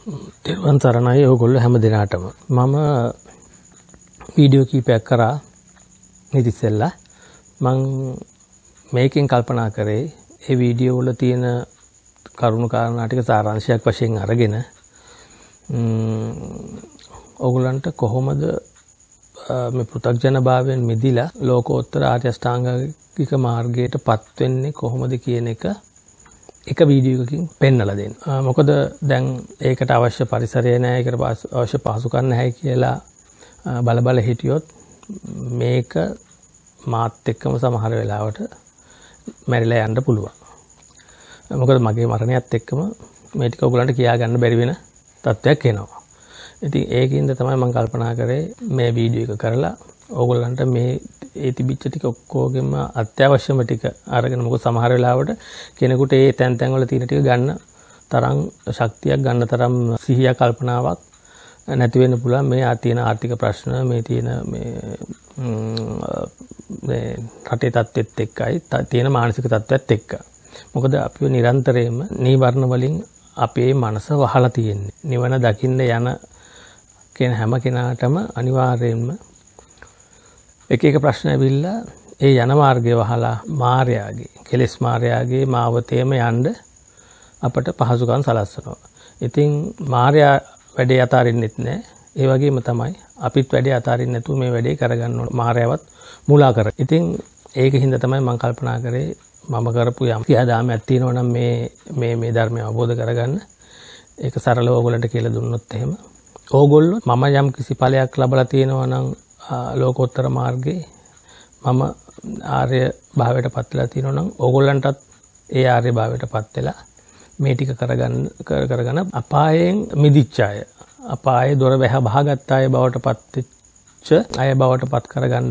තෙරුවන් තරණයි ඔයගොල්ලෝ හැම දිනාටම. මම වීඩියෝ කීපයක් කරා නිතිස්සෙල්ලා. මං මේකෙන් කල්පනා කරේ ඒ වීඩියෝ වල තියෙන කරුණු කාරණා ටික සාරාංශයක් වශයෙන් අරගෙන ඔගොල්ලන්ට කොහොමද මේ පෘථග්ජන භාවයෙන් මිදිලා ලෝකෝත්තර ආර්ය අෂ්ටාංගික මාර්ගයට පත් වෙන්නේ කොහොමද කියන එක එක වීඩියෝකින් පෙන්නලා දෙන්න. මොකද දැන් ඒකට අවශ්‍ය පරිසරය නැහැ, ඒකට අවශ්‍ය පහසුකම් නැහැ කියලා බල බල හිටියොත් මේක මාත් එක්කම සමහර වෙලාවට මැරිලා යන්න පුළුවන්. මොකද මගේ මරණයත් එක්කම මේ ටික ඔයගලන්ට කියා ගන්න බැරි වෙන තත්ත්වයක් එනවා. ඉතින් ඒකින්ද තමයි මම කල්පනා කරේ මේ වීඩියෝ එක කරලා ඕගොල්ලන්ට මේ ඒ තිබිච්ච ටික ඔක්කොගෙම අත්‍යවශ්‍යම ටික අරගෙන මොකද සමහර වෙලාවට කෙනෙකුට ඒ තැන් තැන් වල තියෙන ටික ගන්න තරම් ශක්තියක් ගන්න තරම් සිහිය කල්පනාවක් නැති වෙන්න පුළුවන් මේ තියෙන ආර්ථික ප්‍රශ්න මේ තියෙන මේ මේ රටේ තත්ත්වෙත් එක්කයි තියෙන මානසික තත්ත්වයක් එක්ක. මොකද අපිව නිරන්තරයෙන්ම නීවරණ වලින් අපේ මනස වහලා තියෙන්නේ. නිවන දකින්න යන කියන හැම කෙනාටම අනිවාර්යයෙන්ම එක එක ප්‍රශ්න ඇවිල්ලා ඒ යන මාර්ගය වහලා මාර්යාගේ කෙලෙස් මාර්යාගේ මාවතේම යන්න අපට පහසුකම් සලස්සනවා. ඉතින් මාර්යා වැඩේ අතාරින්නෙත් නෑ. ඒ වගේම තමයි අපිත් වැඩේ අතාරින්න නැතුව මේ වැඩේ කරගන්න ඕන. මාර්යාවත් මුලා කර. ඉතින් ඒක හින්දා තමයි මම කල්පනා කරේ මම කරපු යම් ක්‍රියාදාමයක් තියෙනවා නම් මේ මේ මේ ධර්මය අවබෝධ කරගන්න ඒක සරලව ඕගොල්ලන්ට කියලා දුන්නොත් එහෙම ඕගොල්ලෝ මම යම් කිසි ඵලයක් ලබලා තියෙනවා නම් ලෝකෝත්තර මාර්ගයේ මම ආර්ය භාවයට පත්වෙලා තියෙනවා නම් ඕගොල්ලන්ටත් ඒ ආර්ය භාවයට පත් වෙලා මේ ටික කරගන්න කරගෙන අපායෙන් මිදිච්ච අය අපායේ දොර වැහ බහගත් අය බවට පත්වෙච්ච අය බවට පත් කරගන්න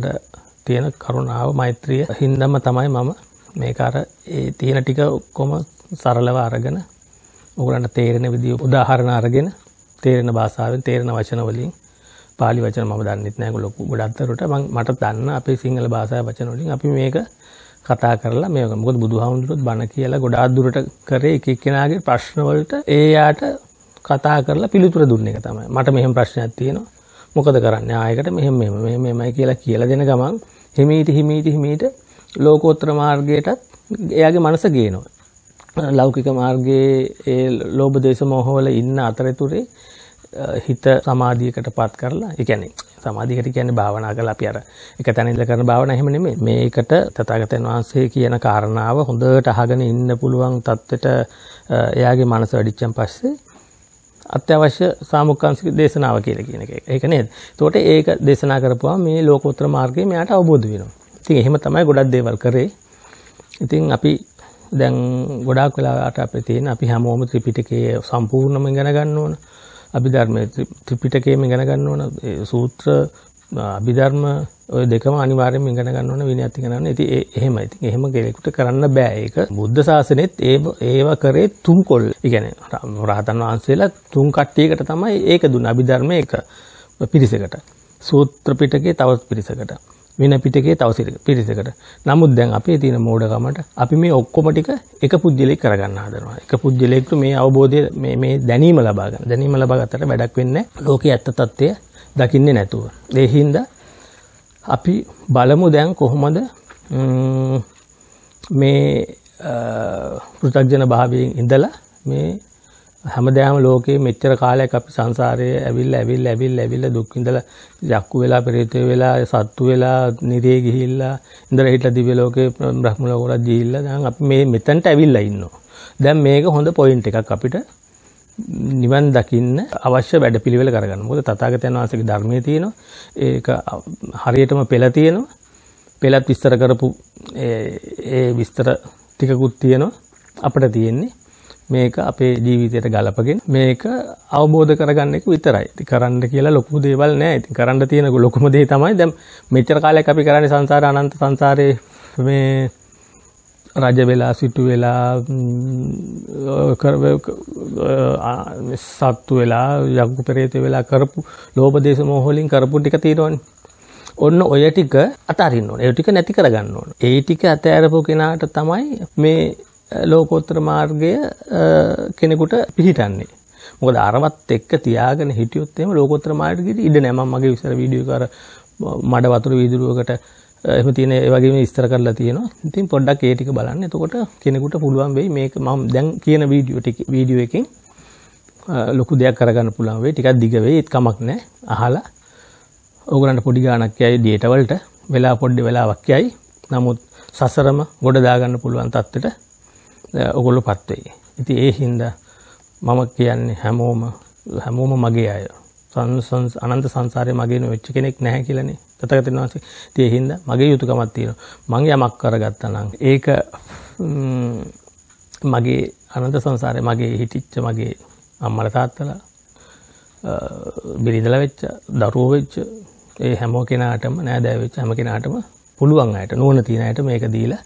තියෙන කරුණාව මෛත්‍රිය හින්දම තමයි මම මේක අර ඒ තියෙන ටික ඔක්කොම සරලව අරගෙන ඔයගලන්ට තේරෙන විදිහ උදාහරණ අරගෙන තේරෙන භාෂාවෙන් තේරෙන වචන වලින් පාලි වචන මම දන්නෙත් නෑ ලොකු ගොඩක් දරුවට මම මට දන්න අපේ සිංහල භාෂාවේ වචන වලින් අපි මේක කතා කරලා මේක මොකද බුදුහාමුදුරුවොත් බණ කියලා ගොඩාක් දුරට කරේ එක එක්කෙනාගේ ප්‍රශ්න වලට ඒ යාට කතා කරලා පිළිතුර දුන්න එක තමයි. මට මෙහෙම ප්‍රශ්නයක් තියෙනවා. මොකද කරන්නේ? ආයකට මෙහෙම මෙහෙම මෙහෙම මෙහෙමයි කියලා කියලා දෙන ගමන් හිමීට හිමීට හිමීට ලෝකෝත්තර මාර්ගයටත් එයාගේ මනස ගේනවා. ලෞකික මාර්ගයේ ඒ ලෝභ දේශ මොහ වල ඉන්න අතරතුරේ හිත සමාධියකට පත් කරලා ඒ කියන්නේ සමාධියකට කියන්නේ භාවනා කරලා අපි අර එක තැන ඉඳලා කරන භාවනා එහෙම නෙමෙයි මේකට තථාගතයන් වහන්සේ කියන කාරණාව හොඳට අහගෙන ඉන්න පුළුවන් தත්වෙට එයාගේ මනස වැඩිච්චන් පස්සේ අත්‍යවශ්‍ය සාමුක්කාංශික දේශනාව කියලා කියන එක. ඒක නේද? එතකොට ඒක දේශනා කරපුවාම මේ ලෝකෝත්තර මාර්ගය මෙයාට අවබෝධ වෙනවා. ඉතින් එහෙම තමයි ගොඩක් දේවල් කරේ. ඉතින් අපි දැන් ගොඩාක් වෙලාවට අපේ තියෙන අපි හැමෝම ත්‍රිපිටකයේ සම්පූර්ණම ඉගෙන ගන්න ඕන. අභිධර්මයේ ත්‍රිපිටකයේම ඉගෙන ගන්න ඕන සූත්‍ර අභිධර්ම ඔය දෙකම අනිවාර්යයෙන්ම ඉගෙන ගන්න ඕන විනයත් ඉගෙන ගන්න. ඉතින් ඒ එහෙමයි. ඉතින් එහෙම කෙනෙකුට කරන්න බෑ. ඒක බුද්ධ ශාසනයේත් ඒව කරේ තුන් කොල්. ඒ කියන්නේ රහතන් වහන්සේලා තුන් කට්ටියකට තමයි ඒක දුන්නේ. අභිධර්මයේ එක පිරිසකට. සූත්‍ර පිටකේ තව පිරිසකට. වෙන පිටකේ තව පිරිසකට. නමුත් දැන් අපේ තියෙන මෝඩකමට අපි මේ ඔක්කොම ටික එක පුජ්‍යලෙක් කරගන්න හදනවා. එක පුජ්‍යලෙක්ට මේ අවබෝධය මේ මේ දැනීම ලබා ගන්න. දැනීම ලබා ගත්තට වැඩක් වෙන්නේ ලෝකයේ ඇත්ත తත්වය දකින්නේ නැතුව. ඒ හින්දා අපි බලමු දැන් කොහොමද මේ පෘථග්ජන භාවයෙන් ඉඳලා මේ හැමදාම ලෝකේ මෙච්චර කාලයක් අපි සංසාරයේ ඇවිල්ලා ඇවිල්ලා ඇවිල්ලා ඇවිල්ලා දුක් විඳලා යක්කු වෙලා පෙරේතය වෙලා සත්තු වෙලා නිරේ ගිහිල්ලා ඉඳලා හිටලා දිව්‍ය ලෝකේ බ්‍රහ්ම ලෝකවලත් ගිහිල්ලා දැන් අපි මේ මෙතනට ඇවිල්ලා ඉන්නවා. දැන් මේක හොඳ පොයින්ට් එකක් අපිට නිවන් දකින්න අවශ්‍ය වැඩපිළිවෙල කරගන්න. මොකද තථාගතයන් වහන්සේගේ ධර්මයේ තියෙනවා. ඒක හරියටම පෙළ තියෙනවා. පෙළත් විස්තර කරපු ඒ විස්තර ටිකකුත් තියෙනවා. අපිට තියෙන්නේ මේක අපේ ජීවිතයට ගලපගෙන මේක අවබෝධ කරගන්න එක විතරයි. ඉතින් කරන්න කියලා ලොකු දේවල් නෑ. ඉතින් කරන්න තියෙන ලොකුම දේ තමයි දැන් මෙච්චර කාලයක් අපි කරන්නේ සංසාර අනන්ත සංසාරේ මේ රජ වෙලා සිටු වෙලා සත්තු වෙලා යක්කු පෙරේත වෙලා කරපු ලෝභ දේශ මොහ වලින් කරපු ටික තියෙනවනේ. ඔන්න ඔය ටික අතාරින්න ඕනේ. ඒ ටික නැති කරගන්න ඕනේ. ඒ ටික අතෑරපු කෙනාට තමයි මේ ලෝකෝත්තර මාර්ගය කෙනෙකුට පිහිටන්නේ. මොකද අරවත් එක්ක තියාගෙන හිටියොත් එහෙම ලෝකෝත්තර මාර්ගයට ගිහින් ඉඩ නැහැ. මම මගේ ඉස්සර වීඩියෝ එක අර මඩ වතුර වීදුරුවකට එහෙම තියෙන ඒ වගේම විස්තර කරලා තියෙනවා. ඉතින් පොඩ්ඩක් ඒ ටික බලන්න. එතකොට කෙනෙකුට පුළුවන් වෙයි මේක මම දැන් කියන වීඩියෝ ටික වීඩියෝ එකෙන් ලොකු දෙයක් කරගන්න පුළුවන් වෙයි. ටිකක් දිග වෙයි. ඒත් කමක් නැහැ. අහලා ඕගලන්ට පොඩි ගාණක් යයි ඩේටා වලට වෙලා පොඩ්ඩ වෙලාවක් යයි. නමුත් සසරම ගොඩ දාගන්න පුළුවන් තත්ත්වයට ඔගොල්ලෝ පත් වෙයි. ඉතින් ඒ හින්දා මම කියන්නේ හැමෝම හැමෝම මගේ අය. සංසංස අනන්ත සංසාරේ මගේ නොවෙච්ච කෙනෙක් නැහැ කියලානේ. තථාගතයන් වහන්සේ. ඉතින් ඒ හින්දා මගේ යුතුයකමක් තියෙනවා. මං යමක් කරගත්තා නම් ඒක මගේ අනන්ත සංසාරේ මගේ හිටිච්ච මගේ අම්මලා තාත්තලා බිරිඳලා වෙච්ච දරුවෝ වෙච්ච ඒ හැම කෙනාටම නෑදෑ වෙච්ච හැම කෙනාටම පුළුවන් අයට නුවණ තියෙන අයට මේක දීලා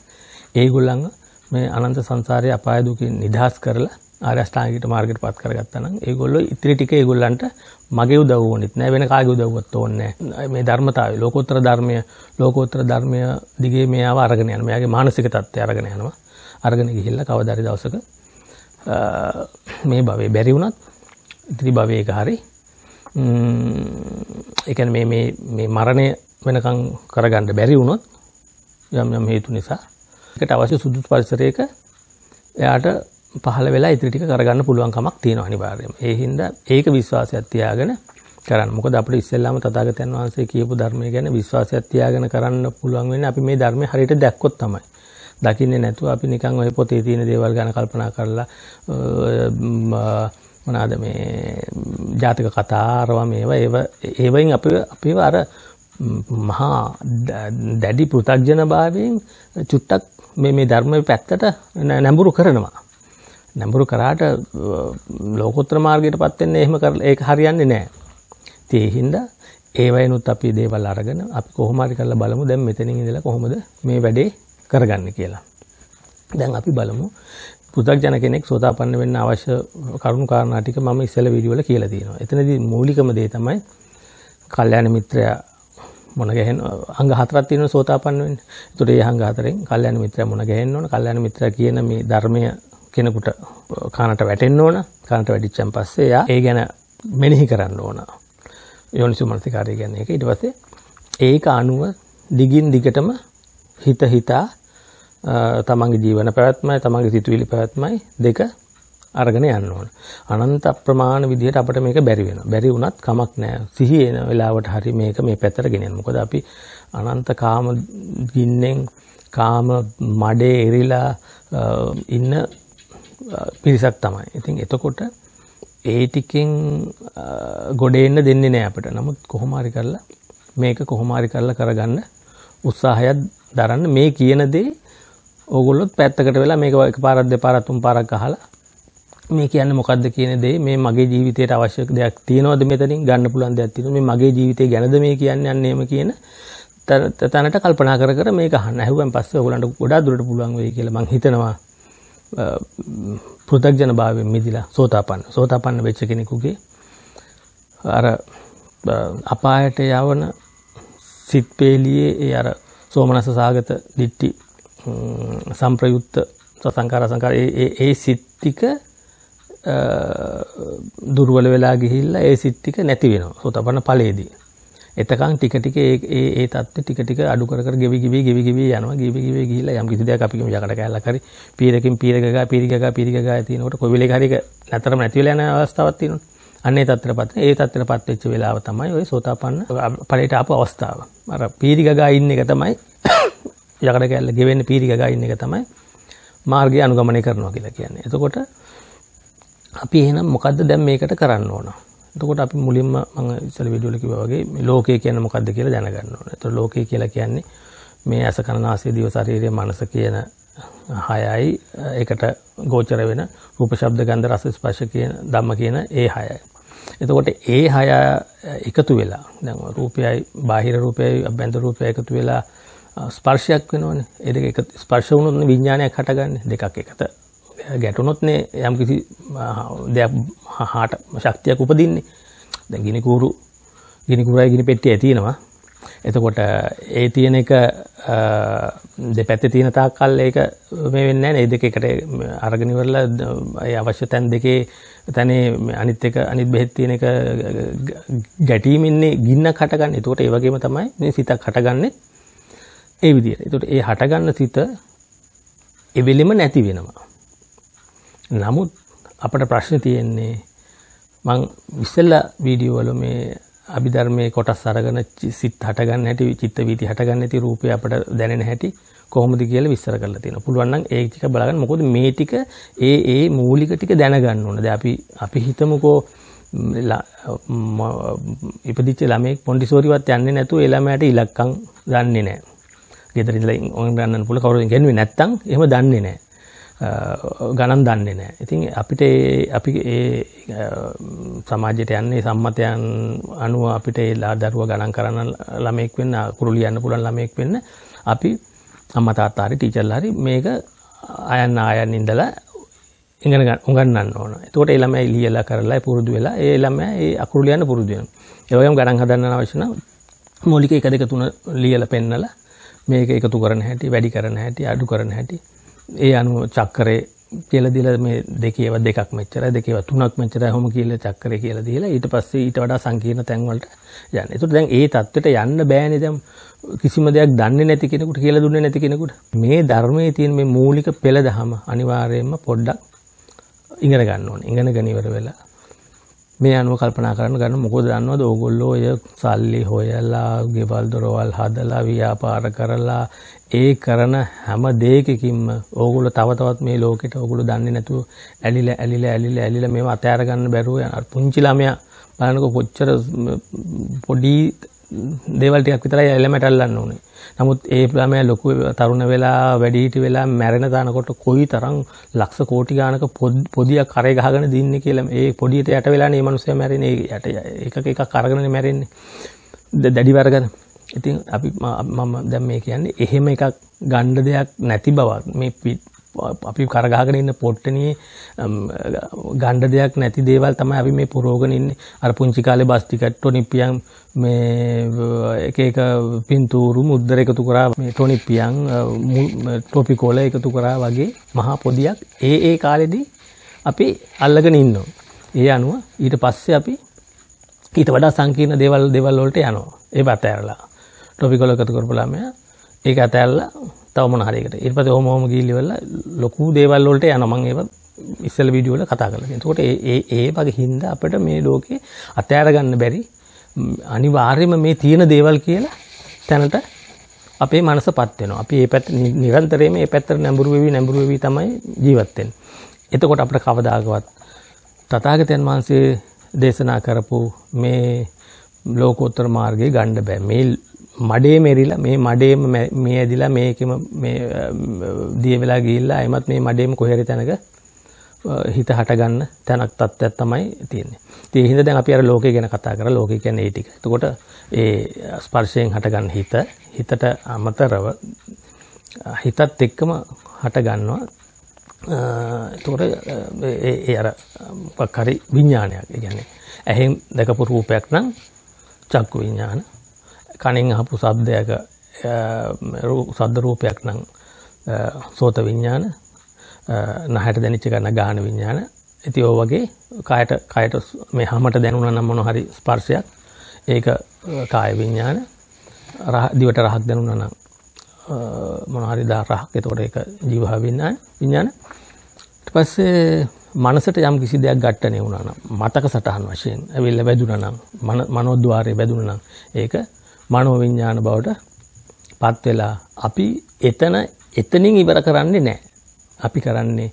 ඒගොල්ලන්ව මේ අනන්ත සංසාරයේ අපාය දුකින් නිදහස් කරලා ආර්ය අෂ්ටාංගික මාර්ගයට පත් කරගත්තා නම් ඒගොල්ලෝ ඉතිරි ටික ඒගොල්ලන්ට මගේ උදව් ඕනෙත් නෑ වෙන කාගේ උදව්වත් ඕනේ නෑ. මේ ධර්මතාවය ලෝකෝත්තර ධර්මය ලෝකෝත්තර ධර්මය දිගේ මෙයාව අරගෙන යනවා. මෙයාගේ මානසික තත්ත්වය අරගෙන යනවා. අරගෙන ගිහිල්ලා කවදාරි දවසක මේ භවයේ බැරි වුණත් ඉතිරි භවයක හරි ඒ කියන්නේ මේ මේ මේ මරණය වෙනකන් කරගන්න බැරි වුණොත් යම් යම් හේතු නිසා ඒකට අවශ්‍ය සුදුසු පරිසරයක එයාට පහළ වෙලා ඉතිරි ටික කරගන්න පුළුවන් කමක් තියෙනවා අනිවාර්යයෙන්ම. ඒ හින්දා ඒක විශ්වාසයක් තියාගෙන කරන්න. මොකද අපිට ඉස්සෙල්ලාම තථාගතයන් වහන්සේ කියපු ධර්මය ගැන විශ්වාසයක් තියාගෙන කරන්න පුළුවන් වෙන්නේ අපි මේ ධර්මය හරියට දැක්කොත් තමයි. දකින්නේ නැතුව අපි නිකන් ওই පොතේ තියෙන දේවල් ගැන කල්පනා කරලා මොනවාද මේ ජාතක කතා අරවා මේවා ඒව ඒවයින් අපි අපිව අර මහා දැඩි පෘථග්ජන භාවයෙන් චුට්ටක් මේ මේ ධර්ම පැත්තට නැඹුරු කරනවා. නැඹුරු කරාට ලෝකෝත්තර මාර්ගයට පත් වෙන්න එහෙම කරලා ඒක හරියන්නේ නැහැ. ඒ හින්දා ඒ වයින්ුත් අපි දේවල් අරගෙන අපි කොහොම හරි කරලා බලමු දැන් මෙතනින් ඉඳලා කොහොමද මේ වැඩේ කරගන්නේ කියලා. දැන් අපි බලමු පෘථග්ජන කෙනෙක් සෝතාපන්න වෙන්න අවශ්‍ය කරුණු කාරණා ටික මම ඉස්සෙල්ලා වීඩියෝ වල කියලා තියෙනවා. එතනදී මූලිකම දේ තමයි කල්යාණ මිත්‍රයා මොන ගැහෙන අංග හතරක් තියෙනවා සෝතාපන්න වෙන්න. ඒතකොට ඒ අංග හතරෙන් කල්යාණ මිත්‍රයා මොන ගැහෙන්න ඕන? කල්යාණ මිත්‍රයා කියන මේ ධර්මය කෙනෙකුට කනට වැටෙන්න ඕන. කනට වැටිච්චන් පස්සේ එයා ඒ ගැන මෙනෙහි කරන්න ඕන. යෝනිසු මනසිකාරය කියන්නේ ඒක. ඊට පස්සේ ඒක අනුව දිගින් දිගටම හිත හිතා තමන්ගේ ජීවන පැවැත්මයි තමන්ගේ සිතුවිලි පැවැත්මයි දෙක අරගෙන යන්න ඕන. අනන්ත අප්‍රමාණ විදිහට අපිට මේක බැරි වෙනවා. බැරි වුණත් කමක් නැහැ. සිහි එන වෙලාවට හරි මේක මේ පැත්තට ගෙනියන්න. මොකද අපි අනන්ත කාම ගින්නෙන් කාම මඩේ එරිලා ඉන්න පිරිසක් තමයි. ඉතින් එතකොට ඒ ටිකෙන් ගොඩ එන්න දෙන්නේ නැහැ අපිට. නමුත් කොහොම හරි කරලා මේක කොහොම හරි කරලා කරගන්න උත්සාහයක් දරන්න මේ කියන දේ ඕගොල්ලොත් පැත්තකට වෙලා මේක එකපාරක් දෙපාරක් තුන් පාරක් අහලා මේ කියන්නේ මොකද්ද කියන දේ මේ මගේ ජීවිතයට අවශ්‍ය දෙයක් තියෙනවද මෙතනින් ගන්න පුළුවන් දෙයක් තියෙනවද මේ මගේ ජීවිතය ගැනද මේ කියන්නේ අන්න එහෙම කියන තැනට කල්පනා කර කර මේක අහන්න. ඇහුවන් පස්සේ ඔයගලන්ට ගොඩාක් දුරට පුළුවන් වෙයි කියලා මම හිතනවා. පෘථග්ජන භාවයෙන් මිදිලා සෝතාපන්න. සෝතාපන්න වෙච්ච කෙනෙකුගේ අර අපායට යවන සිත් පේලියේ ඒ අර සෝමනස සාගත දිට්ටි සම්ප්‍රයුක්ත සංකාර සංකාර ඒ ඒ සිත් ටික දුර්වල වෙලා ගිහිල්ලා ඒ සිත් ටික නැති වෙනවා සෝතපන්න ඵලයේදී. එතකන් ටික ටික ඒ ඒ ඒ தත්ති ටික ටික අඩු කර කර ගෙවි ගෙවි ගෙවි ගෙවි යනවා ගෙවි ගෙවි ගිහිල්ලා යම් කිසි දෙයක් අපි කියමු යකඩ කැල්ලක් හරි පීරකින් පීරගගා පීරිගගා පීරිගගා තියෙනකොට කොයි වෙලේ හරි නැතරම නැති වෙලා යන අවස්ථාවක් තියෙනවා. අන්නේ තත්ත්වපත් ඒ තත්ත්වපත් වෙච්ච වෙලාව තමයි ওই සෝතාපන්න ඵලයට ආපු අවස්ථාව. අර පීරිගගා ඉන්න එක තමයි යකඩ කැල්ල ගෙවෙන්න පීරිගගා ඉන්න එක තමයි මාර්ගය අනුගමනය කරනවා කියලා කියන්නේ. එතකොට අපි එහෙනම් මොකද්ද දැන් මේකට කරන්න ඕන? එතකොට අපි මුලින්ම මම ඉස්සෙල් වීඩියෝ වල කිව්වා වගේ මේ ලෝකය කියන්නේ මොකද්ද කියලා දැනගන්න ඕන. එතකොට ලෝකය කියලා කියන්නේ මේ අස කන නාසය දිව ශරීරය මනස කියන හයයි ඒකට ගෝචර වෙන රූප ශබ්ද ගන්ධ රස ස්පර්ශ කියන ධම්ම කියන ඒ හයයි. එතකොට ඒ හය එකතු වෙලා දැන් රූපයයි බාහිර රූපයයි අභ්‍යන්තර රූපයයි එකතු වෙලා ස්පර්ශයක් වෙනවනේ. ඒ දෙක එක ස්පර්ශ වුණොත් විඥානයක් හටගන්නේ. දෙකක් එකට ගැටුනොත්නේ යම් කිසි දෙයක් හාට ශක්තියක් උපදින්නේ. දැන් ගිනි කූරු ගිනි කුරයි ගිනි පෙට්ටිය තියෙනවා. එතකොට ඒ තියෙන එක දෙපැත්තේ තියෙන තාක් කල් ඒක මේ වෙන්නේ නැහැ. ඒ දෙක එකට අරගෙන ඉවරලා ඒ අවශ්‍ය තැන් දෙකේ තැනේ අනිත් එක අනිත් බෙහෙත් තියෙන එක ගැටීමින්නේ ගින්නක් හටගන්නේ. එතකොට ඒ වගේම තමයි මේ සිතක් හටගන්නේ ඒ විදිහට. එතකොට ඒ හටගන්න සිත එවෙලෙම නැති වෙනවා. නමුත් අපට ප්‍රශ්න තියෙන්නේ මං ඉස්සෙල්ලා වීඩියෝ වල මේ අභිධර්මයේ කොටස් අරගෙන සිත් හටගන්න හැටි චිත්ත වීති හටගන්න ඇති රූපය අපට දැනෙන හැටි කොහොමද කියලා විස්තර කරලා තියෙනවා. පුළුවන් නම් ඒ ටික බලගන්න. මොකද මේ ටික ඒ ඒ මූලික ටික දැනගන්න ඕන. දැන් අපි අපි හිතමුකෝ ඉපදිච්ච ළමෙක් මොන්ටිසෝරිවත් යන්නේ නැතුව ඒ ළමයාට ඉලක්කම් දන්නේ නැහැ. ගෙදර ඉඳලා ඔන් ගන්නන්න පුළුවන් කවුරුන් ගෙන්නුවේ නැත්තම් එහෙම දන්නේ නැහැ. ගණන් දන්නේ නැහැ. ඉතින් අපිට අපි ඒ සමාජයට යන්නේ සම්මතයන් අනුව අපිට ඒ දරුවා ගණන් කරන්න ළමෙක් වෙන්න අකුරු ලියන්න පුළුවන් ළමෙක් වෙන්න අපි අම්මා තාත්තා හරි ටීචර්ලා හරි මේක අයන්න ආයන් ඉඳලා ඉගෙන උගන්වන්න ඕන. එතකොට ඒ ළමයා ලියලා කරලා පුරුදු වෙලා ඒ ළමයා ඒ අකුරු ලියන්න පුරුදු වෙනවා. ඒ වගේම ගණන් හදන්න අවශ්‍ය නම් මූලික 1 2 3 ලියලා පෙන්නලා මේක එකතු කරන හැටි, වැඩි කරන හැටි, අඩු කරන හැටි ඒ අනුව චක්කරේ කියලා දීලා මේ දෙකේව දෙකක් මෙච්චරයි දෙකේව තුනක් මෙච්චරයි ඔහොම කියලා චක්කරේ කියලා දීලා ඊට පස්සේ ඊට වඩා සංකීර්ණ තැන් වලට යන්න. ඒකට දැන් ඒ தත්වෙට යන්න බෑනේ දැන් කිසිම දෙයක් දන්නේ නැති කෙනෙකුට කියලා දුන්නේ නැති කෙනෙකුට. මේ ධර්මයේ තියෙන මේ මූලික පෙළ දහම අනිවාර්යයෙන්ම පොඩ්ඩක් ඉගෙන ගන්න ඕනේ. ඉගෙනගෙන ඉවර වෙලා මේ අනුව කල්පනා කරන්න ගන්න මොකද දන්නවද ඕගොල්ලෝ ඔය සල්ලි හොයලා ගෙවල් දොරවල් හදලා ව්‍යාපාර කරලා ඒ කරන හැම දෙයකකින්ම ඕගොල්ලෝ තව තවත් මේ ලෝකෙට ඕගොල්ලෝ දන්නේ නැතුව ඇලිලා ඇලිලා ඇලිලා ඇලිලා මේව අතෑර ගන්න බැරුව යන පුංචි ළමයා බලනකො කොච්චර පොඩි දේවල් ටිකක් විතරයි එලමට අල්ලන්න ඕනේ. නමුත් ඒ ළමයා ලොකු තරුණ වෙලා වැඩිහිටි වෙලා මැරෙන තනකොට කොයි තරම් ලක්ෂ කෝටි ගානක පොදියක් කරේ ගහගෙන දින්නේ කියලා ඒ පොඩියට යට වෙලානේ මේ මිනිස්සයා මැරෙන්නේ යට එකක එකක් අරගෙනනේ මැරෙන්නේ. දැඩි වර්ගන. ඉතින් අපි මම දැන් මේ කියන්නේ එහෙම එකක් ගණ්ඩ දෙයක් නැති බවක් මේ අපි කරගහගෙන ඉන්න පොට්ටනියේ ගණ්ඩ දෙයක් නැති දේවල් තමයි අපි මේ පුරෝගන ඉන්නේ අර පුංචි කාලේ බස් ටිකට් ටොනිප්පියන් මේ එක එක පින්තූරු මුද්දර එකතු කරා මේ ටොනිප්පියන් ටොපිකෝල එකතු කරා වගේ මහා පොදියක් ඒ ඒ කාලෙදී අපි අල්ලගෙන ඉන්නවා. ඒ අනුව ඊට පස්සේ අපි ඊට වඩා සංකීර්ණ දේවල් දේවල් වලට යනවා. ඒ බතෑරලා. ටොපිකෝල එකතු කරපු ළමයා ඒක අතෑරලා තව මොන හරි එකට. ඊට පස්සේ ඔහොම ඔහොම ගිහිල්ලා ලොකු දේවල් වලට යනවා. මම ඒව ඉස්සෙල් වීඩියෝ වල කතා කරලා තියෙනවා. එතකොට ඒ ඒ වගේ හින්දා අපිට මේ ලෝකේ අතෑර ගන්න බැරි අනිවාර්යයෙන්ම මේ තියෙන දේවල් කියලා තැනට අපේ මනසපත් වෙනවා. අපි මේ පැත්ත නිරන්තරයෙන්ම මේ පැත්තට නැඹුරු වෙවි නැඹුරු වෙවි තමයි ජීවත් වෙන්නේ. එතකොට අපිට කවදාකවත් තථාගතයන් වහන්සේ දේශනා කරපු මේ ලෝකෝත්තර මාර්ගයේ ගන්න බෑ. මේ මඩේ මෙරිලා මේ මඩේම මේ ඇදිලා මේකෙම මේ දිය වෙලා ගිහිල්ලා එමත් මේ මඩේම කොහේරි තැනක හිත හටගන්න තැනක් තත්ත්වයක් තමයි තියෙන්නේ. ඉතින් ඒ හින්දා දැන් අපි අර ලෝකය ගැන කතා කරා ලෝකය කියන්නේ ඒ ටික. එතකොට ඒ ස්පර්ශයෙන් හටගන්න හිත හිතට අමතරව හිතත් එක්කම හටගන්නවා. එතකොට ඒ ඒ අර මොකක් හරි විඥානයක්. ඒ කියන්නේ ඇහෙන් දැකපු රූපයක් නම් චක්කු විඥාන කණෙන් අහපු ශබ්දයක සද්ද රූපයක් නම් සෝත විඥාන නහයට දැනිච්ච ගන්න ගාන විඥාන. ඉතින් ඔය වගේ කායට කායට මේ හැමට දැනුණා නම් මොන හරි ස්පර්ශයක් ඒක කාය විඥාන දිවට රහක් දැනුණා නම් මොන හරි දා රහක්. එතකොට ඒක ජීවහ විඥාන විඥාන. ඊට පස්සේ මනසට යම් කිසි දෙයක් ගැට්ටනේ වුණා නම් මතක සටහන් වශයෙන් ඇවිල්ලා වැදුනා නම් මනෝද්වාරයේ වැදුනා නම් ඒක මනෝ විඥාන බවට පත් වෙලා අපි එතන එතනින් ඉවර කරන්නේ නැහැ. අපි කරන්නේ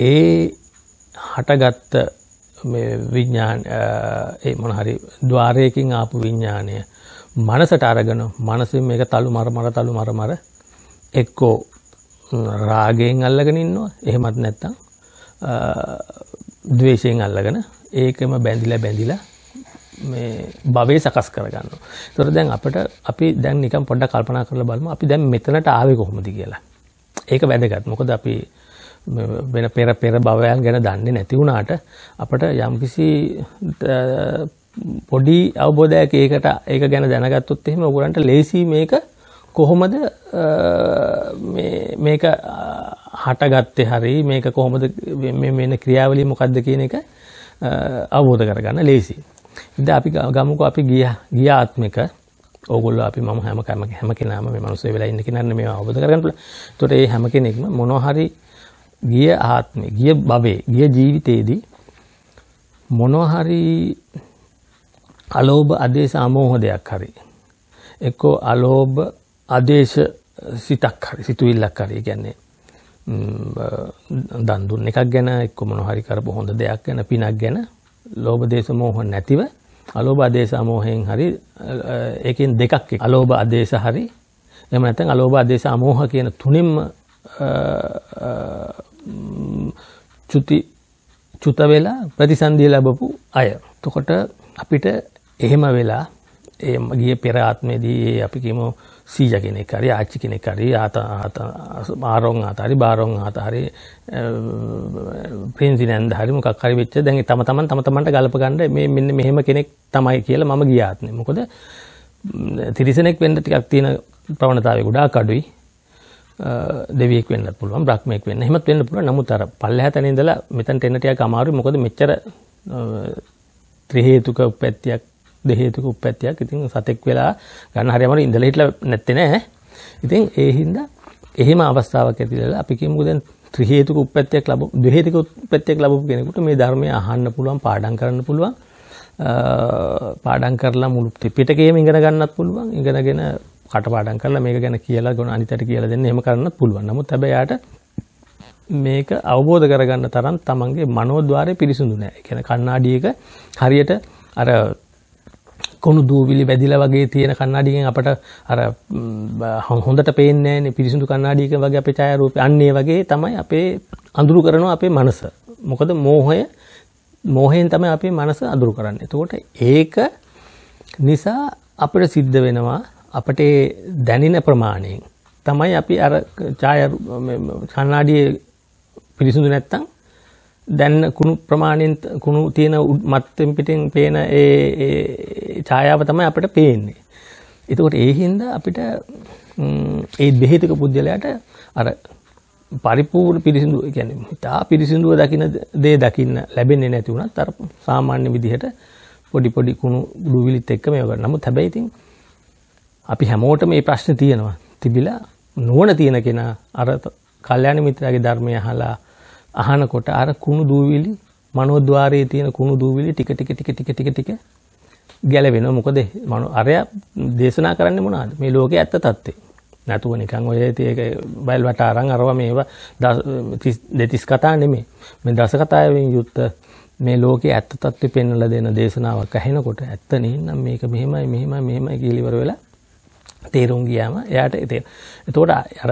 ඒ හටගත්ත විඥාන ඒ මොන හරි ద్వාරයකින් ආපු විඥානය මනසට අරගෙන මනසින් මේක තලු මර මර තලු මර මර එක්කෝ රාගයෙන් අල්ලගෙන ඉන්නවා එහෙමත් නැත්නම් ද්වේෂයෙන් අල්ලගෙන ඒකම බැඳිලා බැඳිලා මේ භවයේ සකස් කරගන්න. ඒතර දැන් අපිට අපි දැන් නිකන් පොඩ්ඩක් කල්පනා කරලා බලමු අපි දැන් මෙතනට ආවේ කොහොමද කියලා. ඒක වැදගත්. මොකද අපි වෙන පෙර පෙර භවයන් ගැන දන්නේ නැති වුණාට අපිට යම්කිසි පොඩි අවබෝධයක් ඒකට ඒක ගැන දැනගත්තොත් එහෙම ඔයගලන්ට ලේසි මේක කොහොමද මේක හටගත්තේ හරි මේක කොහොමද මේ වෙන ක්‍රියාවලිය මොකක්ද කියන එක අවබෝධ කරගන්න ලේසි. ඉතින් අපි ගමුකෝ අපි ගිය ගිය ආත්මික ඕගොල්ලෝ අපි මම හැම හැම හැම කෙනාම මේ මිනිස්සු වෙලා ඉන්න කෙනාට මේ අවබෝධ කරගන්න පුළුවන්. ඒතකොට මේ හැම කෙනෙක්ම මොනවා හරි ගිය ආත්මේ ගිය භවයේ ගිය ජීවිතයේදී මොනවා හරි අලෝභ ආදේශ අමෝහ දෙයක් හරි එක්කෝ අලෝභ ආදේශ සිතක් හරි සිතුවිල්ලක් හරි කියන්නේ දන් දුන්න එකක් ගැන එක්ක මොනවා හරි කරපු හොඳ දෙයක් ගැන පිනක් ගැන ලෝභ දේශ මෝහ නැතිව අලෝභ ආදේශ අමෝහයෙන් හරි ඒකෙන් දෙකක් අලෝභ ආදේශ හරි එහෙම නැත්නම් අලෝභ ආදේශ අමෝහ කියන තුනින්ම චුති චුත වෙලා ප්‍රතිසන්දිය ලැබපු අය. එතකොට අපිට එහෙම වෙලා ඒ ගිය පෙර ආත්මේදී අපි කියමු සීජ කෙනෙක් හරි ආච්චි කෙනෙක් හරි ආත ආත ආරොන් ආත හරි බාරොන් ආත හරි ප්‍රින්සිනන්ද හරි මොකක් හරි වෙච්ච දැන් තම තමන් තම තමන්ට ගලප ගන්න මේ මෙන්න මෙහෙම කෙනෙක් තමයි කියලා මම ගිය ආත්මේ. මොකද තිරිසනෙක් වෙන්න ටිකක් තියෙන ප්‍රවණතාවය ගොඩාක් අඩුයි. දෙවියෙක් වෙන්නත් පුළුවන් බ්‍රහ්මයෙක් වෙන්න. එහෙමත් වෙන්න පුළුවන්. නමුත් අර පල්ලෙහා තැන ඉඳලා මෙතනට එන්න ටිකක් අමාරුයි. මොකද මෙච්චර ත්‍රි හේතුක උප්පත්තියක් දෙහේතුක උප්පත්තියක් ඉතින් සතෙක් වෙලා ගන්න හරි අමාරු ඉඳලා හිටලා නැත්තේ නෑ. ඉතින් ඒ හින්දා එහෙම අවස්ථාවක් ඇතිවෙලා අපි කියමුකෝ දැන් ත්‍රි හේතුක උප්පත්තියක් ලැබු දෙහේතුක උප්පත්තියක් ලැබපු කෙනෙකුට මේ ධර්මය අහන්න පුළුවන් පාඩම් කරන්න පුළුවන්. පාඩම් කරලා මුළු ත්‍රිපිටකයම ඉගෙන ගන්නත් පුළුවන්. ඉගෙනගෙන කටපාඩම් කරලා මේක ගැන කියලා ගොන අනිතට කියලා දෙන්න එහෙම කරන්නත් පුළුවන්. නමුත් හැබැයි යාට මේක අවබෝධ කරගන්න තරම් තමන්ගේ මනෝද්වාරය පිරිසුදු නෑ. ඒ කියන්නේ කණ්ණාඩියක හරියට අර කුණු දූවිලි වැදිලා වගේ තියෙන කණ්ණාඩියකින් අපට අර හොඳට පේන්නේ නැහැනේ පිරිසිදු කණ්ණාඩියක වගේ අපේ ඡායාරූපය අන්නේ වගේ තමයි අපේ අඳුරු කරනවා අපේ මනස. මොකද මෝහය මෝහයෙන් තමයි අපේ මනස අඳුරු කරන්නේ. එතකොට ඒක නිසා අපිට සිද්ධ වෙනවා අපට දැනෙන ප්‍රමාණයෙන් තමයි අපි අර ඡායා කණ්ණාඩියේ පිරිසිදු නැත්තම් දැන් කුණු ප්‍රමාණයෙන් කුණු තියෙන මත්තෙන් පිටින් පේන ඒ ඡායාව තමයි අපිට පේන්නේ. එතකොට ඒ හින්දා අපිට ඒ බෙහෙතක පුද්ගලයාට අර පරිපූර්ණ පිරිසිදු කියන්නේ තා පිරිසිදුව දකින්න දේ දකින්න ලැබෙන්නේ නැති වුණත් අර සාමාන්‍ය විදිහට පොඩි පොඩි කුණු දුවිලිත් එක්ක මේව කරනවා. නමුත් හැබැයි ඉතින් අපි හැමෝටම මේ ප්‍රශ්නේ තියෙනවා. තිබිලා නුවණ තියෙන කෙනා අර කල්යාණ මිත්‍රාගේ ධර්මය අහලා අහනකොට අර කුණු දූවිලි මනෝද්වාරයේ තියෙන කුණු දූවිලි ටික ටික ටික ටික ටික ටික ගැලවෙනවා. මොකද මනෝ අරයා දේශනා කරන්නේ මොනවද? මේ ලෝකයේ ඇත්ත తත්ත්වය නැතුව නිකන් ඔය ඒක බයිල් වට අරන් අරවා මේවා දෙතිස් කතා නෙමෙයි. මේ දස කතාවෙන් යුක්ත මේ ලෝකයේ ඇත්ත తත්ත්වය පෙන්වලා දෙන දේශනාවක් ඇහෙනකොට ඇත්ත නේනම් මේක මෙහෙමයි මෙහෙමයි මෙහෙමයි කියලා ඉවර වෙලා තේරුම් ගියාම එයාට එතකොට අර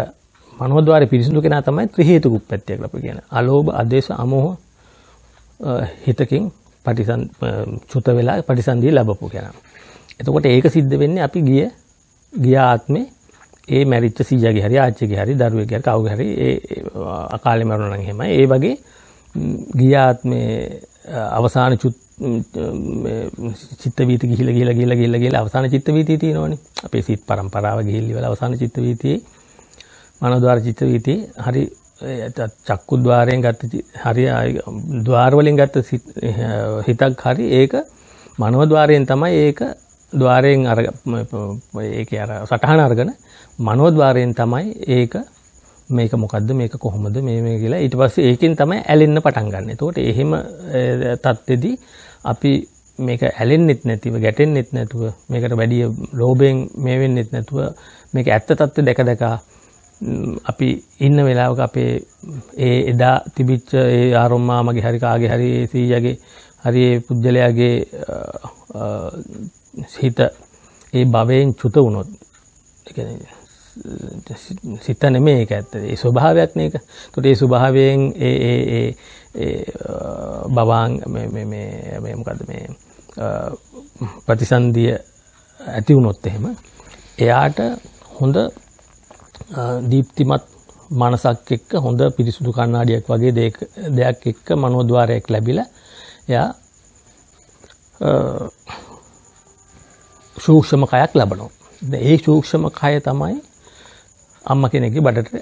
මනෝද්වාරය පිරිසිදු කෙනා තමයි ත්‍රි හේතුක උප්පත්තියක් ලබ කියන. අලෝභ, අදේශ, අමෝහ හිතකින් පටිසන් චුත වෙලා පටිසන්ධිය ලැබපු කෙනා. එතකොට ඒක සිද්ධ වෙන්නේ අපි ගිය ගිය ආත්මේ ඒ මැරිච්ච සීයාගේ හරි ආච්චිගේ හරි දරුවෙක්ගේ හරි කවුගේ හරි ඒ අකාලේ මරුණා නම් එහෙමයි. ඒ වගේ ගිය ආත්මේ අවසාන චුත් චිත්ත වීති ගිහිලා ගිහිලා ගිහිලා ගිහිලා ගිහිලා අවසාන චිත්ත වීතිය තියෙනවනේ. අපේ සිත් පරම්පරාව ගිහිල්ලා අවසාන චිත්ත වීතියේ මනෝද්වාර චිත්ත වීති හරි චක්කු ద్వාරයෙන් ගත්ත හරි ద్వාර වලින් ගත්ත හිතක් හරි ඒක මනෝද්වාරයෙන් තමයි ඒක ద్వාරයෙන් අර ඒකේ අර සටහන අරගෙන මනෝද්වාරයෙන් තමයි ඒක මේක මොකද්ද මේක කොහොමද මේ මේ කියලා ඊට පස්සේ ඒකෙන් තමයි ඇලෙන්න පටන් ගන්න. එතකොට එහෙම தත්ත්වෙදී අපි මේක ඇලෙන්නෙත් නැතිව ගැටෙන්නෙත් නැතුව මේකට වැඩි ලෝභයෙන් මේ වෙන්නෙත් නැතුව මේක ඇත්ත தත්ත්වෙ දැක දැක අපි ඉන්න වෙලාවක අපේ ඒ එදා තිබිච්ච ඒ ආරොම්මා මගේ හරි කාගේ හරි සීයගේ හරි ඒ පුද්ගලයාගේ හිත ඒ භවයෙන් චුත වුණොත් සිත නෙමේ ඒක ඇත්ත. ඒ ස්වභාවයක් නේක තොට ඒ ස්වභාවයෙන් ඒ ඒ ඒ බවාන් මේ මොකද මේ ප්‍රතිසන්දිය ඇති වුණොත් එහෙම එයාට හොඳ දීප්තිමත් මනසක් එක්ක හොඳ පිරිසුදු කණ්ණාඩියක් වගේ දෙයක් එක්ක මනෝද්වාරයක් ලැබිලා එයා සූක්ෂම කයක් ලබනවා. ඒ සූක්ෂම කය තමයි අම්ම කෙනෙක්ගේ බඩට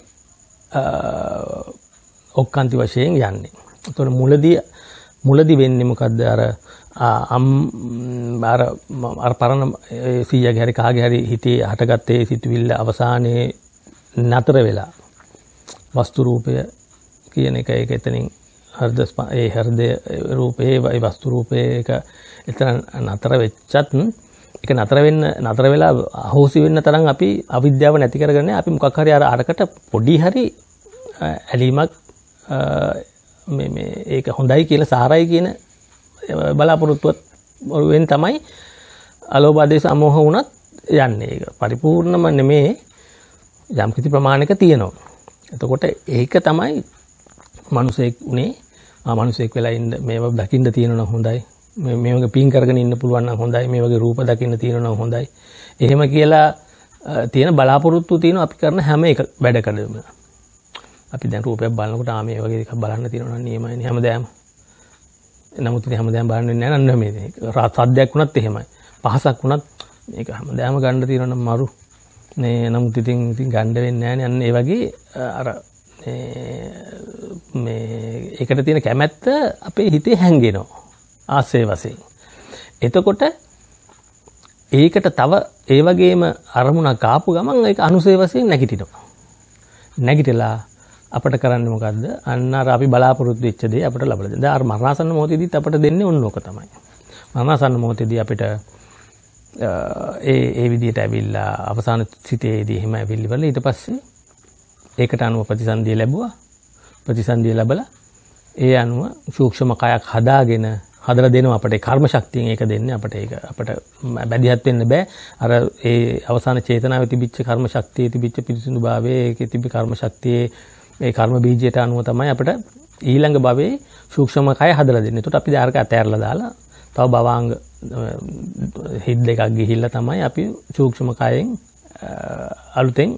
ඔක්කාන්ති වශයෙන් යන්නේ. එතකොට මුලදී මුලදී වෙන්නේ මොකද්ද අර අම් අර අර පරණ සීයාගේ හරි කාගේ හරි හිතේ හටගත්තේ සිතුවිල්ල අවසානයේ නතර වෙලා. වස්තු රූපය කියන එක ඒක එතනින් හෘද ඒ හෘදය රූපේ ඒ වස්තු රූපේ එක එතන නතර වෙච්චත් ඒක නතර වෙන්න නතර වෙලා අහෝසි වෙන්න තරම් අපි අවිද්‍යාව නැති කරගෙන අපි මොකක් හරි අර අරකට පොඩි හරි ඇලීමක් මේ ඒක හොඳයි කියලා සාරයි කියන බලාපොරොත්තුවත් වෙන් තමයි අලෝබාදේශ අමෝහ වුණත් යන්නේ. ඒක පරිපූර්ණම නෙමේ. යම්කිසි ප්‍රමාණයක තියෙනවා. එතකොට ඒක තමයි මනුසෙක් උනේ මනුසෙක් වෙලා ඉන්න මේවා දකින්න තියෙනවා හොඳයි. මේ වගේ පින් කරගෙන ඉන්න පුළුවන් නම් හොඳයි. මේ වගේ රූප දකින්න තියෙනවා නම් හොඳයි. එහෙම කියලා තියෙන බලාපොරොත්තු තියෙන අපි කරන හැම එක වැඩකඩම. අපි දැන් රූපයක් බලනකොට ආ මේ වගේ එකක් බලන්න තියෙනවා නම් නියමයි හැමදාම. නමුත් ඉතින් හැමදාම බලන්නේ නැහැ නන්න මේ රාත් සද්දයක් වුණත් එහෙමයි. පහසක් වුණත් මේක හැමදාම ගන්න තියෙනවා නම් මරු. මේ නමුත් ඉතින් ඉතින් ගන්න වෙන්නේ නැහැ නේ අන්න ඒ වගේ අර මේ ඒකට තියෙන කැමැත්ත අපේ හිතේ හැංගෙනවා ආසේ වශයෙන්. එතකොට ඒකට තව ඒ වගේම අරමුණක් ආපු ගමන් ඒක අනුසේ වශයෙන් නැගිටිනවා. නැගිටලා අපට කරන්න මොකක්ද අන්න අර අපි බලාපොරොත්තු වෙච්ච දේ අපිට ලබලා දෙන්න. දැන් අර මරණාසන්න මොහොතේදීත් අපිට දෙන්නේ ඔන්න ඕක තමයි. මරණාසන්න මොහොතේදී අපිට ඒ ඒ විදිහට ඇවිල්ලා අවසාන සිතේදී එහෙම ඇවිල්ලිවල ඊට පස්සේ ඒකට අනුව ප්‍රතිසන්දිය ලැබුවා. ප්‍රතිසන්දිය ලැබලා ඒ අනුව සූක්ෂම කයක් හදාගෙන හදලා දෙනවා අපට කර්ම ශක්තියෙන් ඒක දෙන්නේ අපට ඒක අපට බැදිහත් වෙන්න බෑ අර ඒ අවසාන චේතනාවේ තිබිච්ච කර්ම ශක්තියේ තිබිච්ච පිරිසිදු භාවයේ ඒකේ තිබි කර්ම ශක්තියේ ඒ කර්ම බීජයට අනුව තමයි අපිට ඊළඟ භවයේ සූක්ෂම කය හදලා දෙන්නේ. ඒකට අපි ධාරක අතෑරලා දාලා තව භවාංග හිත් දෙකක් ගිහිල්ලා තමයි අපි සූක්ෂම කයෙන් අලුතෙන්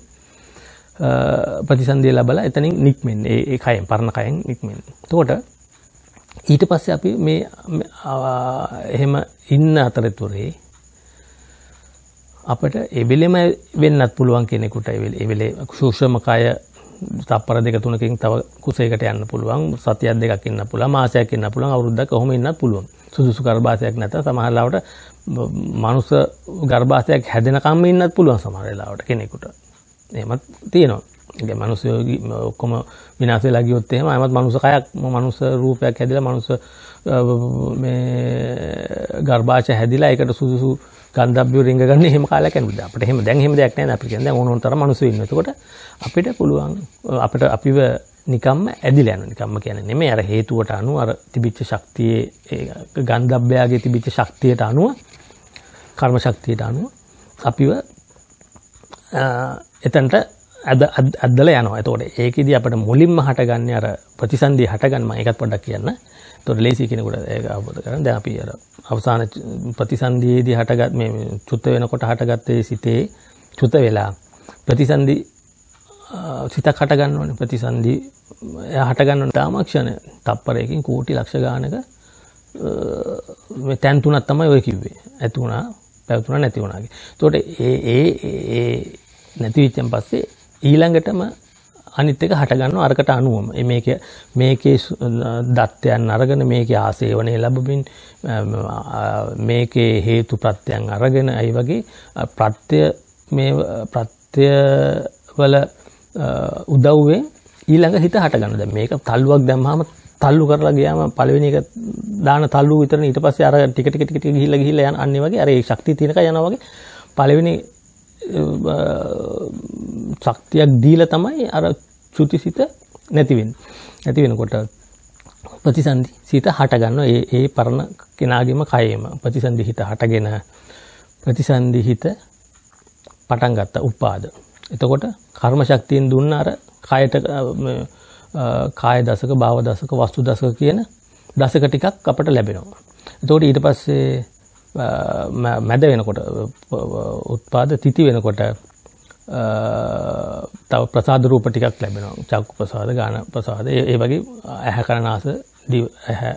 ප්‍රතිසන්දිය ලැබලා එතනින් නික්මෙන්නේ. ඒ ඒ කයෙන් පරණ කයෙන් නික්මෙන්නේ. එතකොට ඊට පස්සේ අපි මේ එහෙම ඉන්න අතරතුරේ අපට එවෙලෙම වෙන්නත් පුළුවන් කෙනෙකුට එවෙලේ සූක්ෂම කය තප්පර දෙක තුනකින් තව කුසයකට යන්න පුළුවන් සතියක් දෙකක් ඉන්න පුළුවන් මාසයක් ඉන්න පුළුවන් අවුරුද්දක් කොහොම ඉන්නත් පුළුවන්. සුදුසු ගර්භාෂයක් නැත සමහර ලාවට මනුස්ස ගර්භාෂයක් හැදෙනකම්ම ඉන්නත් පුළුවන් සමහර ලාවට කෙනෙකුට. එහෙමත් තියෙනවා. ඒ මනුස්සයෝ ඔක්කොම විනාශ වෙලා ගියොත් එහෙම අයමත් මනුස්ස කයක් මනුස්ස රූපයක් හැදිලා මනුස්ස මේ ගර්භාෂය හැදිලා ඒකට සුදුසු ගන්ධබ්බිය රිංග ගන්න එහෙම කාලයක් යනවා. අපිට එහෙම දැන් එහෙම දෙයක් නැහැ අපිට කියන්නේ දැන් ඕන ඕන තරම් මනුස්සයෝ ඉන්නවා. එතකොට අපිට පුළුවන් අපිට අපිව නිකම්ම ඇදිලා යනවා. නිකම්ම කියන්නේ නෙමෙයි අර හේතුවට අනුව අර තිබිච්ච ශක්තියේ ගන්ධබ්බයාගේ තිබිච්ච ශක්තියට අනුව කර්ම ශක්තියට අනුව අපිව එතනට ඇදල යනවා තෝට ඒකද අපට මුලින්ම හටගන්න අර ප්‍රතිසන්දී හටගන්ම එකත් පොඩක් කියන්න තොට ලේසි කෙනෙකුට ඒ අවබෝධ කරන්න ද අපි අර අවසාන ප්‍රතිසන්දයේදී හටගත් මේ චුත්ත වෙනකොට හටගත්තේ සිතේ චුත වෙලා ප්‍රතිසන්දි සිතක් හටගන්නවන ප්‍රතිසන්දී හටගන්න තාමක්ෂණ තප්පරයකින් කෝටි ලක්ෂ ගානක තැන් තුනත් තමයි ඔය කිව්වේ. ඇතුුණා පැවතුන නැති වුණාගේ තොට ඒ ඒ නැතිවිච්චන් පස්සේ ඊළඟටම අනිත් එක හටගන්න අරකට අනුවම. මේක මේකේ දත්තයන් අරගෙන මේකේ ආසේවනය ලැබමින් මේකේ හේතු ප්‍රත්‍යයන් අරගෙන අයි වගේ ප්‍රත්‍ය මේ ප්‍රත්‍යවල උදව්වෙන් ඊළඟ හිත හටගන්න ද මේක තල්ලුවක් දැම්හම තල්ලු කරලා ගියාම පළවෙනි එක දාන තල්ලු විතරනේ. ඊට පස්සේ අර ටික ටික ටික ටික ගිහිල්ලා ගිහිල්ලා යන අන්නේ වගේ අර ඒ ශක්තිය තියෙනක යනවා වගේ. පළවෙනි ශක්තියක් දීලා තමයි අර චුතිසිත නැතිවෙන් නැති වෙනකොට ප්‍රතිසන්ධි සිත හටගන්න ඒ ඒ පරණ කෙනාගේම කයේම ප්‍රතිසන්ධි හිත හටගෙන ප්‍රතිසන්ධි හිත පටන් ගත්ත උපාද. එතකොට කර්ම ශක්තියෙන් දුන්න අර කයට කාය දසක භාව දසක වස්තු දසක කියන දසක ටිකක් අපට ලැබෙනවා. එතකොට ඊට පස්සේ මැද වෙනකොට උත්පාද තිති වෙනකොට තව ප්‍රසාද රූප ටිකක් ලැබෙනවා. චක්කු ප්‍රසාද ගාන ප්‍රසාද ඒ වගේ ඇහැ කරනාස ඇහැ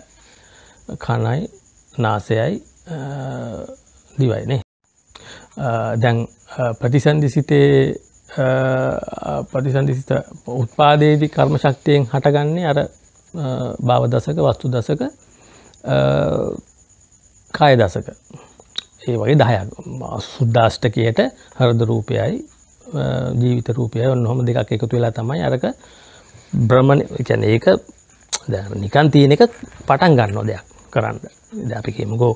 කණයි නාසයයි දිවයිනේ දැන් ප්‍රතිසන්ධිසිතේ ප්‍රතිසන්ධිසිත උත්පාදේදී කර්ම ශක්තියෙන් හටගන්නේ අර භාව දසක වස්තු දසක කාය දසක ඒ වගේ දහයක්. සුද්දාෂ්ටකයට හරද රූපයයි ජීවිත රූපය ඔන්න හොම දෙකක් එකතු වෙලා තමයි අරක බ්‍රමණ කැන ඒක නිකන් තියෙන එක පටන් ගන්න දෙයක් කරන්න. ද අපි කියමුකෝ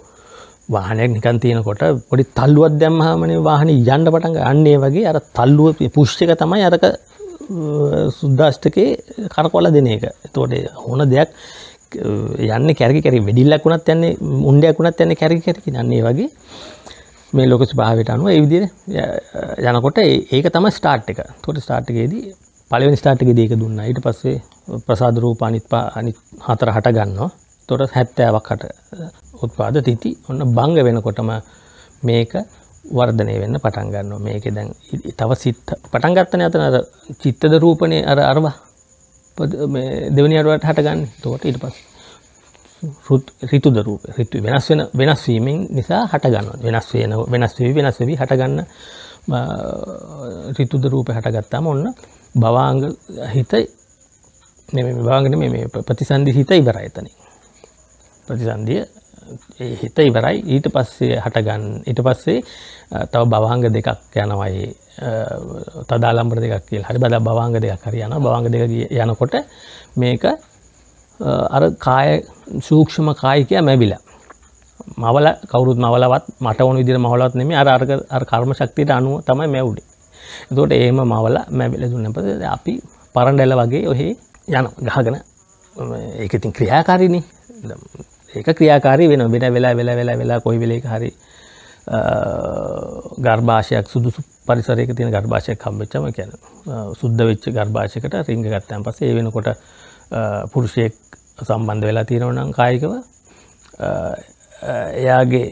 වාහනයක් නිකන් තියෙනකොට පොඩි තල්ලුවත් දැම්මහමනේ වාහන යන්න පටන් අන්නේ වගේ අර තල්ලුව පුෂ්ක තමයි අරක සුද්දාෂ්ටකේ කරකොල දෙන එක. තෝට හොන දෙයක් යන්න කැරි කැරි වෙඩිල්ලක් වුණත් යන්නේ උන්ඩයක් වුණත් යන්න කැරි කැරකි. නන්නේ වගේ මේ ලොකස් භාවට අනුව එවිදිර යනකොට ඒක තම ස්ටාර්ට් එක. තොට ස්ටාර්ට්කේදී පලවෙනි ස්ටාර්ට්ක දේක දුන්න. ඊට පස්සේ ප්‍රසාදරූ පනිත් පා අනි හතර හට ගන්නවා. තොට හැත්තෑවක් හට උත්පාද තිති. ඔන්න බංග වෙනකොටම මේක වර්ධනය වෙන්න පටන් ගන්නවා. මේක දැන් තව සිත් පටන්ගත්තන අතන අර චිත්තද රූපණය අර අරවා. දෙවනි අරුවට හටගන්න. තෝට ඊට පස් රිතුද රූප රිතු වෙනස් වෙන වෙනස් වීමෙන් නිසා හටගන්න වෙනස් වෙන වෙනස් වී වෙනස් වී හටගන්න රිතුද රූප හටගත්තාම ඔන්න බවාංග හිතයි බාගන මේ ප්‍රතිසන්ධි හිත ඉවරයි එතන ප්‍රතිසන්ධිය හිත ඉවරයි. ඊට පස්සේ හටගන්න ඊට පස්සේ තව බවාංග දෙකක් යනවයි තදාලම්බර දෙකක් කියල්. හරි බද බවාංග දෙයක් හරි යන බවාංග දෙක යනකොට මේක අර කාය සූක්ෂම කායිකය මැබිලා මවල කවරුත් මවලවත් මට ඕන විදිර මහලත් නෙම අර අර්ග අර කර්ම ශක්තියට අනුව තමයි මැව්ඩි එතෝට ඒම මවල මැබිල දුන්නපද අපි පරන්ඩැල්ල වගේ ඔහේ යන ගහගෙන. ඒක ඉතින් ක්‍රියාකාරිනි. ඒක ක්‍රියාකාරී වෙන වෙන වෙලා වෙලා වෙලා වෙලා කොයි වෙලේක හරි ගර්භාෂයක් සුදුසු පරිසරයක තියෙන ගර්භාෂයක් කම්වෙච්චම කියන සුද්ධ වෙච්ච ගර්භාෂයකට රිංග ගත්තයන් පස්සේ ඒ වෙනකොට පුරුෂයෙක් සම්බන්ධ වෙලා තියෙනවනම් කායිකව එයාගේ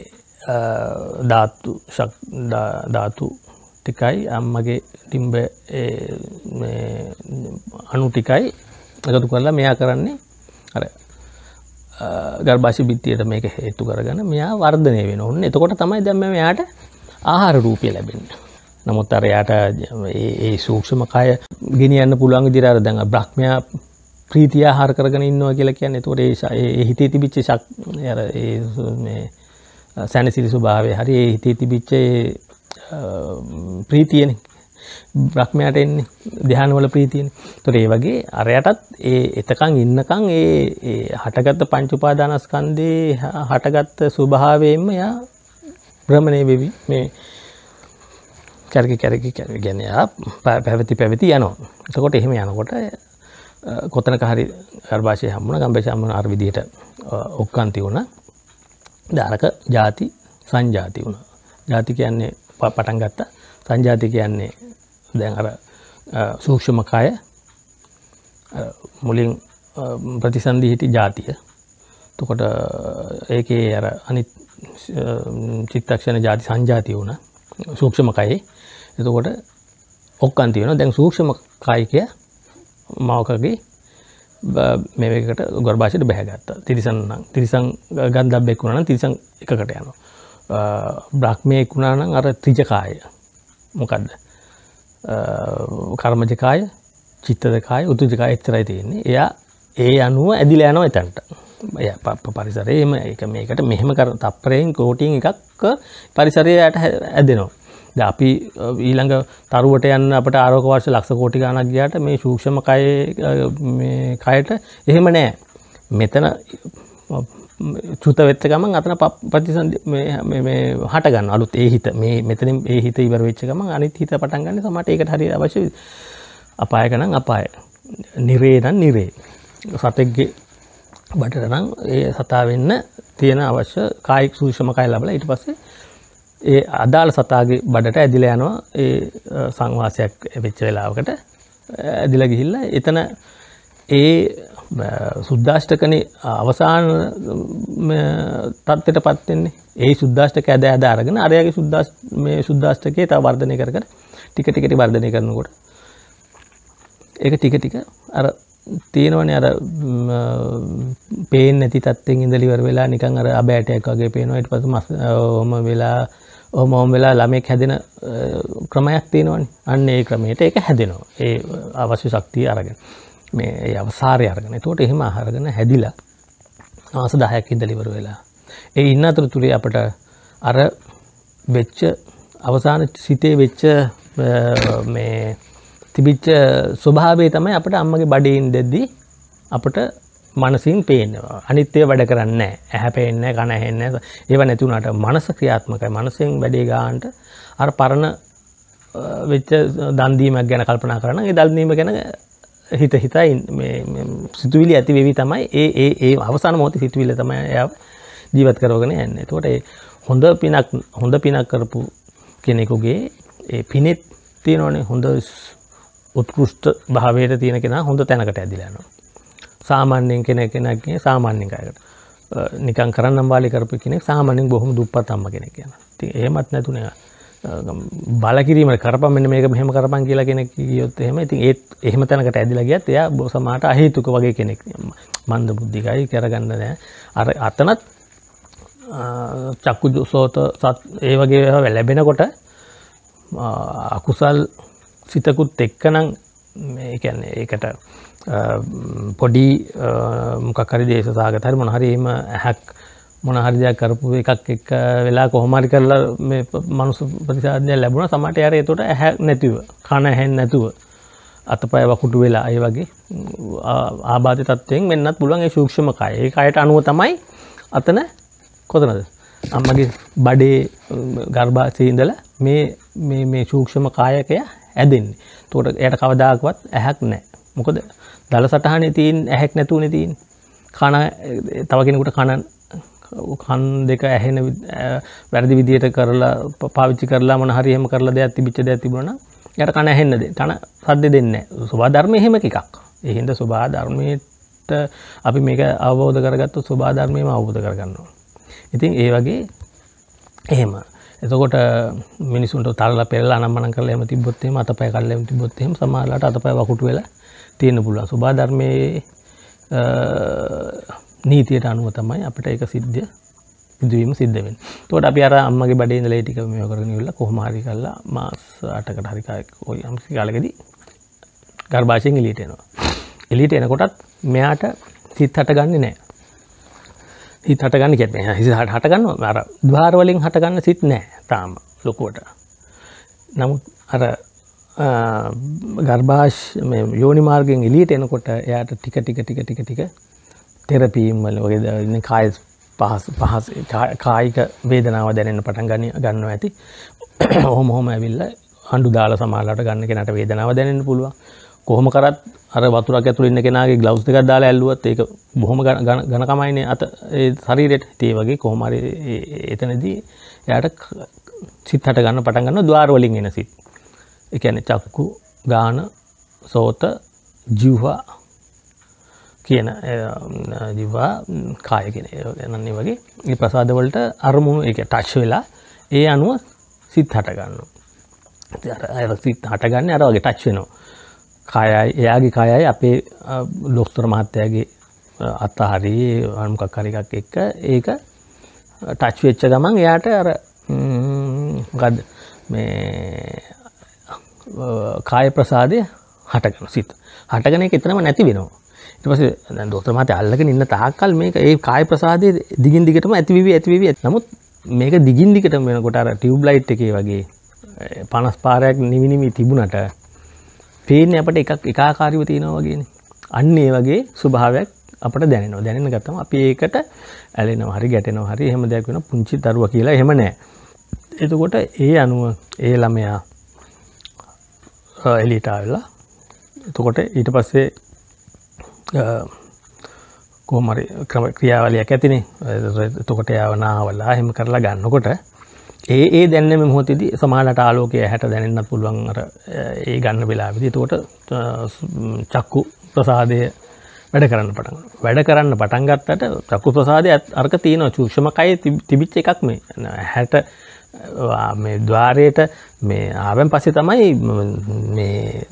ධාතු ධාතු ටිකයි අම්මගේ ටිම්බ අනු ටිකයි එකතු කරලා මෙයා කරන්නේ අර ගර්භාෂි බිත්තියට මේක හේතු කරගන මෙයා වර්ධනය වෙන ඔන්න එතකොට තමයි දැම්ම මෙයාට ආහාර රූපය ලැබෙන්න. නමුත් අරයාට ඒ සූක්ෂම කය ගෙනියන්න පුළුවන් දිරර දැඟ බ්‍රහ්මයා ප්‍රීතිය ආහාර කරගෙන ඉන්නවා කියලා කියන්නේ. එතකොට ඒ හිතේ තිබිච්ච ශක් අර ඒ සැනසිලි ස්වභාවය හරි ඒ හිතේ තිබිච්ච ප්‍රීතියනේ. බ්‍රහ්මයට එන්නේ ධ්‍යානවල ප්‍රීතියනේ. ඒතකොට ඒ වගේ අරයටත් ඒ එතකන් ඉන්නකන් ඒ හටගත්ත පංච උපාදානස්කන්ධේ හටගත්ත ස්වභාවයෙන්ම යා භ්‍රමණය වෙවි. මේ කැරකි කැරකි කැරි ගැන පැවති පැවති යනවා. එතකොට එහෙම යනකොට කොතනක හරි ගර්භාෂය හම්මුණ ගම්බේශ හම්මුණ අර විදිහට ඔක්කන්ති වුණ. ධාරක ජාති සංජාති වුණ. ජාති කියන්නේ පටන් ගත්ත. සංජාති කියන්නේ දැන් අර සූක්ෂම කය මුලින් ප්‍රතිසන්ධි හිටි ජාතිය. තකොට ඒකේ අර අනි චිත්තක්ෂණ ජාති සංජාති වුණ. සූක්ෂම කයේ. එතකොට ඔක්කන්ති වෙන දැන් සූක්ෂම කායිකය මවකගේ මේකට ගොර්භාෂයට බැහගත්ත තිරිසන් තිරිසං ගන්ධබ්බෙක් වුණන තිරිසං එකකට යනවා. බ්‍රහ්මයෙක් වුණානම් අර ත්‍රිජකාය. මොකක්ද කර්මජකාය චිත්තදකාය උතුජකාය එච්චරයි තියෙන්නේ. එයා ඒ අනුව ඇදිල යනව එතැන්ට. එය ප පරිසරයම එක මේකට මෙහෙම කර තප්පරයෙන් කෝටින් එකක් පරිසරයට ඇදෙනවා. ද අපි ඊළඟ තරුවට යන්න අපට ආරෝක වර්ෂ ලක්ෂ කෝටි ගණක් ගියාට මේ සූක්ෂම කය කයට එහෙම නෑ. මෙතන චුත වෙත්ත ගමන් අතන ප්‍රතිසන්ධ හට ගන්න. අලුත් ඒ හිත මේ මෙතනින් ඒ හිත ඉවර වෙච්ච ගමන් අනිත් හිත පටන් ගන්න සමට ඒකට හරි අවශ්‍ය අපායකනම් අපාය. නිරේ නම් නිරේ. සතෙක්ගේ බටට නම් ඒ සතා වෙන්න තියෙන අවශ්‍ය කායික් සූෂමකයි ලබල ඊට පස්සේ ඒ අදාළ සතාගේ බඩට ඇදිල යනවා. ඒ සංවාසයක් වෙච්ච වෙලාවකට ඇදිල ගිහිල්ල එතන ඒ සුද්දාෂ්ටකන අවසාන තත්වට පත්වෙන්නේ ඒ සුද්දාෂ්ටක ඇද ඇද අරගෙන අරයාගේ සුද්දාස් මේ සුද්දාෂ්ටකේ තා වර්ධනය කර කර ටික ටිකට වර්ධනය කරනකොට. ඒක ටික ටික අර තියෙනවනේ අර පේන නැති තත්වෙන් ඉඳලිවර වෙලා නිකන් අර අබෑටයක් වගේ පේනවා. ඊට පස්සේ මස් ඔහම වෙලා ඔහොම වෙලා ළමෙක් හැදෙන ක්‍රමයක් තියෙනවනි. අන්න ඒ ක්‍රමයට ඒක හැදෙනවා. ඒ අවශ්‍ය ශක්තිය අරගෙන. මේ අවසාරය අරගෙන. තෝට එහෙම අහරගෙන හැදිලා ආස දහයක් ඉදලිවර වෙලා. ඒ ඉන්න අතුර තුරේ අපට අර වෙච්ච අවසාන සිතේ වෙච්ච මේ තිබිච්ච ස්වභාවේ තමයි අපට අම්මගේ බඩයින් දෙද්දී අපට මනසින් පේනවා. අනිත්‍යය වැඩ කරන්න ඇහැ පේන්න කණ හෙන්න ඒව නැතිවුණට මනස ක්‍රියාත්මකයි. මනසෙන් වැඩේ ගාන්ට අර පරණ වෙච්ච දන්දීමක් ගැන කල්පනා කරන ඒ දල්දීම ගැන හිත හිතයි සිතුවිලි ඇති වෙවි තමයි ඒ ඒ ඒ අවසාන මොහොත සිතුවිල්ල තමයි එයා ජීවත් කරවගෙන යන්නේ. එතකොට ඒ හොඳ පිනක් හොඳ පිනක් කරපු කෙනෙකුගේ ඒ පිනෙත් තියෙනවනේ. හොඳ උත්කෘෂ්ඨ භාවයට තියෙන කෙනා හොඳ තැනකට ඇදිලා යනවා. සාමාන්‍යයෙන් කෙනෙක් කෙනෙක්ගේ සාමාන්‍ය කයකට. නිකන් කරන්නම් වාලි කරපු කෙනෙක් සාමාන්‍යයෙන් බොහොම දුප්පත් අම්ම කෙනෙක් යනවා. ඉතින් එහෙමත් නැතුනේ බලකිරීමට කරපම් මෙන්න මේක මෙහෙම කරපන් කියලා කෙනෙක් කියොත් එහෙම ඉතින් ඒත් එහෙම තැනකට ඇදිලා ගියත් එයා සමාට අහේතුක වගේ කෙනෙක් මන්ද බුද්ධිකයි කරගන්න නෑ අර අතනත් චක්කු සෝත සත් ඒ වගේ ලැබෙනකොට අකුසල් සිතකුත් එක්කනම් ඒකන්නේ ඒකට පොඩි මොකක්හරි දේශ සාගතහරි මොනහරීම ඇහැක් මොනහරි දෙයක් කරපු එකක් එක් වෙලා කොහොමරි කරලා මනුස ප්‍රතිසාධනය ලැබුණ. සමට අර එතොට ඇහැ නැතිව කණ හැන් නැතුව අතපය වකුටු වෙලා අය වගේ ආබාධ තත්වයෙන් වෙන්නත් පුළුවන් ඒ ශූක්ෂමකය ඒ අයට අනුව තමයි අතන කොතනද? අම්මගේ බඩේ ගර්භාසයඉඳල මේ මේ ශූක්ෂම කායකය ඇදෙන්නේ. තෝට එයට කවදාකවත් ඇහැක් නෑ මොකද දල සටහන තිීන් ඇහැක් නැතුවන තිීන් කන තව කෙනෙකුට කණන් කන් දෙක ඇහෙන වැරදි විදියට කරලා පාවිච්චි කරලා මොන හරිහම කරලා දෙයක් තිබිච්ච දෙයක් තිබුණා යට කන ඇහෙන්නද කන සද්ද දෙන්න සුභා ධර්ම එහෙම එකක්. එහින්ද සුභා ධර්මයට අපි මේක අවබෝධ කරගත්තු සුභා ධර්මයම අවබෝධ කරගන්නවා. ඉතින් ඒ වගේ එහෙම. එතකොට මිනිසුන්ට තරලා පෙරලා අනම්මන කරලා එහෙම තිබ්බොත් එහෙම අතපය කල්ලා එහෙම තිබ්බොත් එහෙම සමහරලාට අතපය වකුටු වෙලා තියෙන්න පුළුවන්. සුභා ධර්මයේ නීතියට අනුව තමයි අපිට ඒක සිද්ධ ඉදවීම සිද්ධවෙන් තොට අපි අර අම්මගේ බඩේ දල ටික මේ කරන වෙල්ල කොහමහරි කල්ලා මාස් අටකට හරිකායක් ඔය අම්සි කාලකෙද ගර්භාෂයෙන් එලිට එනවා. එලිට එනකොටත් මෙයාට සිත් හට ගන්න නෑ හිත් හටගන්න කෙත් හිසි හට හටගන්න අර දවාරවලින් හටගන්න සිත් නෑ තාම ලොකුවට. නමුත් අර ගර්භාෂ් යෝනි මාර්ගෙන් එලියට එනකොට එයාට ටික ටික ටික ටික ටික තෙරපීම්වල වගේ කාය පහස් පහස් කායික වේදනාව දැනෙන පටන් ගනි ගන්න ඇති. ඔහොම හොම ඇවිල්ල අන්ඩු දාල සමාලට ගන්න කෙනට වේදනාව දැනෙන පුළුවන්. කොහොම කරත් අර වතුරක් ඇතුළ ඉන්න කෙනගේ ගලවස් දෙකක් දාලා ඇල්ලුවත් ඒක බොහොම ගණකමයිනේ අත ශරීරයට තේ වගේ කොහොමරි එතනදී එයාට සිත් හට ගන්න පටන් ගන්න ద్వාරවලින් එන සිත්. ඒ කියන්නේ චක්කු ගාන සෝත ජීවහා කියන ජිවා කාය කෙන නන්නේ වගේ ඒ ප්‍රසාදවලට අරමුණු එක ටච් වෙලා ඒ අනුව සිත් හටගන්න සිත් හටගන්න අර වගේ ටච් වෙනවා. කායයි එයාගේ කායයි අපේ ලොස්තර මහත්තයාගේ අත්තහරි අනුකක් හරිකක් එක්ක ඒක ටච් වෙච්ච ගමන් එයාට අර ගද මේ කාය ප්‍රසාදය හටගන සිත්. හටගන එක එතනම නැති වෙනවා. ඉටපස දොතර මත අල්ලක ඉන්න තාකල් මේක ඒ කාය ප්‍රසාදය දිගින් දිගටම ඇතිවී ඇතිවී නමුත් මේක දිගින් දිගට වෙනකොට අර ටියව් ලයිට් එකේ වගේ පනස් පාරයක් නිමිනිමි තිබුණට පේන අපට එකක් එකාකාරිව තියෙනවා වගේන. අන්න ඒ වගේ ස්වභාවයක් අපට දැනෙනවා. දැනෙන ගත්තම අපි ඒකට ඇලෙනවා හරි ගැටෙනවා හරි එහෙම දෙයක් වෙන පුංචි දරුව කියලා එහෙම නෑ එතකොට ඒ අනුව ඒ ළමයා එලිට ආවෙලා එතකොට ඊට පස්සේ කෝමරි ක්‍රම ක්‍රියාවලයක් ඇතිනේ. එතකොට යාවනාවලා එහෙම කරලා ගන්නකොට ඒ ඒ දැන්නම මොහොතදි සමාලට ආලෝකය හැට දැනන්න පුළුවන් අර ඒ ගන්න වෙලා විදි තෝට චක්කු ප්‍රසාදය වැඩ කරන්න පටන් වැඩ කරන්න පටන් ගත්තට චක්කු ප්‍රසාදය අර්ක තියෙන චූක්ෂමකයි තිබිච්ච එකක් මේ. හැට මේ ద్వාරයට මේ ආවෙන් පස්සේ තමයි මේ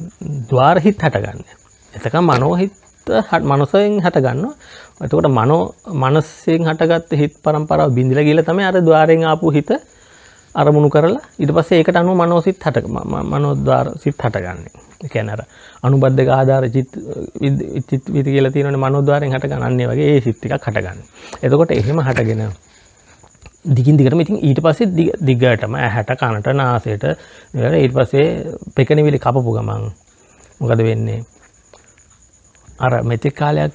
ద్వාර හිත් හටගන්නේ. එතකම මනෝ හිත් මනසෙන් හටගන්නවා. එතකොට මනෝ මනසෙන් හටගත්ත හිත් පරම්පරාව බිඳිලා ගිහලා තමයි අර ద్వාරෙන් ආපු හිත අරමුණු කරලා ඊට පස්සේ ඒකට අනුව මනෝ සිත් හට මනෝ ద్వාර සිත් හටගන්නේ. ඒ කියන්නේ අර අනුබද්ධක ආධාර චිත් චිත් විදි කියලා තියෙනවනේ මනෝ ద్వාරෙන් හටගන්නේ වගේ ඒ සිත් ටිකක් හටගන්නේ. එතකොට එහෙම හටගෙන දිගින් දිගටම ඉතින් ඊට පස්සේ දිගටම ඇහැට කනට නාසයට ඊට පස්සේ පෙකණවිලි කපපු ගමන් මොකද වෙන්නේ? අර මෙතෙක් කාලයක්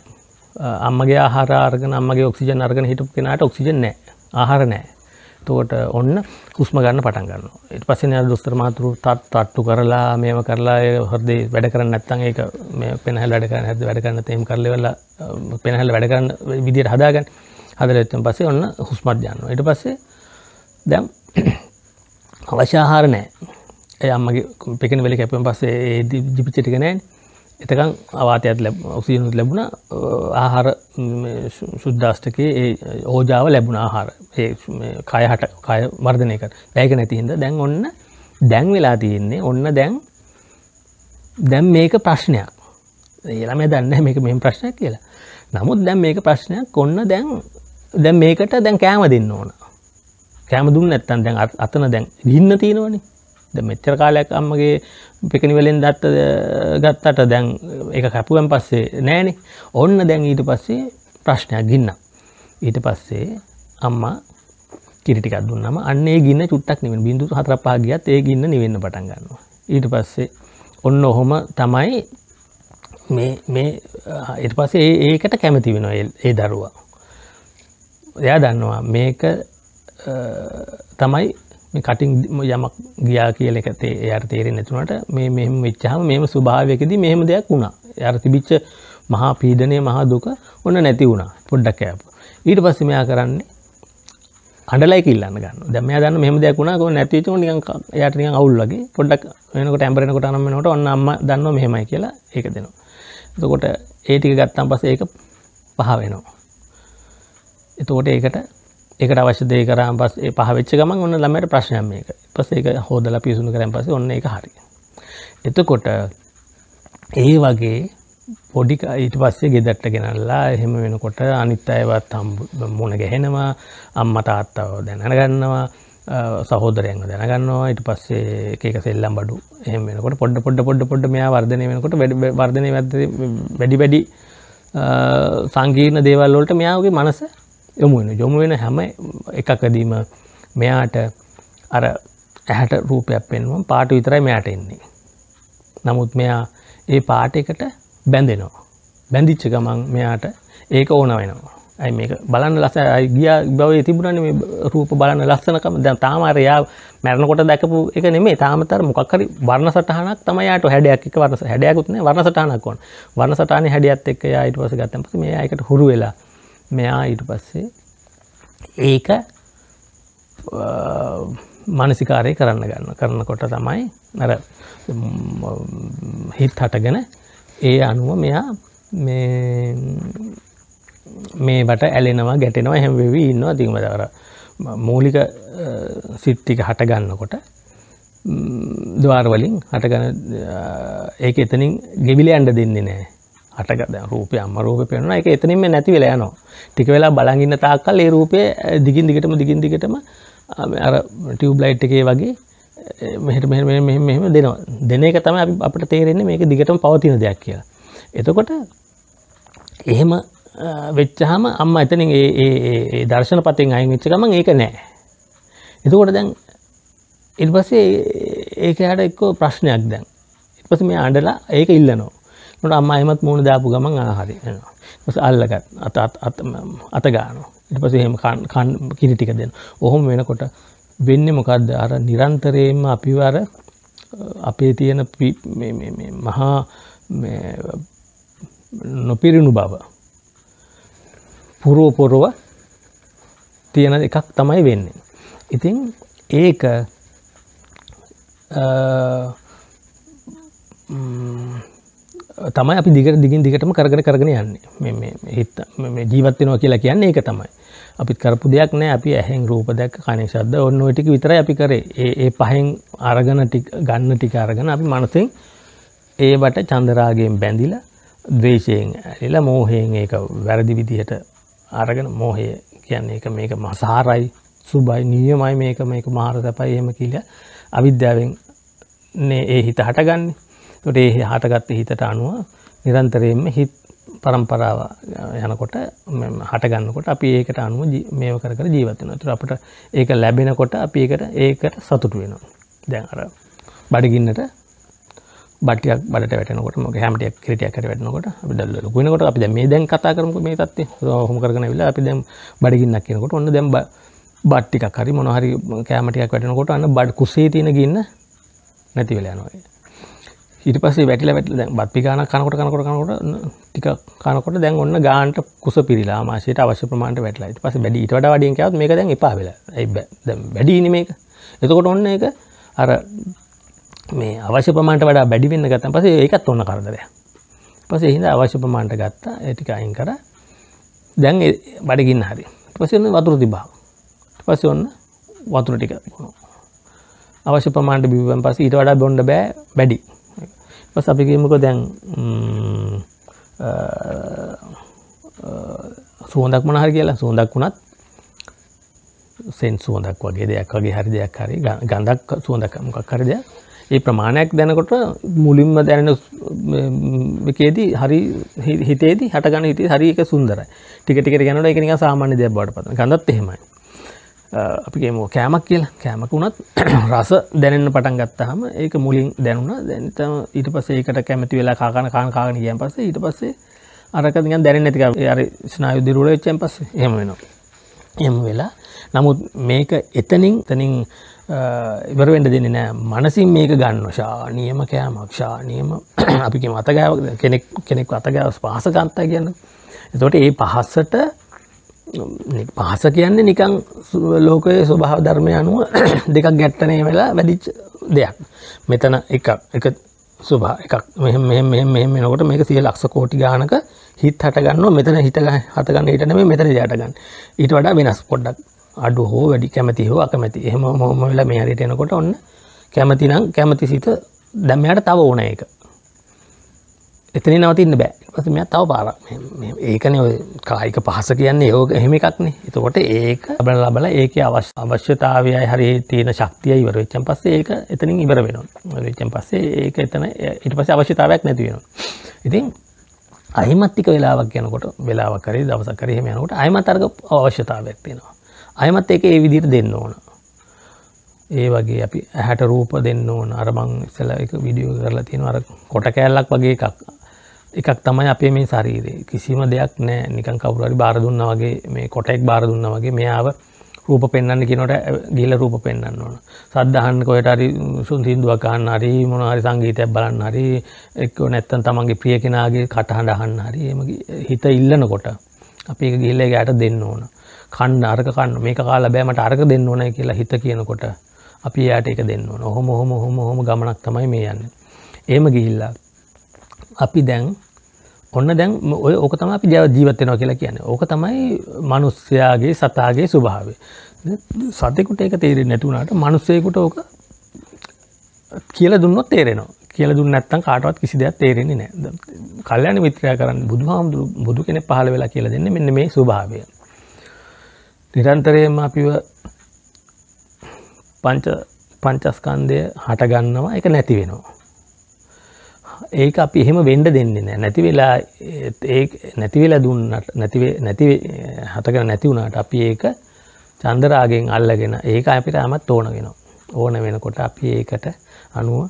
අම්මගේ ආහාර අරගෙන අම්මගේ ඔක්සිජන් අරගෙන හිටපු කෙනාට ඔක්සිජන් නැහැ ආහාර නැහැ එතකොට ඔන්න හුස්ම ගන්න පටන් ගන්නවා. ඊට පස්සේ නේ දොස්තර මාතුරු තට්ටු කරලා මේව කරලා හෘදේ වැඩ කරන්නේ නැත්නම් ඒක මේ පෙනහැල් වැඩ කරන්නේ නැද්ද? වැඩ කරන්නේ නැත්නම් එහෙම කරලා ඉවරලා පෙනහැල් වැඩ කරන විදියට හදාගන්න. හදලා ඉතින් පස්සේ ඔන්න හුස්මත් යනවා ඊට පස්සේ දැන් අවශ්‍ය ආහාර නැහැ. ඒ අම්මගේ පෙකෙන වෙලේ කැපුවෙන් පස්සේ ඒ ජිපිච්ච ටික නැහැනේ එතකං අවාතයක් ලැබ ඔක්සිජනුත් ලැබුණ. ආහාර ශුද්ධාෂ්ටකයේ ඒ ඕජාව ලැබුණ ආහාර. ඒ කය හට කය වර්ධනයකට දැයක නැතිහින්ද දැන් ඔන්න දැන් වෙලා තියෙන්නේ. ඔන්න දැන් දැන් මේක ප්‍රශ්නයක්. ඒලම දන්න මේක මෙම ප්‍රශ්නයක් කියලා. නමුත් දැන් මේක ප්‍රශ්නයක්. ඔන්න දැන් දැන් මේකට දැන් කෑම දෙන්න ඕන. කෑම දුන්න ඇත්තන් දැන් අතන දැන් ගින්න තියෙනවනේ. මෙච්චර කාලයක් අම්මගේ පෙකනිවලෙන් දත්ත ගත්තට දැන් එක කැපුුවන් පස්සේ නෑනෙ. ඔන්න දැන් ඊට පස්සේ ප්‍රශ්නයක් ගින්න. ඊට පස්සේ අම්මා කිරිටිකක් දුන්නම අන්නේ ගින්න චුට්ටක් නිවෙන බිඳු හතර පාගියත් ඒ ගින්න නිවෙන්න පටන් ගන්නවා. ඊට පස්සේ ඔන්න ඔහොම තමයි මේ මේ එට පස්සේ ඒකට කැමති වෙන ඒ දරුවා. එයා දන්නවා මේක තමයි කටින් යමක් ගියා කියල එක එයට තේරෙන් නැතුනට මේ මෙම වෙච්චහම මෙම ස්වභාවයකදී මෙහෙම දෙයක් වුණා. යට තිබිච්ච මහා පීඩනය මහා දුක ඔන්න නැති වුණා පොඩ්ඩක් කෑප ඊට පස්සේ මෙයා කරන්නේ අඩලයි කිල්ලන්න ගන්න. දැම දන්න මෙම දෙයක් වුණා කො නැතිච නික යට නික අවුල්ලගේ පොඩ්ඩක් වෙනකට ඇම්බරෙනකොට අනම්මනට ඔන්න අම්ම දන්න මෙහෙමයි කියලා ඒක දෙනවා. එතකොට ඒටික ගත්තම් පස ඒක පහ වෙනවා. එතකොට ඒකට එකට අවශ්‍ය දේ කරම් පස් පහවෙච්ච ගමන් ඔන්න ළමයට ප්‍රශ්නයක් මේක. පස ඒක හෝදලා පිසුණු කරන් පස්සේ ඔන්න ඒක හරි. එතකොට ඒ වගේ පොඩි ඊට පස්සේ ගෙදරට ගෙනල්ලා එහෙම වෙනකොට අනිත් අයවත් මුණ ගැහෙනවා අම්මා තාත්තව දැනගන්නවා සහෝදරයන්ව දැනගන්නවා ඊට පස්සේ ඒක සෙල්ලම් බඩු එහෙම වෙනකොට පොඩ පොඩ පොඩ පොඩ මෙයා වර්ධනය වෙනකොට වර්ධනය වැඩි වැඩි සංකීර්ණ දේවල් වලට මෙයාගේ මනස යොමු වෙන යොමු වෙන හැම එකකදීම මෙයාට අර ඇහැට රූපයක් පෙන්වුවම පාට විතරයි මෙයාට එන්නේ. නමුත් මෙයා ඒ පාට එකට බැඳෙනවා. බැඳිච්ච ගමන් මෙයාට ඒක ඕන වෙනවා. ඇයි මේක බලන්න ලස ගිය බව තිබුණන මේ රූප බලන්න ලස්සනකම දැන් තාමාර යා මැරණකොට දැකපු එක නෙමේ තාමතර මොකක්හරි වර්ණ සටහනක් තමයියට හැඩයක් එක වර්ස හැඩයකුත්න වර්ණ සටහනක් වොන් වර්ණ සටහන හැඩියත් එක් යායිට පස ගත්තම පස මේ අයකට හුරු වෙලා මෙයා ඊට පස්සේ ඒක මානසිකාරය කරන්න ගන්න කරනකොට තමයි අර හිත් හටගෙන ඒ අනුව මෙයා මේකට ඇලෙනවා ගැටෙනවා හැම වෙවී ඉන්නවා. තිීමදවර මූලික සිට්ටික හටගන්නකොට දවාර්වලින් හටගන ඒක එතනින් ගෙවිලි අන්ඩ දෙන්නේ නෑ හටගද රූපය අම්ම රූප පෙනුන එක එතනින්ම නැති වෙලා යනවා. ටික වෙලා බලගන්න තාක්කල් ඒ රූපය දිගින් දිගටම දිගින් දිගටම අර ටියව් ලයිට් එකේ වගේ මෙහට මෙ මෙ මෙහෙම දෙනවා. දෙන එක තම අපට තේරෙන්නේ මේක දිගටම පවතින දෙයක් කියලා. එතකොට එහෙම වෙච්චහම අම්ම එතනින් ඒ දර්ශන පතෙන් අයින් වෙච්ච ගමන් ඒක නෑ. එතකොට දැන් ඉල්පසේ ඒක හට එක්කෝ ප්‍රශ්නයක් දැන්. ඉපස මේ අඩලා ඒක ඉල්ලනවා. ට අම්ම එමත් මුණ දාපු ගමන් ආහරි අල්ලගත් අත අතගාන ඉට පස එහෙම කන් කිරි ටික දෙන්න ඔහොම වෙනකොට වෙන්න මොකක්ද අර නිරන්තරයෙන්ම අපිවර අපේ තියෙන මහා නොපිරිණු බව පුරෝපොරොව තියෙන එකක් තමයි වෙන්නේ. ඉතින් ඒක තමයි අපි දිගට දිගින් දිගටම කරගෙන කරගෙන යන්නේ. හිත් ජීවත්වෙනවා කියලා කියන්නේ ඒක තමයි. අපිත් කරපු දෙයක් නෑ අපි ඇහෙන් රූප දැක් කනේ ශබ්ද ඔන්න ඔය ටික විතරයි අපි කරේ. ඒ ඒ පහෙන් අරගෙන ටික ගන්න ටික අරගෙන අපි මනසෙන් ඒවට චන්දරාගයෙන් බැඳිලා ද්වේෂයෙන් ඇලිලා මෝහයෙන් ඒක වැරදි විදිහට අරගෙන මෝහය කියන්නේ ඒක මේක මසාරයි සුබයි නියමයි මේක මේක මාර සැපයි එහෙම කියලා අවිද්‍යාවෙන් ඒ හිත හටගන්නේ. ඒකට ඒ හටගත්ත හිතට අනුව නිරන්තරයෙන්ම හිත් පරම්පරාව යනකොට හටගන්නකොට අපි ඒකට අනුව මේව කර කර ජීවත් වෙනවා. ඒතර අපිට ඒක ලැබෙනකොට අපි ඒකට ඒකට සතුටු වෙනවා. දැන් අර බඩගින්නට බටියක් බඩට වැටෙනකොට මොකද හැමටියක් කිරිටියක් හරි වැටෙනකොට අපි දැන් ලොකු වෙනකොට අපි දැන් මේ දැන් කතා කරමුකෝ මේ தත්ත්වය. ඔහොම කරගෙන ඇවිල්ලා අපි දැන් බඩගින්නක් කියනකොට ඔන්න දැන් බත් ටිකක් හරි මොනවා හරි කැම ටිකක් වැටෙනකොට අන්න බඩ කුසේ තියෙන ගින්න නැති වෙලා යනවා. ඊට පස්සේ වැටිලා වැටිලා දැන් බත් පිකානක් කනකොට කනකොට කනකොට ටික කනකොට දැන් ඔන්න ගානට කුස පිරීලා ආමාශයට අවශ්‍ය ප්‍රමාණයට වැටලා. ඊට පස්සේ වැඩි ඊට වඩා වැඩියෙන් කෑවොත් මේක දැන් එපා වෙලා. ඇයි දැන් වැඩිනේ මේක. එතකොට ඔන්න ඒක අර මේ අවශ්‍ය ප්‍රමාණයට වඩා වැඩි වෙන්න ගත්තන් පස්සේ ඒකත් ඔන්න කරදරයක්. පස්සේ හින්දා අවශ්‍ය ප්‍රමාණයට ගත්තා. ඒ ටික අයින් කරා. දැන් බඩගින්න හරි. ඊට පස්සේ ඔන්න වතුර තිබ්බා. ඊට පස්සේ ඔන්න වතුර ටික අවශ්‍ය ප්‍රමාණයට බිව්වන් පස්සේ ඊට වඩා බොන්න බෑ වැඩි. ඊපස් අපි කියමුකෝ දැන් සුවඳක් මොන හරි කියලා සුවඳක් වුණත් සෙන් සුවඳක් වගේ දෙයක් වගේ හරි දෙයක් හරි ගඳක් සුවඳක් මොකක් හරි දෙයක් ඒ ප්‍රමාණයක් දැනකොට මුලින්ම දැනෙන එකේදී හරි හිතේදී හටගන්න හිතේ හරි එක සුන්දරයි. ටික ටික යනකොට ඒක නිකන් සාමාන්‍ය දෙයක් බවට පත් වෙනවා. ගඳත් එහෙමයි. අපි කියමු කෑමක් කියලා. කෑමක උනත් රස දැනෙන්න පටන් ගත්තාම ඒක මුලින් දැනුණා. දැන් ඊට පස්සේ ඒකට කැමති වෙලා කාකන කාන කාගෙන ගියන් පස්සේ ඊට පස්සේ අරක නිකන් දැනෙන්නේ නැති කම. ඒ අර ස්නායු දිරුල වෙච්චන් පස්සේ එහෙම වෙනවා. එහෙම වෙලා නමුත් මේක එතනින් එතනින් ඉවර වෙන්න දෙන්නේ නෑ මනසින් මේක ගන්න ශානියම කෑමක් ශානියම අපි කියමු අතගෑව කෙනෙක් කෙනෙක් අතගෑව පහස ගන්තා කියන්න. එතකොට ඒ පහසට පහස කියන්නේ නිකං ලෝකයේ ස්වභාව ධර්මය අනුව දෙකක් ගැට්ටනය වෙලා වැඩිච් දෙයක්. මෙතන එකක් එක සුභා එකක්. මෙහම මෙහම මෙහම මෙහම වෙනකොට මේක සිය ලක්ෂ කෝටි ගානක හිත් හටගන්න මෙතන හිටග හතගන්න හිටනම මෙතන ජයටගන්න ඊට වඩා වෙනස් පොඩ්ඩක්. අඩු හෝ වැඩි කැමති හෝ අකමැති. එහෙම මොහොම වෙලා මේ හරියට එනකොට ඔන්න කැමති නම් කැමති සිත දැම්මයට තව ඕන එක එතන නවතින්න බෑ. පස මෙ තව පාරක් ඒකන කායික පහස කියන්නේ. යෝග එහෙම එකක්නේ. එතකොට ඒක බල ලබල ඒක අවශ්‍ය අවශ්‍යතාවයයි හරි තියෙන ශක්තිය ඉවර වෙච්චන් පස්සේ ඒක එතනින් ඉවර වෙනවා. වෙච්චන් පස්සේ ඒක එතන ඉට පස්සේ අවශ්‍යතාවයක් නැති වෙනවා. ඉතින් අහිමත්තික වෙලාවක් යනකොට වෙලාවක් කරේ දවසක් කරේ එහෙම යනකොට අයමත් අර්ග අවශ්‍යතාවයක් තියෙනවා. අයමත් ඒක ඒ විදිහට දෙන්න ඕන. ඒ වගේ අපි ඇහැට රූප දෙන්න ඕන. අරමං ඉස්සල එක විඩියෝ කරලා තියෙන අර කොට කෑල්ලක් වගේ එකක්. එකක් තමයි අපේ මේ ශරීරයේ කිසිම දෙයක් නෑ නිකන් කවුරුහරි බාර දුන්නා වගේ මේ කොටෙක් බාර දුන්නා වගේ මෙයාව රූප පෙන්වන්න කියනකොට ගිහලා රූප පෙන්වන්න ඕන. සද්ද අහන්න කොහෙට හරි සින්දුවක් අහන්න හරි මොන හරි සංගීතයක් බලන්න හරි එක්ක නැත්තම් තමන්ගේ ප්‍රිය කෙනාගේ කටහඬ අහන්න හරි එහෙම හිත ඉල්ලනකොට අපි ඒක ගිහලා එයාට දෙන්න ඕන. කන්න අරක කන්න මේක කාලා බෑ මට අරක දෙන්න ඕනයි කියලා හිත කියනකොට අපි එයාට ඒක දෙන්න ඕන. ඔහොම ඔහොම ඔහොම ඔහොම ගමනක් තමයි මේ යන්නේ. එහෙම ගිහිල්ලා අපි දැන් ඔන්න දැන් ඔය ඕක තම අපි ජව ජීවත්වෙනවා කියලා කියන ඕක තමයි මනුස්්‍යයාගේ සතාගේ ස්වභාවේ සතෙකුට ඒක තේරෙන් නැතුුණට මනුස්සයකුට ඕක කියල දුන්නොත් තේරෙනවා. කියල දුන්න නැත්තන් කාටවත් කිසි දෙයක් තේරෙන්නේ නෑ කල්යන මිත්‍රය කරන්න බුදු හාමුදුරු බුදු කෙනෙ පහල වෙලා කියලා දෙන්න මෙන්න මේ ස්වභාවය. නිරන්තරයම අපිව පංච පංචස්කන්දය හටගන්නවා එක නැති වෙනවා. ඒක අපි එහෙම වෙන්ඩ දෙන්නේ නෑ. නැති වෙලා ඒ නැතිවෙලා දුන්නට නැතිවේ නැති හතකර නැති වුණට අපි ඒක චන්දරාගෙන් අල්ලගෙන ඒක අපිට අමත් ඕන වෙන ඕන වෙනකොට අපි ඒකට අනුව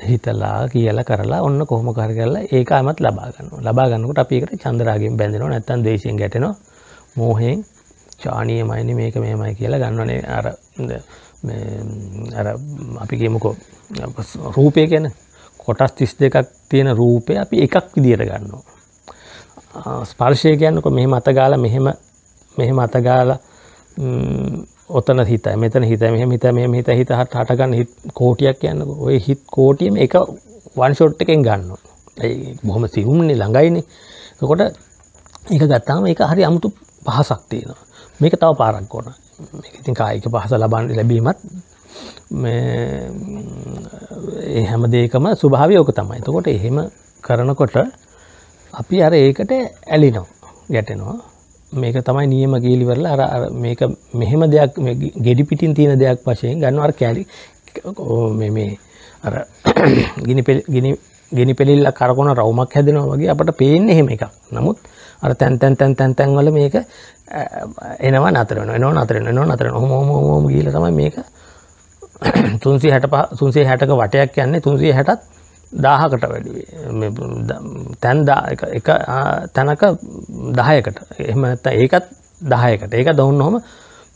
හිතලා කියල කරලා ඔන්න කොහොම කර කරලා ඒක අමත් ලබාගන්න ලබාගන්නකට අපිකට චන්දරාගෙන් බැඳෙනවා නැත්තන් දේශයෙන් ගැටෙනවා. මෝහෙන් චානීය මයිනි මේක මේමයි කියලා ගන්නවනේ. අර අර අපි කියමුකෝ රූපය ගැන. කොටස් තිස් දෙකක් තියෙන රූපය අපි එකක් විදියට ගන්නවා. ස්පර්ශය කියන්නක මෙහෙම අතගාල මෙහෙම මෙහෙම අතගාල ඔතන හිත මෙතන හිත මෙහම හිත මෙම හිත හිත හට හටගන්න හිත් කෝටියක් කියන්න ඔය හිත් කෝටියම එක වන්ෂොට් එකෙන් ගන්න බොහොම සිහුම්න්නේ ළඟයිනේ. කොට එක ගත්තාම එක හරි අමුතු පහසක් තියෙනවා. මේක තව පාරක් ඕන. ඉතින් කායික පහස ලබන්න ලැබීමත් ඒ හැම දේකම ස්වභාවයෝක තමයි. එතකොට එහෙම කරනකොට අපි අර ඒකට ඇලිනෝ ගැටෙනවා. මේක තමයි නියම ගීලිවරල අර මේක මෙහෙම දෙයක් ගෙඩි පිටින් තියෙන දෙයක් වශයෙන් ගන්නවර කෑලි මේ අර ගිනි ගෙනි පෙලිල්ල කරකොන රවමක් හැදෙනවා වගේ අපට පේන්නේ එහෙම එකක්. නමුත් අර තැන් තැන් තැන් තැන් තැන්වල මේක එනවා නතරන එනවා නතරන එනවා නතරන හොම හෝම ගීල තමයි මේක තුන්සේ හැට තුන්සේ හැටක වටයක් යන්නේ තුන්සේ හැටත් දාහකට වැඩි තැන් එක තැනක දහයකට. එහම ඇත්ත ඒකත් දහයකට. ඒක දවන්න හොම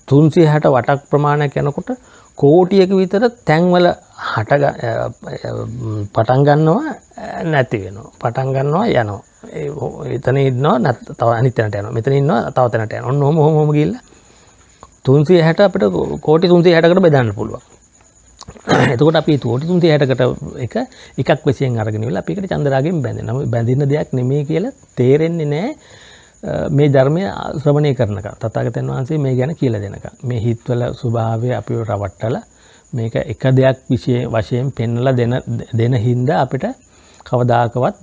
තුන්සේ හැට වටක් ප්‍රමාණයක් යනකොට කෝටියක විතර තැන්වල හට පටන්ගන්නවා නැති වෙනවා. පටන්ගන්නවා යනවා. එතන ඉන්නවා නැත් තව අනිතනට යන මෙතන ඉන්නවා තවතනට යන ඔන්න හොම හොම ගිල්ල තුන්සේ හැට අපට කෝටි තුන්සේ හැටකට බෙදන්න පුළුවන්. එතකොට අපි තෝටි තුන්ති හැටකට එක එකක් වසියෙන් අරගෙනවෙලා අපිකට චන්දරාගෙන් බැඳනම බැඳන්න දෙයක් නෙමේ කියල තේරෙන්නේ නෑ මේ ධර්මය ශ්‍රමණය කරනක තතාගතන් වහන්සේ මේ ගැන කියල දෙනක මේ හිත්වල ස්වභාවය අපි රවට්ටල මේක එක දෙයක් විෂය වශයෙන් පෙන්නල දෙන හින්ද අපිට කවදාකවත්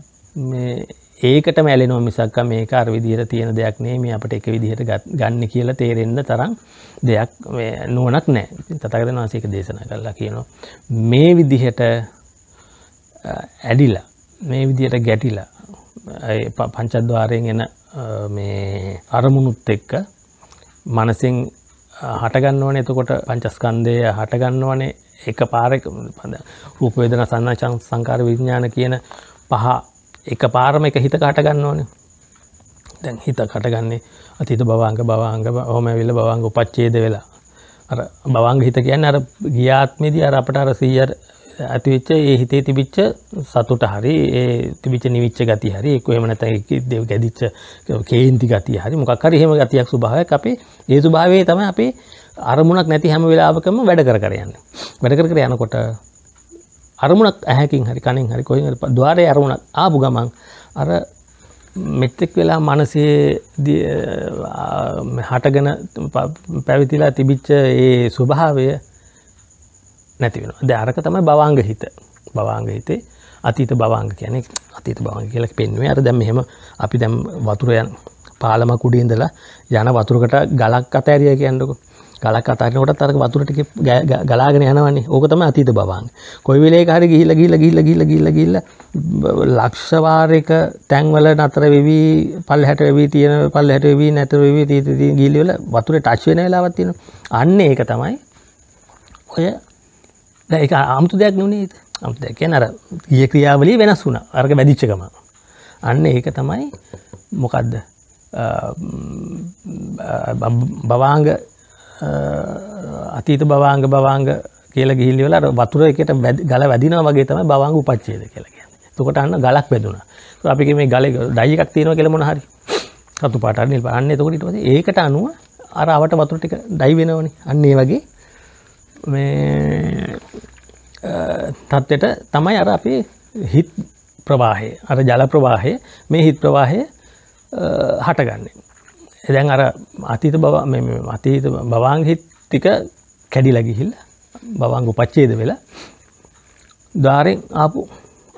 ඒකට මැලෙනෝ මිසක්ක මේක අර විදිහට තියෙන දෙයක් නේ මේ අපට එක විදිහට ගන්න කියලා තේරෙන්න තරම් දෙයක් නුවනක් නෑ. තතකරන වාසේක දේශනා කරලා කියනවා. මේ විදිහට ඇඩිලා මේ විදිහට ගැටිලා පංචද්වාරයෙන් එන මේ අරමුණුත් එක්ක මනසින් හටගන්නවන. එතකොට පංචස්කන්දය හටගන්නවනේ. එක පාරක රූපවේදන සන්නචන් සංකාර විඥාන කියන පහ එක පාරම එක හිත කටගන්න ඕන? දැන් හිත කටගන්නේ අතිත බවාංග බවාංග හොම විල්ල බවාංග උපච්චේද වෙලා. අර බවංග හිත කියන්න අර ගියාත්මේදී අර අපට අර සීයර් ඇතිවෙච්ච ඒ හිතේ තිබිච්ච සතුට හරි ඒ තිබිච්ච නිවිච්ච ගති හරි එක්ක එහෙම නැත්නම් දෙව ගැදිච්ච කේන්ති ගතිය හරි මොකක් හරි එහෙම ගතියක් ස්වභාවයක් අපේ ඒ ස්වභාවයේ තමයි අපේ අරමුණක් නැති හැම වෙලාවකම වැඩ කර කර යන්නේ. වැඩ කර කර යනකොට අරමුණක් ඇහැකින් හරි කනින් හරි කොහි දවාරය අරමුණක් ආපු ගමන් අර මෙත්තෙක් වෙලා මනසේ හටගෙන පැවිතිලා තිබිච්ච ඒ ස්වභාවය නැතිවෙන ද අරක තමයි බවාංග හිත. බවාංග හිතේ අතීත බවාංග කියන අතීත බවාංග කියලක් පෙන්වේ අර දැම් මෙහෙම අපි දැම් වතුරයන් පාලම කුඩින්දලා යන වතුරකට ගලක් අතෑරිය කියන්නකු. ගලක් අතාරනකොට තරක වතුරටික ගලාගෙන යනවන්නේ ඕකතම අතීත බවාන් කොයි වෙලේ හරි ගිහිල්ල ගිල්ල ගිල්ල ගිල්ල ගිල්ල ගිල්ල ලක්ෂවාරයක තැන්වල නතර වෙවී පල් හැට වෙවී තියෙන පල් හැට වෙවී නැත වෙවී තී ගිල්ලිවල වතුර ටච් වෙන වෙලාවත් තියෙන අන්න ඒක තමයි ඔය ඒක අමුතු දෙයක් නුනේ අමුතු දෙයක් කියන අර ගිය ක්‍රියාවලිය වෙනස් වුණා. අරක බැදිච්චකම අන්න ඒක තමයි මොකක්ද බවාංග අතීත බවාංග බවාංග කියල ගිහිල්ලිවල වතුර එකට ගල වැදින වගේ තම බවාංග උපච්චේද කියලගන්න තොකට අන්න ගලක් වැදුන. අපි මේ ගල දයිකක් තියෙන කෙළමොන හරි. සතු පාට නිල් අන්න තකොට ඒකට අනුව අර අවට වතුර ටික ඩයි වෙනවනි. අන්නේ වගේ මේ තත්වට තමයි අර අපේ හිත් ප්‍රවාහය අර ජල ප්‍රවාහය මේ හිත් ප්‍රවාහය හටගන්නේ. එදැන් අර අතීත බව අතීත බවාංහිත් ටික කැඩි ලගිහිල්ල බවංගු පච්චේද වෙලා ධාරෙන් ආපු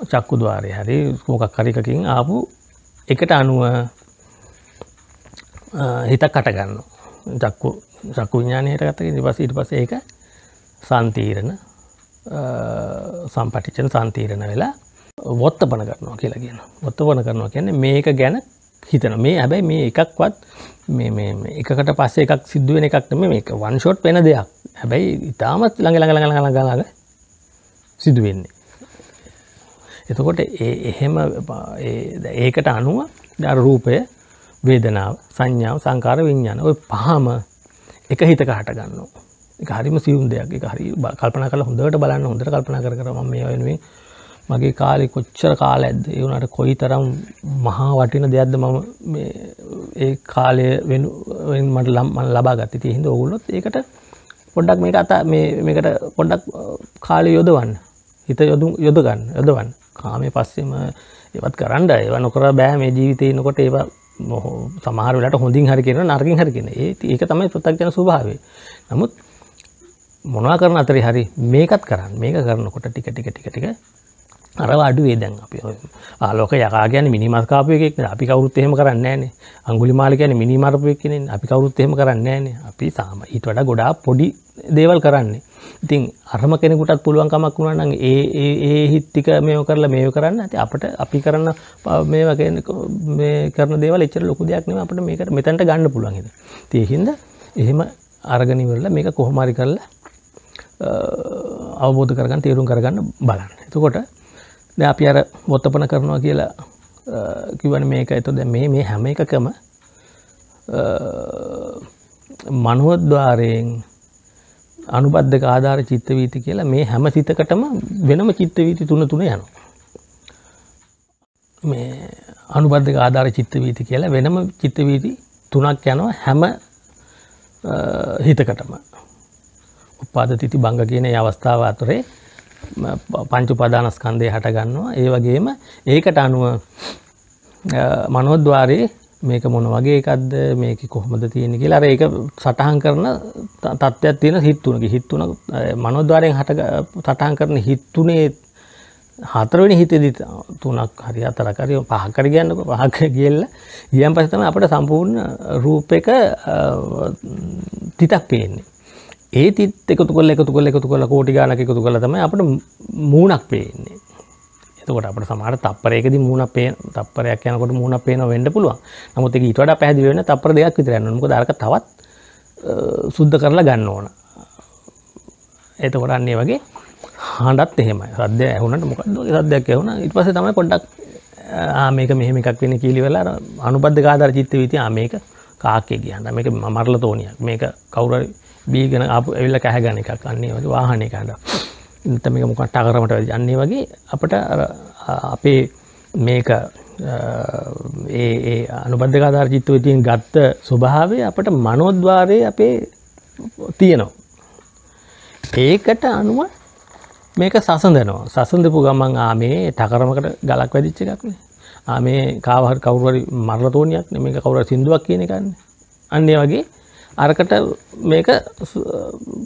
චක්කු දවාරය හරි මෝකක් කරිකකින් ආපු එකට අනුව හිතක් කටගන්න චක්කු චක්කු විඥානයට ගතක නිපස ඉට පස ඒක සන්තීරණ සම්පටිචන සන්තීරණ වෙලා වොත්ත පන කරනවා කියලා කියන ඔත්ත පන කරනවා කියන්නේ මේක ගැන හිතන මේ හැබැයි මේ එකක්වත් මේ එකකට පස්සේ එකක් සිද්ධුවෙන එකක්ටම මේක. වන්ෂෝට් වෙන දෙයක්. හැබැයි ඉතාමත් ළඟ ළඟ ළඟ ළඟ ළඟ සිදුවෙන්නේ එතකොට එහෙම ඒකට අනුව දර රූපය වේදනාව සංඥාව සංකාර විඤ්ඥාන ඔය පහම එක හිතක හට ගන්න එක හරිම සියුම් දෙයක්. එක හරි කල්පන කල හොඳට බලන්න හොඳට කල්පන කර කරම මේ වෙනුවෙන් මගේ කාලෙ කොච්චර කාල ඇද ඒවනට කොයි තරම් මහා වටින දෙයක්ද මම ඒ කාලය වෙන මට ලම්මන් ලබා ගත්ති තිහිද ඔගුලොත් ඒකට පොඩ්ඩක් මේ අතා මේකට පොඩ්ඩක් කාලය යොදවන්න. හිත යොදු යොදගන්න යොදවන් කාමය පස්සෙම ඒවත් කරන්න ඒව නොකර බෑ. මේ ජීවිතයනකොට ඒවා සමහර වෙලට හොඳින් හරි කියෙන නර්ගින් හරිගෙන ඒ ඒක තමයි ප්‍රතක්ජන ස්වභාවේ නමුත් මොනවා කරන අතරි හරි මේකත් කරන්න. මේක කරනකොට ටික ටික ටික ටික අර අඩුවේ දැන් අපි ආලෝක යකා ගැන මිනිමස් කාපු එකෙක් නේ. අපි කවුරුත් එහෙම කරන්නේ නැහනේ. අඟුලිමාල කියන්නේ මිනි මරපු එක්ක කෙනෙක් අපි කවුරුත් එහෙම කරන්නේ නැහනේ. අපි සාම ඊට වඩා ගොඩාක් පොඩි දේවල් කරන්නේ. ඉතින් අරම කෙනෙකුටත් පුළුවන් කමක් වුණා නම් ඒ ඒ ඒ හිත් ටික මේව කරලා මේව කරන්න ඇති අපිට අපි කරන මේවා මේ කරන දේවල් එච්චර ලොකු දෙයක් නෙමෙයි අපිට මේකට මෙතනට ගන්න පුළුවන් හින්දා. ඉතින් ඒ හින්දා එහෙම අරගෙන ඉවරලා මේක කොහොම හරි කරලා අවබෝධ කරගන්න තේරුම් කරගන්න බලන්න. එතකොට දැන් අපි අර වොත්තපන කරනවා කියලා කිව්වනේ මේක. එතකොට දැන් මේ මේ හැම එකකම මනෝද්වාරයෙන් අනුබද්ධක ආධාර චිත්ත වීති කියලා මේ හැම සිතකටම වෙනම චිත්ත වීති තුන තුන යනවා. මේ අනුබද්ධක ආධාර චිත්ත වීති කියලා වෙනම චිත්ත වීති තුනක් යනවා හැම හිතකටම. උපාද තිති බංග කියන අවස්ථාව අතරේ පංචු පදානස්කන්දය හට ගන්නවා ඒ වගේම ඒකට අනුව මනෝද්වාරයේ මේක මොන වගේ එකක්ද මේක කොහොමද තියෙන කියලා අර ඒක සටහන් කරන තත්ත්වයක් තියෙන හිත්තුනක හිත්තුන මනෝද්වාරයෙන් හට සටහන් කරන හිත්තුනේ හතරවෙනි හිතේදී තුනක් හරි හතරක් හරි පහක් හරි කියන්නකො පහක් ගියලා ගියන් පස්සේ තමයි අපිට සම්පූර්ණ රූප එක තිතක් පේන්නේ. ඒ තිත් එකතු කොල්ල එකතු කොල්ල එකතු කොල්ල කෝටි ගානක එකතු කළ තමයි අපට මූුණක් පේන්නේ. එතකොට අපට සමහර තප්පරයකදී මූුණ පේ තප්පරයක් යනකොට මූුණ පේන වෙන්න පුළුවන්. නමුත් ඒක ඊට වඩා පැහැදිලි වෙන තප්පර දෙකක් විතර යනවා මොකද අරක තවත් සුද්ධ කරලා ගන්න ඕන. එතකොට අන්න ඒ වගේ හඬත් එහෙමයි. සද්දය ඇහුණට මොකක්ද සද්දයක් ඇහුණා. ඊට පස්සේ තමයි පොඩ්ඩක් ආ මේක මෙහෙම එකක් වෙන්නේ කීලි වෙලා අර අනුබද්ධ ආධාර චිත්ත වීතිය ආ මේක කාක්කේ කියන්න මේක මරලා තෝනියක් මේක කවුරු හරි බීගෙන ආපු ඇවිල්ලා කැහ ගන්න එකක් අන්නේ වගේ වාහනේ කඩ. නැත්නම් මේක මොකක් ටකරමට වැඩි. අන්නේ වගේ අපිට අපේ මේක ඒ ඒ අනුබද්ධක ආධාර චිත්ත විදියෙන් ගත්ත ස්වභාවය අපිට මනෝද්වාරයේ අපේ තියෙනවා. ඒකට අනුව මේක සසඳනවා. සසඳපු ගමන් ආ මේ ටකරමකට ගලක් වැදිච්ච එකක් නේ. ආ මේ කාව හරි කවුරු හරි මරලා තෝනියක් නේ මේක කවුරු හරි සින්දුවක් කියන එකන්නේ. අන්න ඒ වගේ අරකට මේක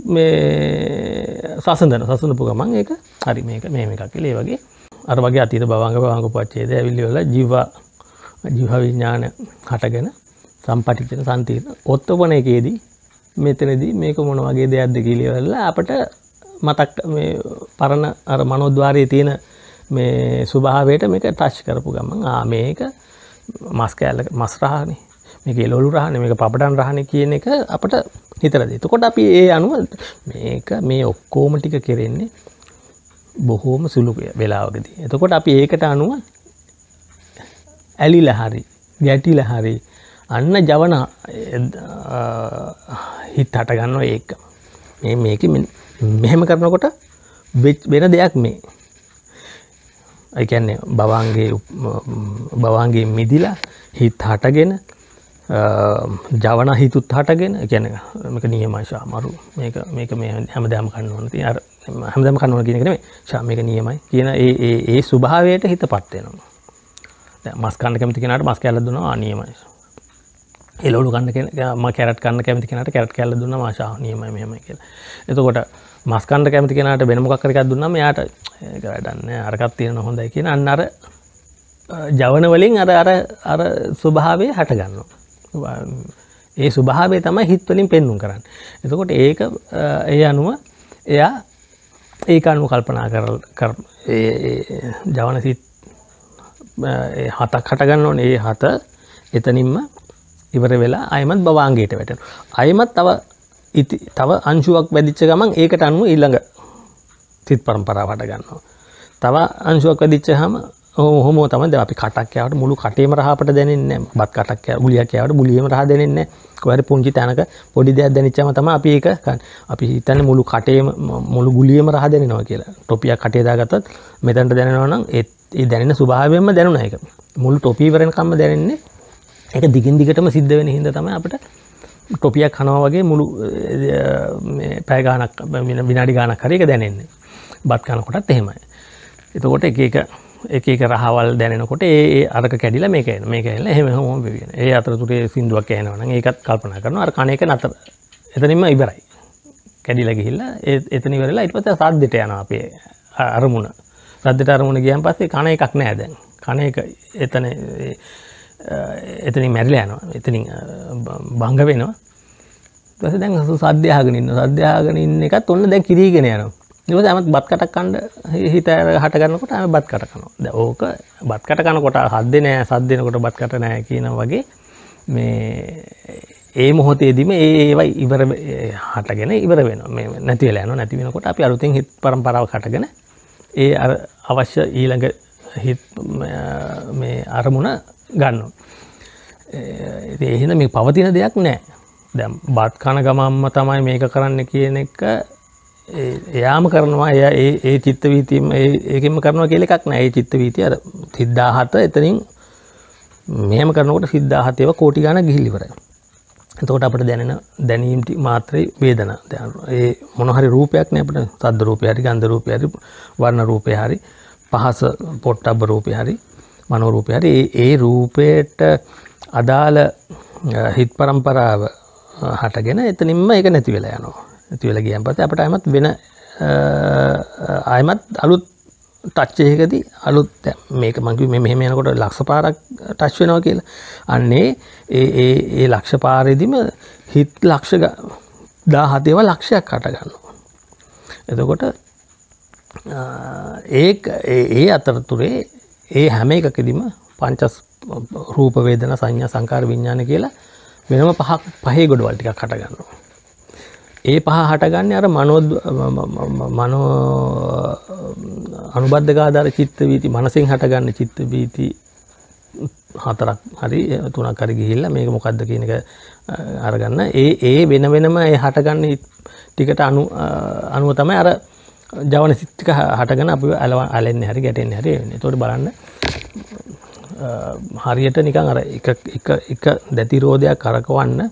මේ සසඳන සසඳපු ගමන් ඒක හරි මේක මේ එකක් කියලා. ඒ වගේ අර වගේ අතීත භවංග භවංග පච්චේද ඇවිල්ලි වල ජීව ජීව විඥාන හටගෙන සම්පටිච්චන සම්තීර්ණ. ඔත්තපන එකේදී මෙතනදී මේක මොන වගේ දෙයක්ද කියලා ඉවරලා අපට මතක් මේ පරණ අර මනෝද්වාරයේ තියෙන මේ ස්වභාවයට මේක ටච් කරපු ගමන් ආ මේක මස් කෑල්ල මස් රහනේ. මේක එලොලු රහන මේක පපටන් රහණ කියන එක අපට හිතරද එතකොට අපි ඒ අනුව මේක මේ ඔක්කෝම ටික කෙරෙන්නේ බොහෝම සුළු වෙලාවකදී. එතකොට අපි ඒකට අනුව ඇලිල හරි ගැටිල හරි අන්න ජවන හිත් හටගන්නවා ඒක. මේ මේක මෙහෙම කරනකොට වෙන දෙයක් මේ. එකන්නේ බවන්ගේ බවන්ගේ මිදිලා හිත් හටගෙන ජවන හිතුත් හටගෙන ගැන මේක නියමයිශා මරු. මේක මේක මේ හැම දෑම කන්න ඕන ති අර හැමදම කන්නවන කියනකනේ ශාමික නියමයි කියන ඒ ඒ ස්වභාවයට හිත පත්වෙනවා මස්කන්න කැමති කෙනට මස් කැල්ල දුන්න අනියමයි එලොඩු කන්න ම කැරට කන්න කැමති කෙනට කැරට කැල්ල දුන්න මාශා නියමයි මෙම කියල. එතකොට මස්කන්ට කැමති කෙනට බෙනමොක්කරකක් දුන්නම යාට වැඩන්න අරකත් තියෙන හොඳයි කියන අන්න අර ජවන වලින් අර අර අර ස්වභාවය හටගන්නවා ඒ ස්වභාවය තමයි හිත්වලින් පෙන්නුම් කරන්න. එතකොට ඒක ඒ අනුව එයා ඒක අනුව කල්පනා කර ජවන සිත් හතක් හටගන්න ඕන ඒ හත එතනින්ම ඉවර වෙලා අයමත් බවාන්ගේට වැට. අයමත් තව ඉති තව අංශුවක් වැදිච්ච ගමන් ඒකට අනුව ඊළඟ සිත් පරම්පරාව හට ගන්නවා. තව අංශුවක් වැදිච්ච හම හොම තම අපි කටක්කයාට මුළු කටේම රහපට දැනන්න බත් කටක් ගුලියකයාට බුලියම රහ දෙන්න කොහර පුංචි තැනක පොඩි දෙයක් දැනිච්චම තම අපි ඒක අපි හිතන්න මුළු කටේම මුළු ගුලියම රහ දෙනවා කියලා. ටොපිය කටේදාගතත් මෙතැන්ට දැනවනම් ඒ දැනෙන ස්වභාවයෙන්ම දැනුන එක මුළු ටොපීවරෙනකම්ම දැනෙන්නේ එක දිගින් දිගටම සිද්ධ වෙන හිද තම අපට ටොපියක් කනවා වගේ මුළු පෑගානක් විනාඩි ගානක් හරික දැනෙන්නේ. බත් කනකොටත් එහෙමයි. එතකොට එක එක එක එක රහවල් දැනකොට ඒ අරක කැඩිල මේක මේක එල හෙම හොම වෙන ඒ අතරතුරේ සිින්දුවක් යනවන ඒකත් කල්පන කරන අර කණයක නතර. එතනින්ම ඉවරයි. කැඩිල ගිහිල්ල එතනි වෙරලා ඉටපත සාධ්‍යයට යන අපේ අරමුණ. සද්දට අරමුණ ගියන් පස්සේ කන එකක් නෑ දැන්. කන එක එතන එතනින් මැරිලා යනවා. එතනින් බංග වෙනවා. ඊට දැන් සද්දයාගෙන ඉන්න සද්දයාගෙන ඉන්න එකත් ඔන්න දැන් කිරීගෙන යනවා. ඊට පස්සේ අමත් බත් කටක් කන්න හිත හට ගන්නකොට ආම බත් කට කනවා. දැන් ඕක බත් කට කනකොට හද්දේ නෑ සද්ද දෙනකොට බත් කට නෑ කියන වගේ මේ ඒ මොහොතේදීම ඒ ඒවයි ඉවර හටගෙන ඉවර වෙන මේ නැති වෙලා යනවා. නැති වෙනකොට අපි අලුතෙන් හිත පරම්පරාව කටගෙන ඒ අවශ්‍ය ඊළඟ හිත් මේ අරමුණ ගන්නවා. එහෙනම් මේ පවතින දෙයක් නෑ. දැම් බත් කන ගමම්ම තමයි මේක කරන්න කියන එක එයාම කරනවා එය ඒ ඒ චිත්ත වීතිීම ඒකෙම කරනවා කියල එකක් නෑ. ඒ චිත්ත වීතිය අර සිද්ධාහත එතනින් මෙහම කරනකොට සිද්ධාහතයව කෝටි ගාන ගිහිලිවර එතකොට අපට දැනෙන දැනීම්ටි මාත්‍රයි වේදන. ඒ මොනහරි රූපයක් නෑපට සද්ද රූපය හරි ගන්ධ රූපය හරි වර්ණ රූපය හරි පහස පොට්ටබ්බ රූපය හරි මනෝරූපය හරි. ඒ රූපයට අදාළ හිත් පරම්පරාව හටගෙන එතනින්ම එක නැති වෙලා යනවා. ඇති වෙලා ගියන් පස්සේ අපට අයමත් වෙන අයමත් අලුත් ටච්චයකදී අලුත් මේක මං කිව්වේ මෙහෙම යනකොට ලක්ෂ පාරක් ටච් වෙනවා කියලා. අන්නේ ඒ ඒ ඒ ලක්ෂ පාරෙදිම හිත් ලක්ෂ 17 ඒවා ලක්ෂයක් හට ගන්නවා. එතකොට ඒ ඒ අතරතුරේ ඒ හැම එකකදීම පංචස් රූප වේදනා සංඥා සංකාර විඥාන කියලා වෙනම පහක් පහේ ගොඩවල් ටිකක් හටගන්නවා. ඒ පහ හටගන්නේ අර මනෝ මනෝ අනුබද්ධකාදාර චිත්ත වීති මනසෙන් හටගන්න චිත්ත වීති හතරක් හරි තුනක් හරි ගිහිල්ලා මේක මොකක්ද කියන එක අරගන්න. ඒ ඒ වෙන වෙනම ඒ හටගන්න ටිකට අනු අනුව තමයි අර ජවන සිත්තික හටගෙන අපි ඇලව අලෙන්න හරි ගැටෙන් හරි තොට බලන්න හරියට නිකන් අර එක දැතිරෝධයක් කරකවන්න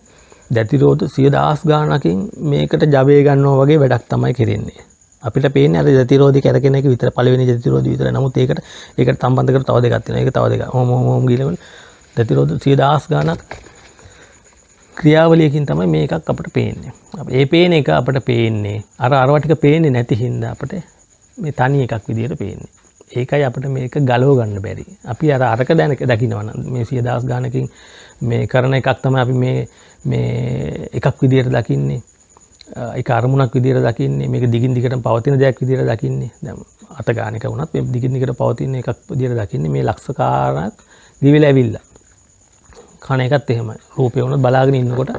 දැතිරෝධ සිය දස් ගානකින් මේකට ජවය ගන්නවා වගේ වැඩක් තමයි කෙරෙන්නේ. අපිට පේන අර දැතිරෝධ කැරකෙන එක විතර පළවෙනි දැතිරෝධ විතර. නමුත් ඒකට ඒකට සම්බන්ධ කර තව දෙකක් තියෙනවා. ඒක තව දෙකක්. හොම හොම ගිලවල දැතිරෝධ සිය දස් ගානක් ක්‍රියාවලියකින් තමයි මේකක් අපට පේන්නේ. ඒ පේන එක අපට පේන්නේ අර අරවටික පේන්නේ නැති හින්දා අපට මේ තනි එකක් විදිහට පේන්නේ. ඒකයි අපට මේක ගලව ගන්න බැරි. අපි අර අරක දැනක දකිනවන මේ සිය දස් ගානකින් මේ කරන එකක් තම අපි මේ මේ එකක් විදියට දකින්නේ එක අරමුණක් විදිර දකින්නේ මේක දිගින් දිකට පවතින දෙයක් විදිර දකින්නේ. දැම් අත ගානක වනත් දිගින් දිකට පවතින එකක් දිර දකින්නේ මේ ලක්ෂකාරක් දිවිල ඇවිල්ල. කන එකත් එහෙම රූපය වුණත් බලාගෙන ඉන්නකොට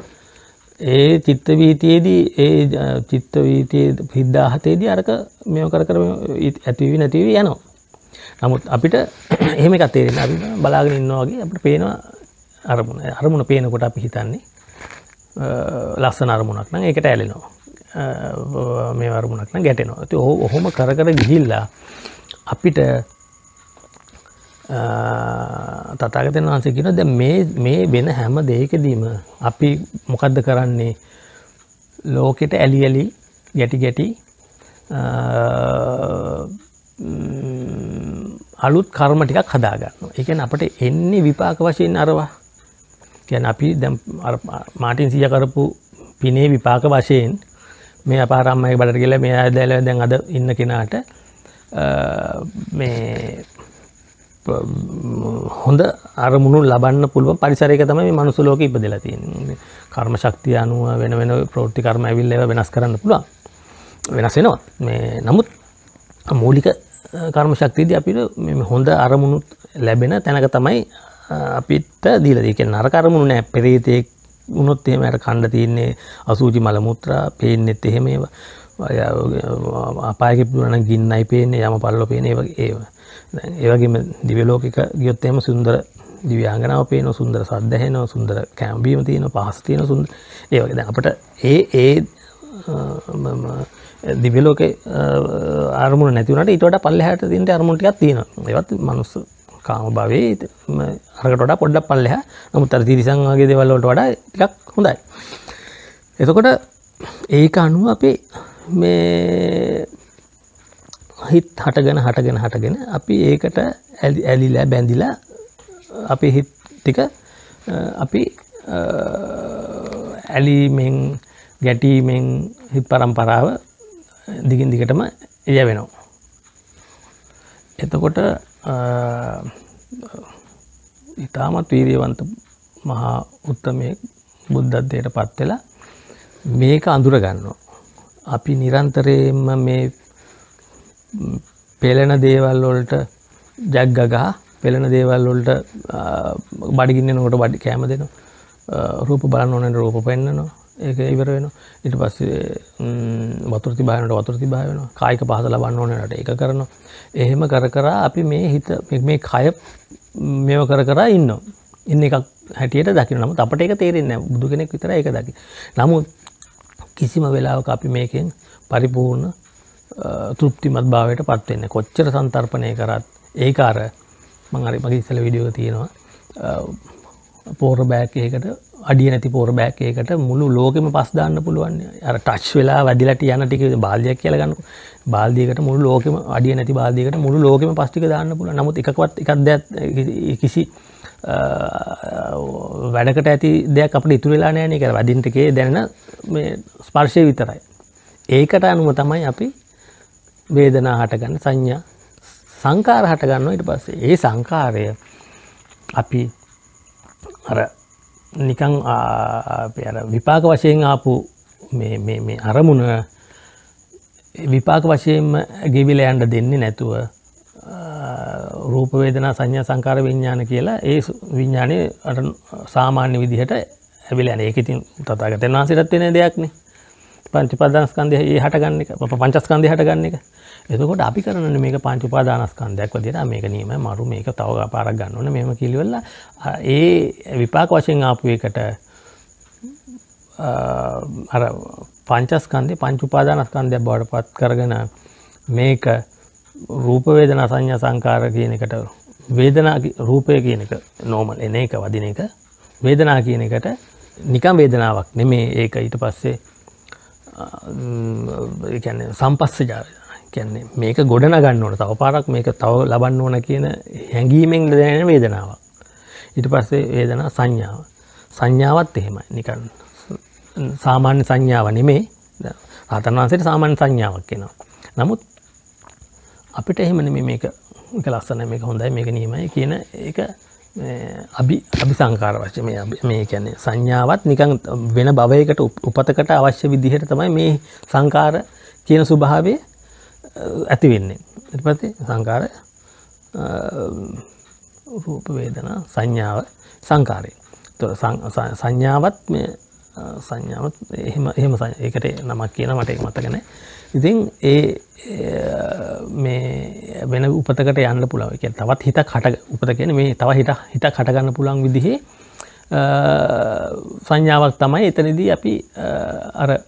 ඒ චිත්ත වීතියේදී ඒ චිත්ත වීතිය හිද්දාහතේදී අරක මෙම කර කර ඇතිවී නැතිවී යනවා. නමුත් අපිට එහෙම එකක් තේරෙන්නේ අපි බලාගෙන ඉන්නවා වගේ අපිට පේනවා අරමුණ. අරමුණ පේනකොට අපි හිතන්නේ ලස්සන අරමුණක් නම් ඒකට ඇලෙනවා. මේ අරමුණක් නම් ගැටෙනවා. ඉතින් ඔහොම කර කර ගිහිල්ලා අපිට තථාගතයන් වහන්සේ කියනවා දැන් මේ මේ වෙන හැම දෙයකදීම අපි මොකද්ද කරන්නේ ලෝකෙට ඇලි ඇලි ගැටි ගැටි අලුත් කර්ම ටිකක් හදාගන්න එකන අපට එන්නේ විපාක වශයෙන් අරවා ගැන අපි දැම් මාටින් සිය කරපු පිනේ විපාක වශයෙන් මේ අපාරම්මය බට කියල මේ අදැල දැන් අද ඉන්න කෙනාට මේ හොඳ අරමුණු ලබන්න පුළුව පරිසරක තමයි මනුසු ලෝක ඉපදලා තියෙන කර්ම ශක්තිය අනුව වෙන වෙන ප්‍රෘති කර්ම ඇවිල්ල වෙනස් කරන්න පුළුවන්. වෙනස් වෙනවා. මේ නමුත් මූලික කර්ම ශක්තියද අපිට හොඳ අරමුණුත් ලැබෙන තැනක තමයි අපිට දීලදක නරකරමුණු නෑ. පෙරේතයෙක් උනොත් එහෙමට කණ්ඩ තියන්නේ අසූචි මළමුත්‍රා පේනෙත් එහෙම අපායක පුරන ගින්නයි පේන්නේ යම පල්ලො පේන ඒ ඒ ඒවගේම දිවලෝකික ගියොත් එහෙම සුන්දර දිව්‍යාංගනාව පේන සුන්දර සද්ධහනව සුන්දර කෑම්බීම තියෙන පහස් තියෙන සුන්ද ඒවගේ අපට ඒ ඒ දිවලෝක අරමුණ නැතිවනට ඉට පල්ල හැට තින්ට අරමුණටික් තියෙන ඒවත් මනුස්ස කාම භවේ අරකට පොඩ්ඩක් පල්ලහ නමුත් අර තිරිසංගේ දෙවල්ලට වඩා ටිකක් හොඳයි එතකොට ඒක අනුව අපේ මේ හිත් හටගෙන හටගෙන හටගෙන අපි ඒකට ඇලිලා බැඳිලා අපි හිත් ටික අපි ඇලීමෙන් ගැටීමෙන් හිත් පරම්පරාව දිගින් දිගටම එය වෙනවා. එතකොට ඉතාමත් වීරියවන්ත මහා උත්තමය බුද්ධත්වයට පත්වෙලා මේක අඳුරගන්නවා. අපි නිරන්තරයෙන්ම මේ පෙළෙන දේවල් වලට ජැග්ගගා පෙළෙන දේවල් වලට බඩිගින්න නොට බඩි කෑම දෙන රූප බලන්න ඕනට රූප පෙන්න්නනවා ඒක ඉවර වෙන ඉට පස්සේ වතුරති බායනට වතුරති බාය වෙන කායික පහස ලබන්න ඕනට එක කරන එහෙම කර කරා අපි මේ හිත මේ කය මෙව කර කරා ඉන්න ඉන්න එකක් හැටියට දකින නමුත් අපට එක තේරෙන්න බුදු කෙනෙක් විතර එක දකි. නමුත් කිසිම වෙලාවක අපි මේකෙන් පරිපූර්ණ තෘප්තිමත් භාවයට පත්වෙන්න කොච්චර සන්තර්පනය කරත් ඒකාර මං අරි මගේ ඉස්සල විඩියෝ තියෙනවා. පෝර බෑකයකට අඩිය නැති පෝර බෑකයකට මුළු ලෝකෙම පස් දාන්න පුළුවන්. අර ටච් වෙලා වැදිලට යන ටික බාල්ධයක් කියලගන්න බාල්දියකට මුළු ලෝකම අඩිය නැති බාල්දියකට මුළු ලෝකම පස්ටික දාන්න පුල නමුත් එකක්වත් එකක් දැත් කිසි වැඩකට ඇති දෙයක් අපට ඉතුරලා නෑන කර වදින්ටකේ දැන ස්පර්ශය විතරයි. ඒකට අනුව තමයි අපි වේදනා හටගන්න සංඥා සංකාර හටගන්න ඉට පස්සේ. ඒ සංකාරය අපි අර නිකං විපාක වශයෙන් ආපු අරමුණ විපාක වශයෙන්ම ගෙවිල යන්ට දෙන්නේ නැතුව රූපවේදනා සංඥා සංකාර විඤ්ඥාන කියලා ඒ විඤ්ඥානය අට සාමාන්‍ය විදිහට ඇවිල ඇන ඒකඉතින් තතාගතන් වහන්සිරත් වෙන දෙයක්නේ පංච පදනස්කන්දය ඒ හටගන්න එක පංචස්කන්දය හටගන්න එක. එතකොට අපි කරන මේක පංච උපාදානස්කන්දයක් වදිට මේක නීම මරු මේක තව පාරක් ගන්නවන මෙම කිලිවෙල්ල ඒ විපාක වශයෙන් ආපු එකට අර පංචස්කන්දය පංච උපාදානස්කන්දයක් බවට පත් කරගෙන මේක රූපවේදන සංඥා සංකාර කියන එකට වේදනා රූපය කියන එක නෝමල් එන එක වදින එක වේදනා කියන එකට නිකම් වේදනාවක් නෙමේ. ඒක ඊට පස්සේ සම්පස්ස ජාවය කියන්නේ මේක ගොඩන ගන්න ඕන තව පාරක් මේක තව ලබන්න ඕන කියන හැඟීමෙන් දැනෙන වේදනාව. ඊට පස්සේ වේදනා සංඥාව. සංඥාවත් එහෙමයි නිකන් සාමාන්‍ය සංඥාව නෙමේ රහතන් වහන්සේට සාමාන්‍ය සංඥාවක් කියනවා. නමුත් අපිට එහෙම නෙමෙයි මේක මේක ලස්සනයි මේක හොඳයි මේක නියමයි කියන එක අභි අභි සංකාර වශයෙන් මේ මේ කියන්නේ සංඥාවත් නිකන් වෙන භවයකට උපතකට අවශ්‍ය විදිහට තමයි මේ සංකාර කියන ස්වභාවය ඇති වෙන්නේ. එපති සංකාර රූප වේදනා සංඥාව සංකාරය තොර සංඥාවත් මේ සංඥාවත් එහෙම එහෙම ඒකට නමක් කියන මට මතගෙන ඉතින් ඒ මේ වෙන උපතකට යන්න පුළාව එක තවත් හිත කට උපත කියන මේ තව හිට හිත කටගන්න පුළන් විදිහේ සංඥාවක් තමයි එතනදී අපි අර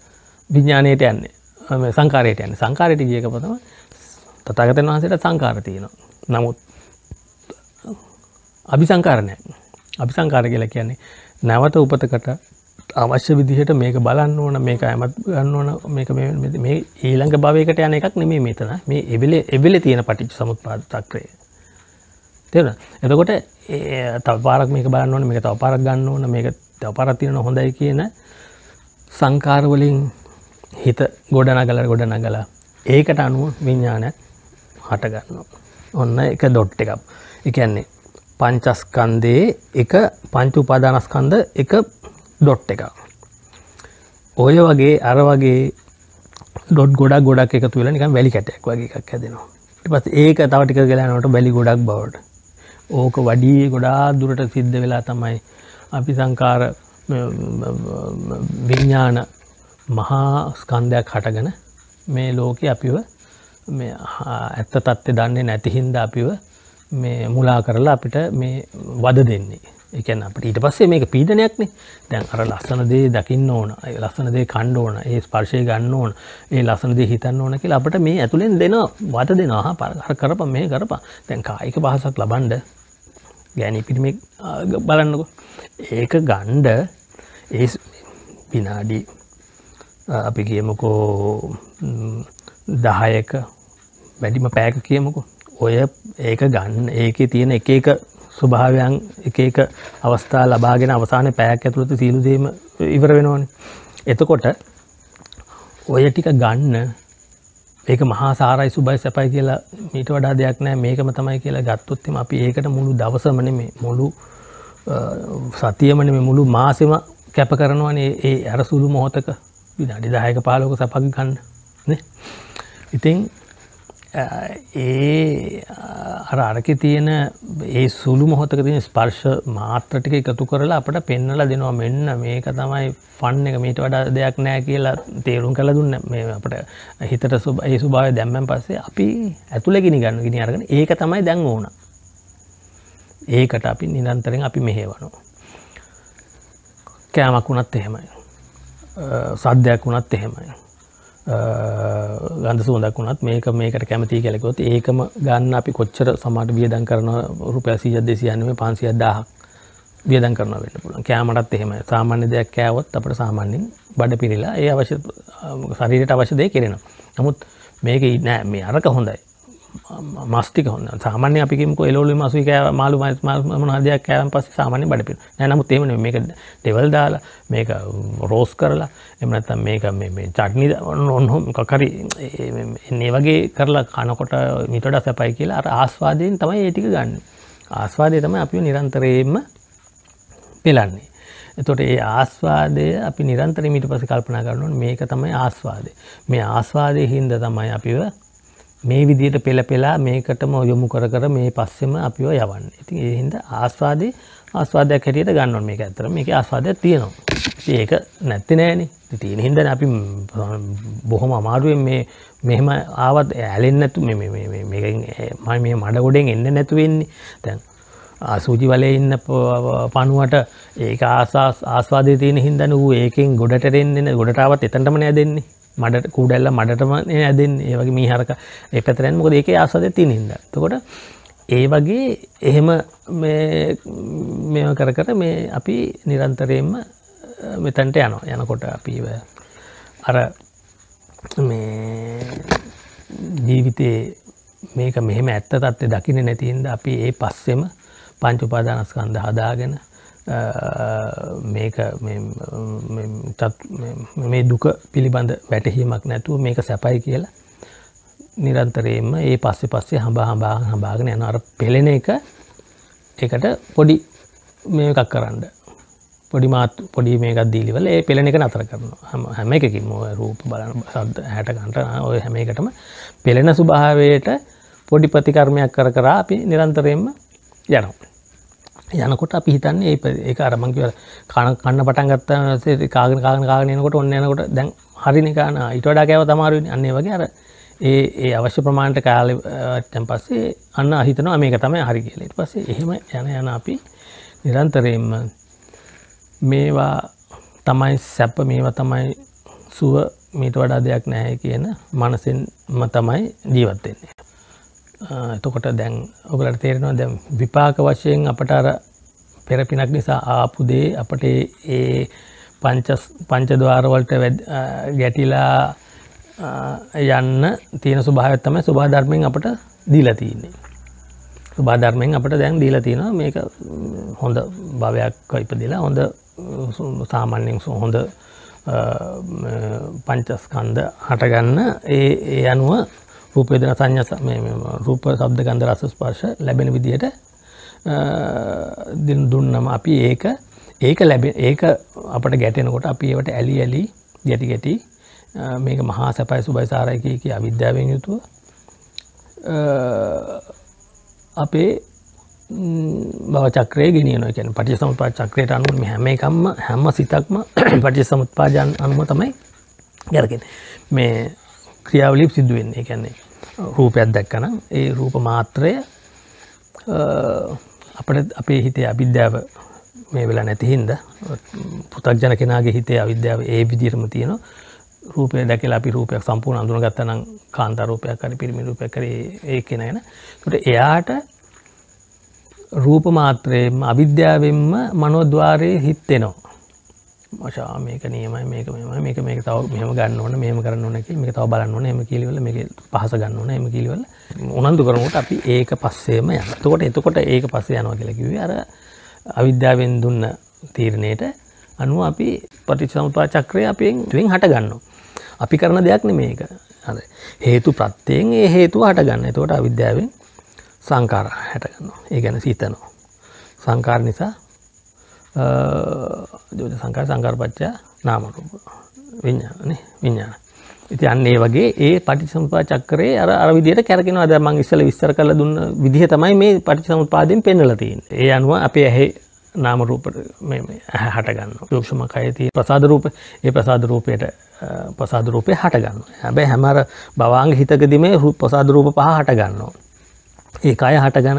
විඤ්ඥානයට යන්නේ. සංකාරයට යන සංකාරයට ගියක පතම තතාගතන් වහසට සංකාර තියෙනවා. නමුත් අභි සංකාරණය අපි සංකාර කියලා කියන්නේ නැවත උපතකට අවශ්‍ය විදිහට මේක බලන්න ඕන මේක ඇමත් ගන්න ඕන මේක මේ ඊළඟ භවයකට යන එකක් නෙමේ මෙතන මේ එවෙල එවෙල තියෙන පටිච් සමුත්පාද තක්‍රය තෙන එතකොට තව පාරක් මේක බලන්න ඕන මේක තව පාරක් ගන්න ඕන මේක තව පාරක් තියෙන හොඳයි කියන සංකාරවලින් හිත ගොඩනගල ගොඩනගල ඒකට අනුව විඤ්ඥානයක් හටගන්න. ඔන්න එක දොට් එකක් එකන්නේ පංචස්කන්දයේ එක පංචු උපාදානස්කන්ද එක ඩොට් එක. ඔය වගේ අර වගේ ඩොඩ් ගොඩක් ගොඩක් එක තුළ නික වැලි කැටක් වගේ එකක් හැදෙනවා. පත් ඒක තවටික ගලනට බැලි ගොඩක් බවට. ඕක වඩී ගොඩා දුරට සිද්ධ වෙලා තමයි අපි සංකාර විඤ්ඥාන මහා ස්කන්ධයක් හටගෙන මේ ලෝකෙ අපිව ඇත්ත තත්ත්ය දන්නේ නැතිහින්ද අපිව මේ මුලා කරලා අපිට මේ වද දෙන්නේ. එකන අපට ඊට පස්සේ මේක පීඩනයක්නේ. දැන් අර ලස්සන දේ දකින්න ඕන ලස්සන දේ කණ්ඩ ඕන ඒ ස්පර්ශය ගන්න ඕන ඒ ලස්සන දේ හිතන්න ඕන කියලා අපට මේ ඇතුළෙන් දෙන වද දෙනවා. පරහර කරප මේ කරපා දැන් කායික පහසක් ලබන්ඩ ගෑනි පිරිමි බලන්නකො. ඒක ගණ්ඩ ඒ විනාඩි අපි කියමුකෝ දහයක වැඩිම පෑක කියමුකු. ඔය ඒක ගන්න ඒක තියෙන එක එක ස්වභාවයන් එක එක අවස්ථා ලබාගෙන අවසාන පෑක් ඇතුළත සීලුදීම ඉවර වෙනවන. එතකොට ඔය ටික ගන්න ඒක මහා සාරයි සුබයි සැපයි කියලා මීට වඩා දෙයක් නෑ. මේකම තමයි කියලා ගත්තොත්තෙම අපි ඒකට මුළු දවසමන මේ මුළු සතියමන මේ මුළු මාසෙම කැප කරනවනේ ඒ අර සුළු මොහොතක. විනාඩි දායක පාලෝක සපක් ගන්න ඉතින් ඒ අර අරක තියෙන ඒ සුළු මොහොතක තියෙන ස්පර්ශ මාත්‍ර ටික එකතු කරලා අපට පෙන්නලා දෙනවා මෙන්න මේක තමයි ෆන් එක මීට වඩා දෙයක් නෑ කියලා තේරුම් කළ දුන්න මේ අපට හිතට සුබ ඒ ස්වභාවය දැම්මෙන් පස්සේ අපි ඇතුළේ ගිනි ගන්න ගිනි අරගෙන ඒක තමයි දැන් ඕන. ඒකට අපි නිරන්තරයෙන් අපි මෙහෙවනවා. කෑමක් වුණත් එහෙමයි. සද්දයක් වුණත් එහෙමයි. ගඳ සුවදක් වුණත් මේක මේකට කැමති කලෙකොත් ඒකම ගන්න අපි කොච්චර සමට වියදන් කරන රුපය සීජ දෙසියන්නේ පන්සිය දාහක් වියදන් කරන වෙන්න පුළන් කෑමටත් එහෙම සාමාන්‍ය දෙයක් කෑවොත් අපට සාමාන්‍යෙන් බඩ පිරිලා ඒ අවශ්‍ය ශරීරයට අවශ්‍ය දය කෙරෙන නමුත් මේක නෑ. මේ අරක හොඳයි. මස්ටික හොන්න. සාමාන්‍ය අපිකම එලෝලි මසු කෑ මාලු මනදයක් කෑවන් පස්ස සාමාන්‍ය බඩපි නමුත් එමන මේක දෙවල් දාලා මේක රෝස් කරලා එමනත්තම් මේක චට්නි ඔන්නහොම කකරි එන්නේ වගේ කරලා කනකොට මිටඩ සැපයි කියලා අර ආස්වාදයෙන් තමයි ඒටික ගන්න. ආස්වාදය තම අපි නිරන්තරයෙන්ම පෙලන්නේ එතොට ඒ ආස්වාදය අපි නිරන්තර මිට පස කල්පනා කරනුවන් මේක තමයි ආස්වාදය. මේ ආස්වාදය හින්ද තමයි අපිව මේ විදියට පෙළ පෙලා මේකටම යොමු කර කර මේ පස්සෙම අපිව යවන්න. ඉතින් ඒහින්ද ආස්වාදය ආස්වාදයක් හැටියට ගන්නවන් මේක ඇතර මේක ආස්වාදයක් තියෙනවා. ඒක නැත්ති නෑන. තියෙන හින්දන අපි බොහොම අමාරුවෙන් මේ මෙහෙම ආවත් ඇලෙන්නැතු මෙ මේ මඩ ගොඩෙන් එන්න නැතුවෙන්නේ තැන් ආසූජි වලේ ඉන්න පනුවට ඒක ආසාස් ආස්වාදය තියෙන හින්දන වූ ඒකෙන් ගොඩටරෙන්න්න ගොඩටාවත් එතටම නෑ දෙන්නේ මඩට කූඩැල්ල මඩටම ඇදෙන් ඒ වගේ මීහරක ඒ පැතරැන් මොකද ඒක ආසද තිනින්ද තකොට ඒ වගේ එහෙම මෙ කර කර මේ අපි නිරන්තරයෙන්ම මෙතැන්ට යනවා. යනකොට අපිව අර මේ ජීවිතයේ මේක මෙහෙම ඇත්ත තත්ත්ය දකින නැතින්ද අපි ඒ පස්සෙම පංචුපාදානස්කන්ද හදාගෙන මේක මේ දුක පිළිබඳ වැටහීමක් නැතුව මේක සැපයි කියලා නිරන්තරයෙන්ම ඒ පස්සෙ පස්සේ හඹා හඹා හබාගෙන යන අර පෙළෙන එක එකට පොඩි මේ එකක් කරන්න. පොඩි මාත් පොඩි මේකත් දීලිවල ඒ පෙළෙන එක නතර කරනවා. හැම එකකින් රූප බලන සද්ද හැටකන්ට ඔය හැම එකටම පෙළෙන ස්වභාවයට පොඩි ප්‍රතිකර්මයක් කර කරා අපි නිරන්තරයෙන්ම යනවා. යනකොට අපි හිතන්නේ ඒ අරමංකිව කන කන්න පටන් ගත්ත කාගෙන කාගෙන කාගෙනනකොට ඔන්න යනකොට දැන් හරිනි කාන ඉට වඩා කෑව තමාරුවෙන් අන්නේ වගේ අර ඒ ඒ අවශ්‍ය ප්‍රමාණට කාලටැන් පස්සේ අන්න අහිතනවා මේක තමයි හරි කියලට පස්සේ එහෙම යන යන අපි නිරන්තරයෙන්ම මේවා තමයි සැප මේවා තමයි සුව මීට වඩා දෙයක් නැහැ කියන මනසින්ම තමයි ජීවත්වෙන්නේ එතකොට දැන් ඔගලට තේරෙනවා දැම් විපාක වශයෙන් අපට අර පෙරපිනක් නිසා ආපුදේ අපට ඒ පංචදවාරවලට ගැටිලා යන්න තියෙන සුභාවත්තම සුභාධර්මයෙන් අපට දීලා තියන්නේ. සුභාධර්මයෙන් අපට දැන් දීලා තියෙන මේක හොඳ භවයක් ඉපදිලා හොඳ සාමාන්‍යෙන් හොඳ පංචස්කන්ද හටගන්න ඒ අනුව රූපේදන සංඥස රූප සබ්ද ගන්ධ රස ස්පර්ශ ලැබෙන විදිහට දුන්නම අපි ඒක ඒක ලැබෙන ඒක අපට ගැටෙනකොට අපි ඒවට ඇලි ඇලි ගැටි ගැටි මේක මහා සැපයි සුබයි සාරයකය කිය අවිද්‍යාවෙන් යුතුව අපේ බව චක්‍රය ගෙනියන කියන පටි සමුපා චක්‍රයට අනුව හැම එකම්ම හැම සිතක්ම පටි සමුත්පාජන් අනුම තමයි ගැරගෙන මේ ක්‍රියාවලිප සිදුවෙන්නේ. කැන්නේ රූපයක් දැක්කනම් ඒ රූප මාත්‍රය අපට අපේ හිතේ අවිද්‍යාව මේ වෙලා නැතිහින්ද පුතක්ජන කෙනගේ හිතේ අවිද්‍යාව ඒ විදිරම තියෙන රූපය දැකලා අපි රූපයක් සම්පූර්ණ අඳුන ගත්තනම් කාන්තාරූපයක් හරි පිරිමි රූපයක් හරි ඒ කෙනගෙන ට එයාට රූප මාත්‍රයෙන්ම අවිද්‍යාවෙන්ම මනෝද්වාරයේ හිත්තෙනවා මශා මේක නියමයි මේක මෙම මේක මේක තව මෙම ගන්න ඕන මෙම කරන්න ඕන මේක තව බලන්න ඕන එම කිලිවල මේ පහස ගන්න ඕන එම කිලිවල උනන්දු කරනට අපි ඒක පස්සේම යන තකොට එතකොට ඒක පස්සේ යනවා කියලකිව අර අවිද්‍යාවෙන් දුන්න තීරණයට අනුව අපි පටිචසමුපා චක්‍රය අපෙන් තුවෙන් හට ගන්න අපි කරන දෙයක් නෙ මේක හේතු ප්‍රත්්‍යයෙන් ඒ හේතු හටගන්න එතකොට අවිද්‍යාවෙන් සංකාර හැටගන්න ඒ ගැන සිතනවා. සංකාර නිසා සංකාර සංකාරපච්චා නාමරූප විඤ්ඥාන විඤ්ඥාන ඉති අන්නේ වගේ ඒ පටිසම්පා චක්‍රේ අර අරවිදියට කැරෙනවා ද මං ඉස්සල විස්තර කළ දුන්න විදිහ තමයි මේ පටිසමුත්පාදයෙන් පෙන්නලතින් ඒ අනුව අපේ ඇහේ නාමරූපට හටගන්න යෝක්ෂම කයති ප්‍රසාධරූප ඒ ප්‍රසාධරූපයට ප්‍රසාධරූපය හටගන්න හැබැ හැමර බවාංග හිතකදිමේ හු ප්‍රසාධරූප පහ හටගන්නවා ඒ අය හටගන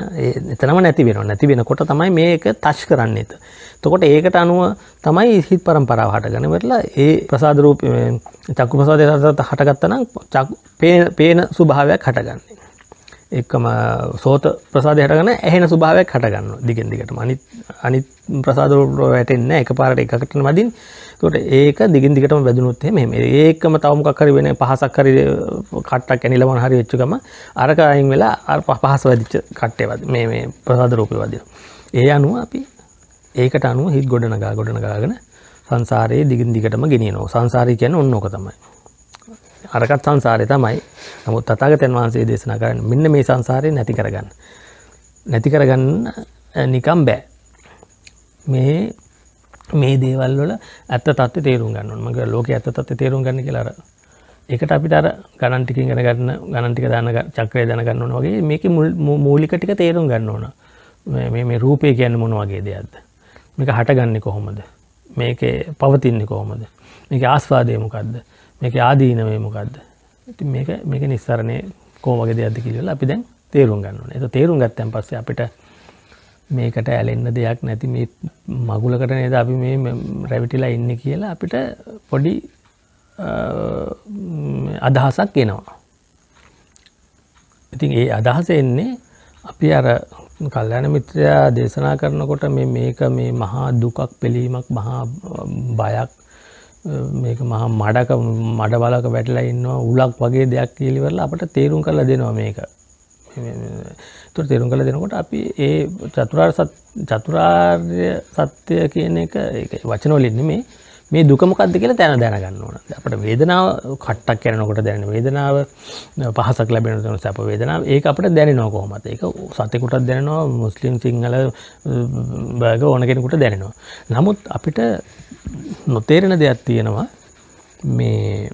එතනම නැති වෙන නැති වෙනකොට තමයි මේක තශ් කරන්න එත. තොකොට ඒකට අනුව තමයි හිත් පරම්පරාව හටගන වෙරලා ඒ ප්‍රසාදරූප චක්කු ප්‍රසාදය හටගත්තනම් පේන සුභාවයක් හටගන්නේ. එක්කම සෝත ප්‍රසාද හටගන ඇහෙන සුභාවයක් හටගන්න දිගෙන් දිගට අනි අනි ප්‍රසාදරූප වැටෙන්න එක පාරට එකකට මදින් තොට ඒක දිගින් දිගටම වැදනුත් මෙම ඒකම තවමක් කරි වෙන පහසක් කරි කට්ටක් ඇනිලමන හරි වෙච්චකම අරක අයින් වෙලා අර පහස වැදිච්ච කට්ටේවද මේ මේ ප්‍රසාදරූපය වදින. ඒ අනුව අපි ඒකට අනුව හිත් ගොඩනගා ගොඩනගාගෙන සංසාරයේ දිගින් දිගටම ගෙනියනවා. සංසාරය කියන ඔන්නෝක තමයි. අරකත් සංසාරය තමයි නමුත් තතාගතයන් වහන්සේ දේශනා කරන්න මෙන්න මේ සංසාරය නැති කරගන්න. නැති කරගන්න නිකම් බෑ. මේ මේ දේවල් වල ඇත්ත තත්ත්වය තේරුම් ගන්න ඕනේ. මම ලෝකයේ ඇත්ත තත්ත්වය තේරුම් ගන්න කියලා අර ඒකට අපිට අර ගණන් ටිකකින් ගණ ගන්න ගණන් ටික දාන චක්‍රය දැන ගන්න ඕන වගේ මේකේ මූලික ටික තේරුම් ගන්න ඕන. මේ මේ රූපය කියන්නේ මොන වගේ දෙයක්ද? මේක හටගන්නේ කොහොමද? මේකේ පවතින්නේ කොහොමද? මේකේ ආස්වාදය මොකද්ද? මේකේ ආදීනවය මොකද්ද? ඉතින් මේක මේක නිස්සරණේ කොහොම වගේ දෙයක්ද කියලා අපි දැන් තේරුම් ගන්න ඕනේ. ඒක තේරුම් ගත්තන් පස්සේ අපිට මේකට ඇලෙන්න දෙයක් නැති මේ මගුලකට නේද අපි මේ රැවිටිලා ඉන්න කියලා අපිට පොඩි අදහසක් එනවා. ඉතින් ඒ අදහස එන්නේ අපි අර කල්්‍යන මිත්‍රයා දේශනා කරනකොට මේ මේක මේ මහා දුකක් පෙළීමක් මහා බයක් මේක මහා මඩක මඩ බලක වැටලා ඉන්නවා උලක් වගේ දෙයක් කියලිවරලා අපට තේරුම් කරලා දෙනවා මේක. තුර තේරුම් කළ දෙනකොට අපි ඒ චතුරාර් චතුරාර්ය සත්‍යය කියන එක වචනවලින් මේ මේ දුකමකක්ද කියලා තැන දැනගන්න ඕන. අපට වේදනාව කට්ටක් කරනකොට දැන වේදනාව පහසක් ලැබෙන තුන සැප වේදනාව ඒ අපට දැනනවා කොහොමත් ඒක සතෙකුටත් දැනවා මුස්ලිම් සිංහල බෑග ඕන කෙනෙකුට දැනෙනවා. නමුත් අපිට නොතේරෙන දෙයක් තියෙනවා මේ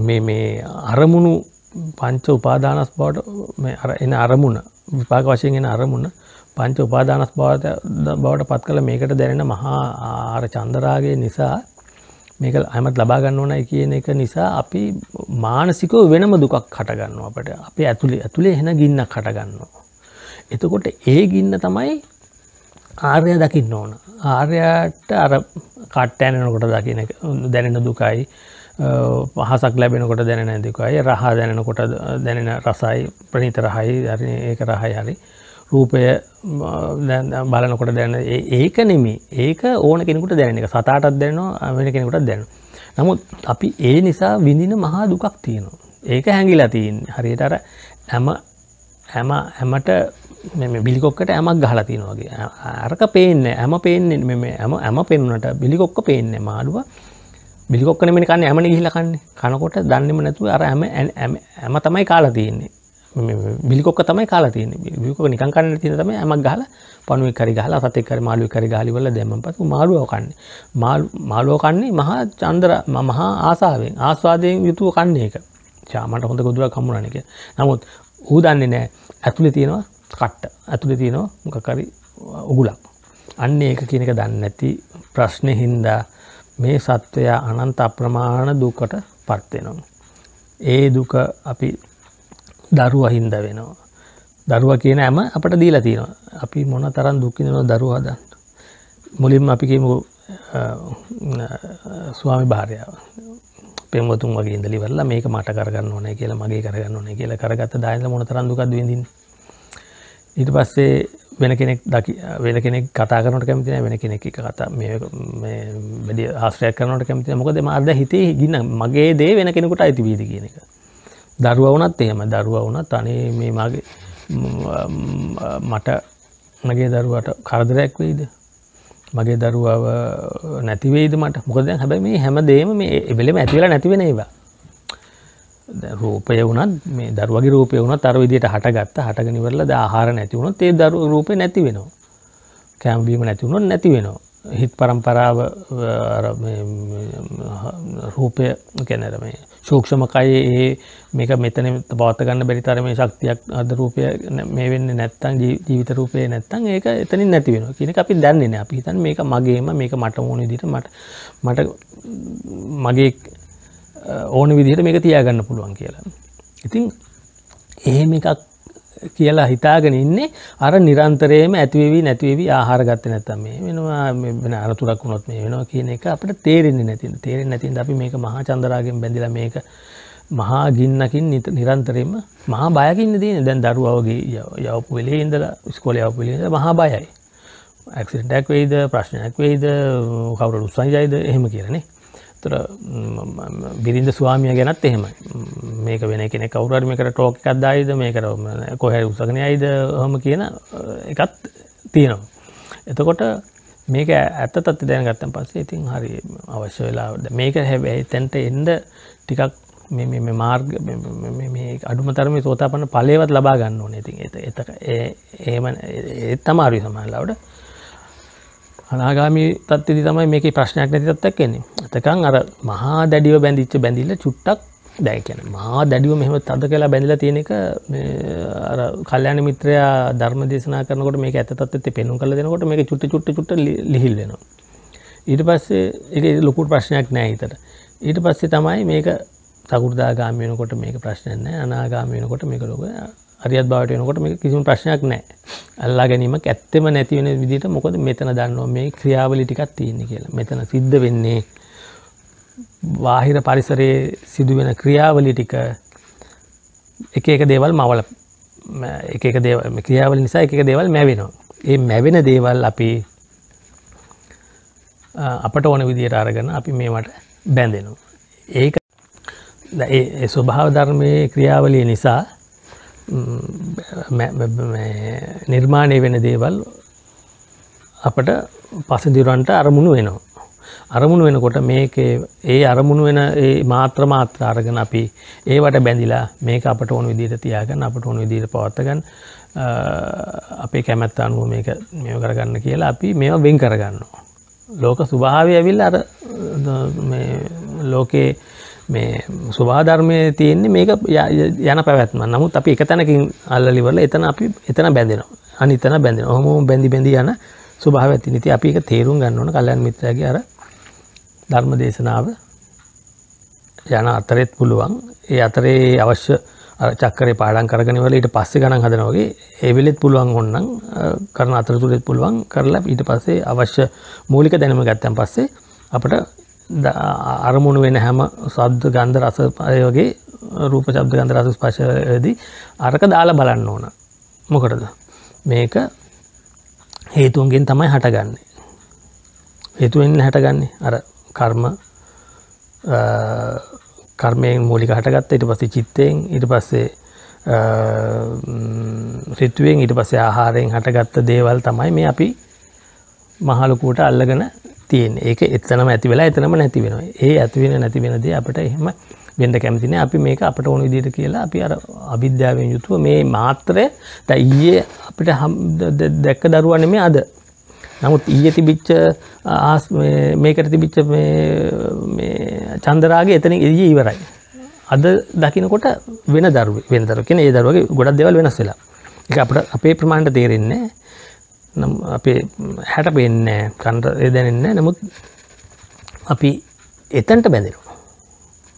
මේ මේ අරමුණු පංච උපාදානස් බවට එන අරමුණ විපාක වශයෙන් එන අරමුණ පංච උපාදානස් බවට බවට පත් කළ මේකට දැනෙන මහා ආර චන්දරාගේ නිසා මේක අයමත් ලබා ගන්න ඕනයි කියන එක නිසා අපි මානසිකව වෙනම දුකක් හටගන්න අපට අපේ ඇතුළේ ඇතුළේ හෙන ගින්නක් හටගන්නවා. එතකොට ඒ ගින්න තමයි ආර්ය දකින්න ඕන. ආර්යයට අර කට්ටෑනනකොට දකින දැනෙන දුකයි. පහසක් ලැබෙනකොට දැනෙන ඇතිකයි රහ දැනෙනකොට දැනෙන රසයි. ප්‍රනීත රහයි. හරි ඒක රහයි හරි. රූපය බලනකොට දැන ඒක නෙමි ඒක ඕන කෙනෙකුට දැන එක. සතාටත් දැනවා වෙන කෙනෙකුට දැන නමුත් අපි ඒ නිසා විඳින මහා දුකක් තියෙනවා. ඒක හැඟිලා තියන් හරියට අර ඇම ඇම ඇමට බිලිකොක්කට ඇමක් ගහලා තියෙනවාගේ අරක පේන්න ඇම පේන්නේ මෙම ඇම ඇම පෙන්න්නට බිලිකොක්ක පේන්නේ මාඩුව බිලිකොක්කන මේ කන්න ඇමන ගිහිලකන්නේ කනකොට දන්නෙම නැතුව අර ඇම ඇම තමයි කාලා තියන්නේ. බිලිකොක් තමයි කාලා තියන බිලිකොක නිකන් කන්න තින තම ඇමක් ගහල පනුව කරි ගහලා සතෙක්කර මාලු කරි ගහලිවල දැම පතු මාළුව කන්නේ. මාළුව කන්නේ මහා චන්දර මහා ආසාාවෙන් ආස්වාදයෙන් යුතුව කන්නේ එක චාමට හොඳ ගොදුව කමුණන එක නමුත් ඌ දන්නේ නෑ. ඇතුළි තියෙනවා කට්ට ඇතුළි තියෙනවා මොකකරි උගුලක් අන්න ඒක කියනක දන්න නැති ප්‍රශ්නය හින්දා මේ සත්වයා අනන්ත අප්‍රමාණ දුකට පත්වෙනවා. ඒ දුක අපි දරුව හින්ද වෙනවා. දරුව කියන ඇම අපට දීලා තියෙනවා. අපි මොන තරම් දුක්කිනව දරුව හදන්න. මුලින්ම අපි කියමු ස්වාමි භාරයාව. පෙම්වතුන් වගේ ඉඳලිවරලා මේක මට කරගන්න ඕනේ කියලා මගේ කරගන්න ඕනේ කියලා කරගත්ත දායක මොන තරම් දුකද විඳින්නේ. ඊට පස්සේ වෙන කෙනෙක් දකි වෙන කෙනෙක් කතා කරනට කැමතින වෙන කෙනෙක් කතා වැඩි ආශ්‍රයක් කරනට කැමති මොකද මාර්ද හිතේ ගින්න මගේ දේ වෙන කෙනෙකුට අයිති වීද කියන එක. දරුව වනත් එහෙම දරුව වුණත් අනේ මේ මගේ මට මගේ දරුවට කරදරයක් වෙයිද? මගේ දරුවාව නැතිවේද මට? මොකද හැබැයි මේ හැම දේම මේ එබෙලෙම ඇතිවෙලා නැතිවෙන ඒවා. රූපය වුණත් මේ දරුවගේ රූපය වුණත් අර විදියට හටගත්ත. හටගෙන ඉවරලා ද ආහාර නැති වුණොත් ඒ දරු රූපේ නැති වෙනවා. කැම්බීම නැති වුණොත් නැති වෙනවා. හිත් පරම්පරාව රූපය කැනර මේ සූක්ෂමකයි ඒ මේක මෙතන පවත්ත ගන්න බැරිතර මේ ශක්තියක් අද රූපය මේ වෙන්න නැත්තං ජීවිත රූපය නැත්තං ඒක එතනින් නැති වෙන කියන අපි දැන්නෙන අපි හිතන් මේක මගේම මේක මට ඕන විදිට මට මට මගේ ඕන විදිහට මේක තියාගන්න පුළුවන් කියලා. ඉතින් එහෙම එකක් කියලා හිතාගෙන ඉන්නේ අර නිරන්තරයේම ඇතිවවී නැතිවවී ආහාර ගත්ත නැතම මේ වෙනවා වෙන අරතුරක් වුණොත් මේ වෙනවා කියන එක අපට තේරෙන්නේ නැති තේරෙන්නේ නැතිද අපි මේක මහා චන්දරාගෙන් බැඳිලා මේක මහා ගින්නකින් නිරන්තරයෙන්ම මහා බයකින් තියෙන දැන් දරුවවගේ යවපු වෙලේ ඉඳලා ඉස්කෝලේ යවපු වෙලේ ඉඳලා මහා බයයි. ඇක්සිඩන්ට් වෙයිද? ප්‍රශ්නයක් වෙයිද? කවුරු උත්සාහයයිද එහෙම කියලානේ තොර බිරිඳ ස්වාමිය ගැනත් එහෙමයි. මේක වෙන කෙනෙ කවුරර් මේකට ටෝක එකක් දායිද මේකට කොහැ උසගෙන අයිද හොම කියන එකත් තියෙනවා. එතකොට මේක ඇත්ත තත්ති දැන ගත්තන් පස්සේ ඉතින් හරි අවශ්‍ය වෙලාද මේක හැබැයි තැන්ට එන්ඩ ටිකක් මේ මාර්ග අඩුම තරම සෝතාපන්න පලේවත් ලබා ගන්න ඕනේ. ඉතින් එත ඒම ඒත් තමාරි සමහල්ලවට අනාගාමි තත්ත්වදී තමයි මේකේ ප්‍රශ්නයක් නැති තත්ත්වයක් එන්නේ. එතකන් අර මහා දැඩිව බැඳිච්ච බැඳිල්ල චුට්ටක් දැන් කියන්නේ මහා දැඩිව මෙහෙම තද කියලා බැඳිලා තියෙන එක අර කල්යාණ මිත්‍රයා ධර්ම දේශනා කරනකොට මේක ඇත්ත තත්ත්වෙත් පෙන්වුම් කරලා දෙනකොට මේක චුට්ට චුට්ට චුට්ට ලිහිල් වෙනවා. ඊට පස්සේ ඒක ලොකු ප්‍රශ්නයක් නෑ හිතට. ඊට පස්සේ තමයි මේක සකු르දාගාමී වෙනකොට මේක ප්‍රශ්නයක් නෑ අනාගාමී වෙනකොට මේක ලොකු අරියත් බවට වෙනකොට මේ කිසිම ප්‍රශ්නයක් නෑ. අල්ලා ගැනීමක් ඇත්තෙම නැතිවෙන විදිට මොකද මෙතන දන්නවා මේ ක්‍රියාවලි ටිකක් තියෙන කියලා. මෙතන සිද්ධ වෙන්නේ වාහිර පරිසරයේ සිදුවෙන ක්‍රියාවලි ටික එක එක දේවල් මවල එක එක දේව ක්‍රියාවල නිසා එක දේවල් මැවෙනවා. ඒ මැවෙන දේවල් අපි අපට ඕන විදියට අරගන අපි මේමට බැඳෙනවා. ඒක ස්වභාව ධර්මය ක්‍රියාවලිය නිසා නිර්මාණය වෙන දේවල් අපට පසදිරන්ට අරමුණු වෙනවා. අරමුණු වෙනකොට මේක ඒ අරමුණු වෙන ඒ මාත්‍ර මාත්‍ර අරගෙන අපි ඒවට බැඳිලා මේක අපට ඕන විදිහට තියාගන්න අපට ඕන විදිහට පවත්වගන්න අපේ කැමැත්ත අනුව මේක මෙව කරගන්න කියලා අපි මේවා වෙන් කරගන්නවා. ලෝක ස්වභාවය ඇවිල්ලා අර ලෝකේ මේ ස්වභාධර්මය තියෙන්නේ මේක යන පැවැත්ම. නමුත් අපි එක තැනකින් අල්ලලිවරල එතන අපි එතන බැඳෙනවා. අනිතන බැඳෙන හොම බැඳි බැඳි යන ස්වභාව ඇති නිති අපි එක තේරුම් ගන්න ඕන කල්යන් මිත්‍රගේ අර ධර්ම දේශනාව යන අතරෙත් පුළුවන්. ඒ අතරේ අවශ්‍ය චක්කරේ පාඩන් කරගෙනවල ඊට පස්සේ ගණන් හදනවගේ ඒවෙලෙත් පුළුවන් ඔන්නම් කරන අතරතුරෙත් පුළුවන් කරලා ඊට පස්සේ අවශ්‍ය මූලික දැනම ගත්තන් පස්සේ අපට අරමුණු වෙන හැම සද්ද ගන්ධ රස වගේ රූප ශබ්ද ගන්ධ රස ස්පර්ශයේදී අරක දාලා බලන්න ඕන. මොකටද? මේක හේතුන්ගෙන් තමයි හටගන්නේ. හේතුවෙන් හටගන්නේ අර කර්ම කර්මයෙන් මූලික හටගත්ත ඊට පස්සේ චිත්තයෙන් ඊට පස්සේ රිතුවෙන් ඊට පස්සේ ආහාරයෙන් හටගත්ත දේවල් තමයි මේ අපි මහලුකුවට අල්ලගෙන තියෙන. ඒක එතනම ඇති වෙලා එතනම නැති වෙනවා. ඒ ඇතිවෙන නැති වෙනදේ අපට එහෙම වෙන්ඩ කැමතින අපි මේක අපට ඕන විදිට කියලා අපි අර අවිද්‍යාවෙන් යුතුව මේ මාත්‍රය ද ඊයේ අපිට දැක්ක දරුවන මේ අද. නමුත් ඊය තිබිච්ච ආස් මේකට තිබිච්ච චන්දරාගේ එතන එදිය ඉවරයි. අද දකිනකොට වෙන දරුව වෙන දරු කියෙන ඒ දරුවගේ ගොඩක් දෙවල් වෙනස් වෙලා. එක අපට අපේ ප්‍රමාණ්ට තේරෙන්නේ නම් අපේ හැට පෙන්නේ කන්ට දැනෙන්න නමුත් අපි එතන්ට බැඳෙනවා.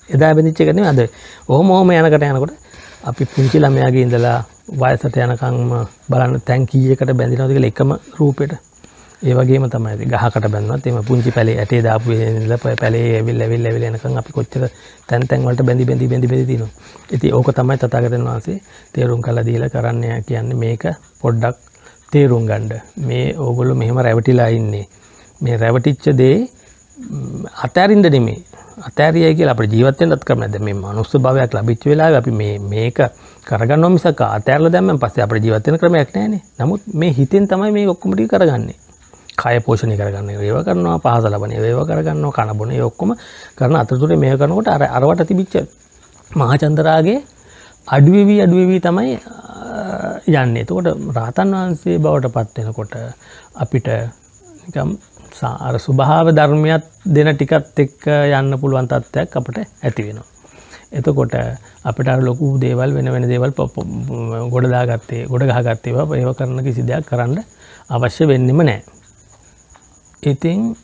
එදා බැඳිච්ච කරන අද ඕහම හෝම යනකට යනකොට අපි පුංචි ළමයාගේ ඉඳලා වයසට යනකංම බලන්න තැන් කීයකට බැඳිනවදක එකම රූපෙට. ඒවගේම තමයි ගහකට බැන්නත් එම පුංචි පැලේ ඇටේ දාපු ල පැලේ ඇවිල් ඇවිල් ඇවිල යනකං අපි කොච්චර තැන් තැන්වලට බැඳි බැඳි බැඳි බැදින ඇති ඕක තමයි තතාගතන් වහන්සේ තේරුම් කල දීල කරන්නය කියන්නේ මේක පොඩ්ඩක් තේරුම් ගණ්ඩ මේ ඕගොල්ලු මෙහෙම රැවටිලා ඉන්නේ. මේ රැවටිච්ච දේ අතෑරින්ට නෙමේ. අතෑරිය කියලා අප ජීවතයටත් කරන ඇද මේ මනුස්ස භවයක් ලබිච් වෙලා අපි මේ මේක කරගන්න මිසක අතෑරල දැම පස්සේ අප ජීවතයන ක්‍රමයක් නෑන නමුත් මේ හිතෙන් තමයි මේ ඔක්කොමටි කරගන්නේ. කය පෝෂණය කරගන්න ඒව කරනවා පහස ලබන ඒව කරගන්න කණබොන ඔක්කොම කරන අතරතුර මේ කරනකොට අර අරවට තිබිච්ච මහචන්දරාගේ අඩුවවී අඩුවවී තමයි යන්න එතකොට රාතන් වහන්සේ බවට පත්වෙනකොට අපිට අර සුභාව ධර්මයක් දෙන ටිකත් එක්ක යන්න පුළුවන් තත්ත්වයක් අපට ඇති වෙනවා. එතකොට අපිට ලොකු දේවල් වෙන වෙන දේවල් ගොඩදාගත්තේ ගොඩ ගහගත්තේ ඒව කරන කිසි දෙයක් කරන්න අවශ්‍ය වෙන්නෙම නෑ. ඉතින්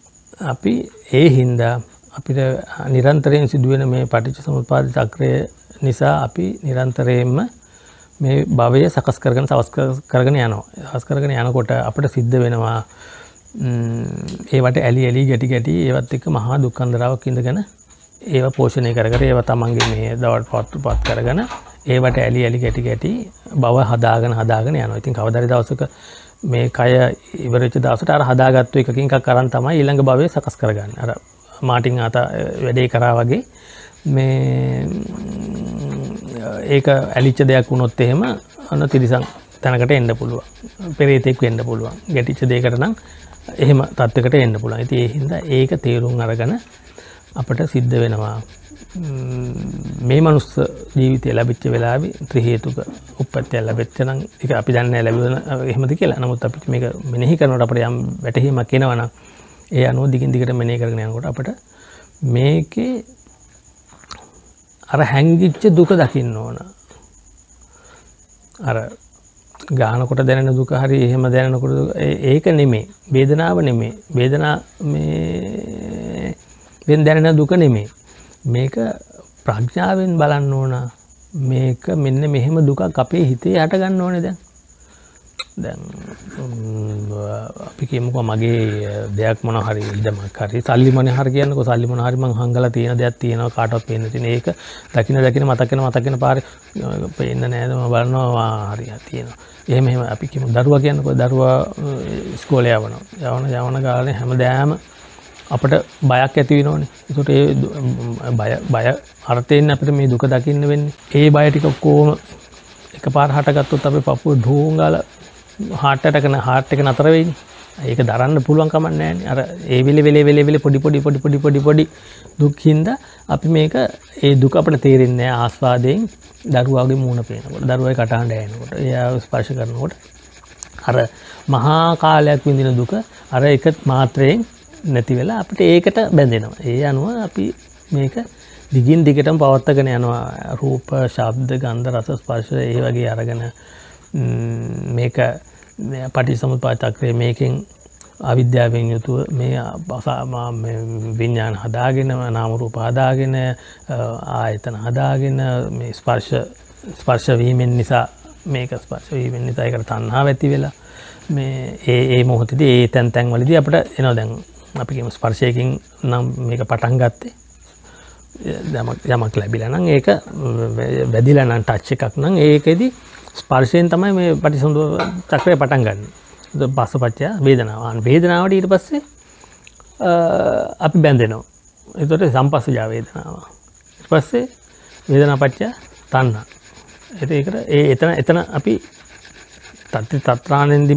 අපි ඒ හින්දා අපිට නිරන්තරයෙන් සිදුවෙන මේ පටිච සමුපාද චක්‍රය නිසා අපි නිරන්තරයෙන්ම මේ භවය සකස් කරගෙන සවස් කරගෙන යනවා. හස් කරගෙන යනකොට අපට සිද්ධ වෙනවා ඒවට ඇලි ඇලි ගැටි ගැටි ඒවත් එක මහා දුක්කන්දරාවක් ඉඳගෙන ඒව පෝෂණය කරකර ඒව තමන්ගේ මේ දවට පත්තු පත් කරගන ඒවට ඇලි ඇලි ගැටි ගැටි බව හදාගෙන හදාගෙන යන ඉතින් කවදරි දවසක මේ කය ඉවරච දවසට අර හදාගත්තු එකකින් එකක් කරන් තමයි ඊළඟ භවය සකස් කරගන්න. අර මාටිං අත වැඩේ කරා වගේ මේ ඒක ඇලිච්ච දෙයක් වුණොත් එහෙම අන්න තිරිසං තැනකට එන්න පුළුවන්. පෙරේතෙක් වෙන්න පුළුවන්. ගැටිච්ච දෙකට නම් එහෙම තත්වකට එන්න පුළුවන්. ඇති ඒහින්ද ඒක තේරුම් අරගන අපට සිද්ධ වෙනවා. මේ මනුස්ස ජීවිතය ලැබිච්ච වෙලාවි ත්‍රහේතුක උපත්ය ලැබෙච්චනම් එක අපි දන්න ලැබිවන එහෙමති කියලා. නමුත් අපිට මේක මෙනෙහි කරනට අපට යම් වැටහීමක් කෙනවන ඒ අනුව දිගින් දිගට මෙනේ කරගෙන යනකොට අපට මේකේ අර හැංගිච්ච දුක දකින්න ඕන. අර ගානකොට දැනෙන දුක හරි එහෙම දැනනකොට ඒක නෙමේ වේදනාව නෙමේ වේදනා වෙන් දැනෙන දුක නෙමේ මේක ප්‍රඥාවෙන් බලන්න ඕන. මේක මෙන්න මෙහෙම දුකක් අපේ හිතේ හට ගන්න ඕනේ දැන්. දැන් අපි කියමුකෝ මගේ දෙයක් මොන හරි ඉඩමක් හරි සල්ලි මොන හරි කියන්නකො සල්ලි මොන හරි මං හංගලා තියෙන දෙයක් තියෙනවා කාටවත් පේන්න තියෙන ඒක දකින්න දකින්න මතක් වෙන මතක් වෙන පාරේ පේන්න නෑද මම බලනවා හරි තියෙනවා. එහෙම එහෙම අපි කියමු. දරුවා කියන්නකො දරුවා ඉස්කෝලේ යවනවා. යවන යවන කාලේ හැමදාම අපට බයක් ඇති වෙනෝනේ ඒකට ඒ බය බය අර්ථයෙන් අපිට මේ දුක දකින්න වෙන්නේ. ඒ බය ටික කොහොම එකපාර හටගත්තොත් අපේ පපුව ඩෝංගාලා හාටටකන හාට් එක නතරවෙයි ඒක දරන්න පුළුවන් කමන්නෑන අර ඒවිලි වෙලේ වෙලේ වෙලේ පොඩි පොඩි පොඩි පොඩි පොඩි පොඩි දුක්හින්ද අපි මේක ඒ දුක අපට තේරෙන්නේ ආස්වාදයෙන් දරුවාගේ මූුණ පේනකොට දරුවයි කටහඬ ඇනකොට එයා ස්පර්ශ කරනකොට. අර මහා කාලයක් විඳින දුක අර එක මාත්‍රයෙන් නැති වෙලා අපට ඒකට බැඳෙනවා. ඒ අනුව අපි මේක දිගින් දිගටම පවත්තගෙන යනවා. රූප ශබ්ද ගන්ධ රස ස්පර්ශ ඒ වගේ අරගෙන මේක පටි සමුපාචක්‍රය මේකින් අවිද්‍යාවෙන් යුතුව මේ විඤ්ඥාන හදාගෙන නාමරූප හදාගෙන ආයතන හදාගෙන මේ ස්පර්ශ ස්පර්ශවීමෙන් නිසා මේක ස්පර්ශවීමෙන් නිසා එකට තන්හා ඇති වෙලා මේ ඒ ඒ මොහොතද ඒ තැන් තැන් වලද අපට එනො දැන් අපිම ස්පර්ශයකින් නම් මේක පටන් ගත්තේ. යමක් ලැබිලනම් ඒක වැදිලනන් ටච්ච එකක් නම් ඒකෙදී ස්පර්ශයෙන් තමයි මේ පටිසඳුව චක්‍රය පටන් ගන්න. පස්ස පච්චා වේදනාවන් වේදනාවට ඊට පස්සේ අපි බැඳෙනවා. එතොට සම්පස්ස ජාවේදනාව පස්සේ වේදනා පච්චා තන්න එත එකට ඒ එතන එතන අපි තත්ති තත්‍රාණෙන්දි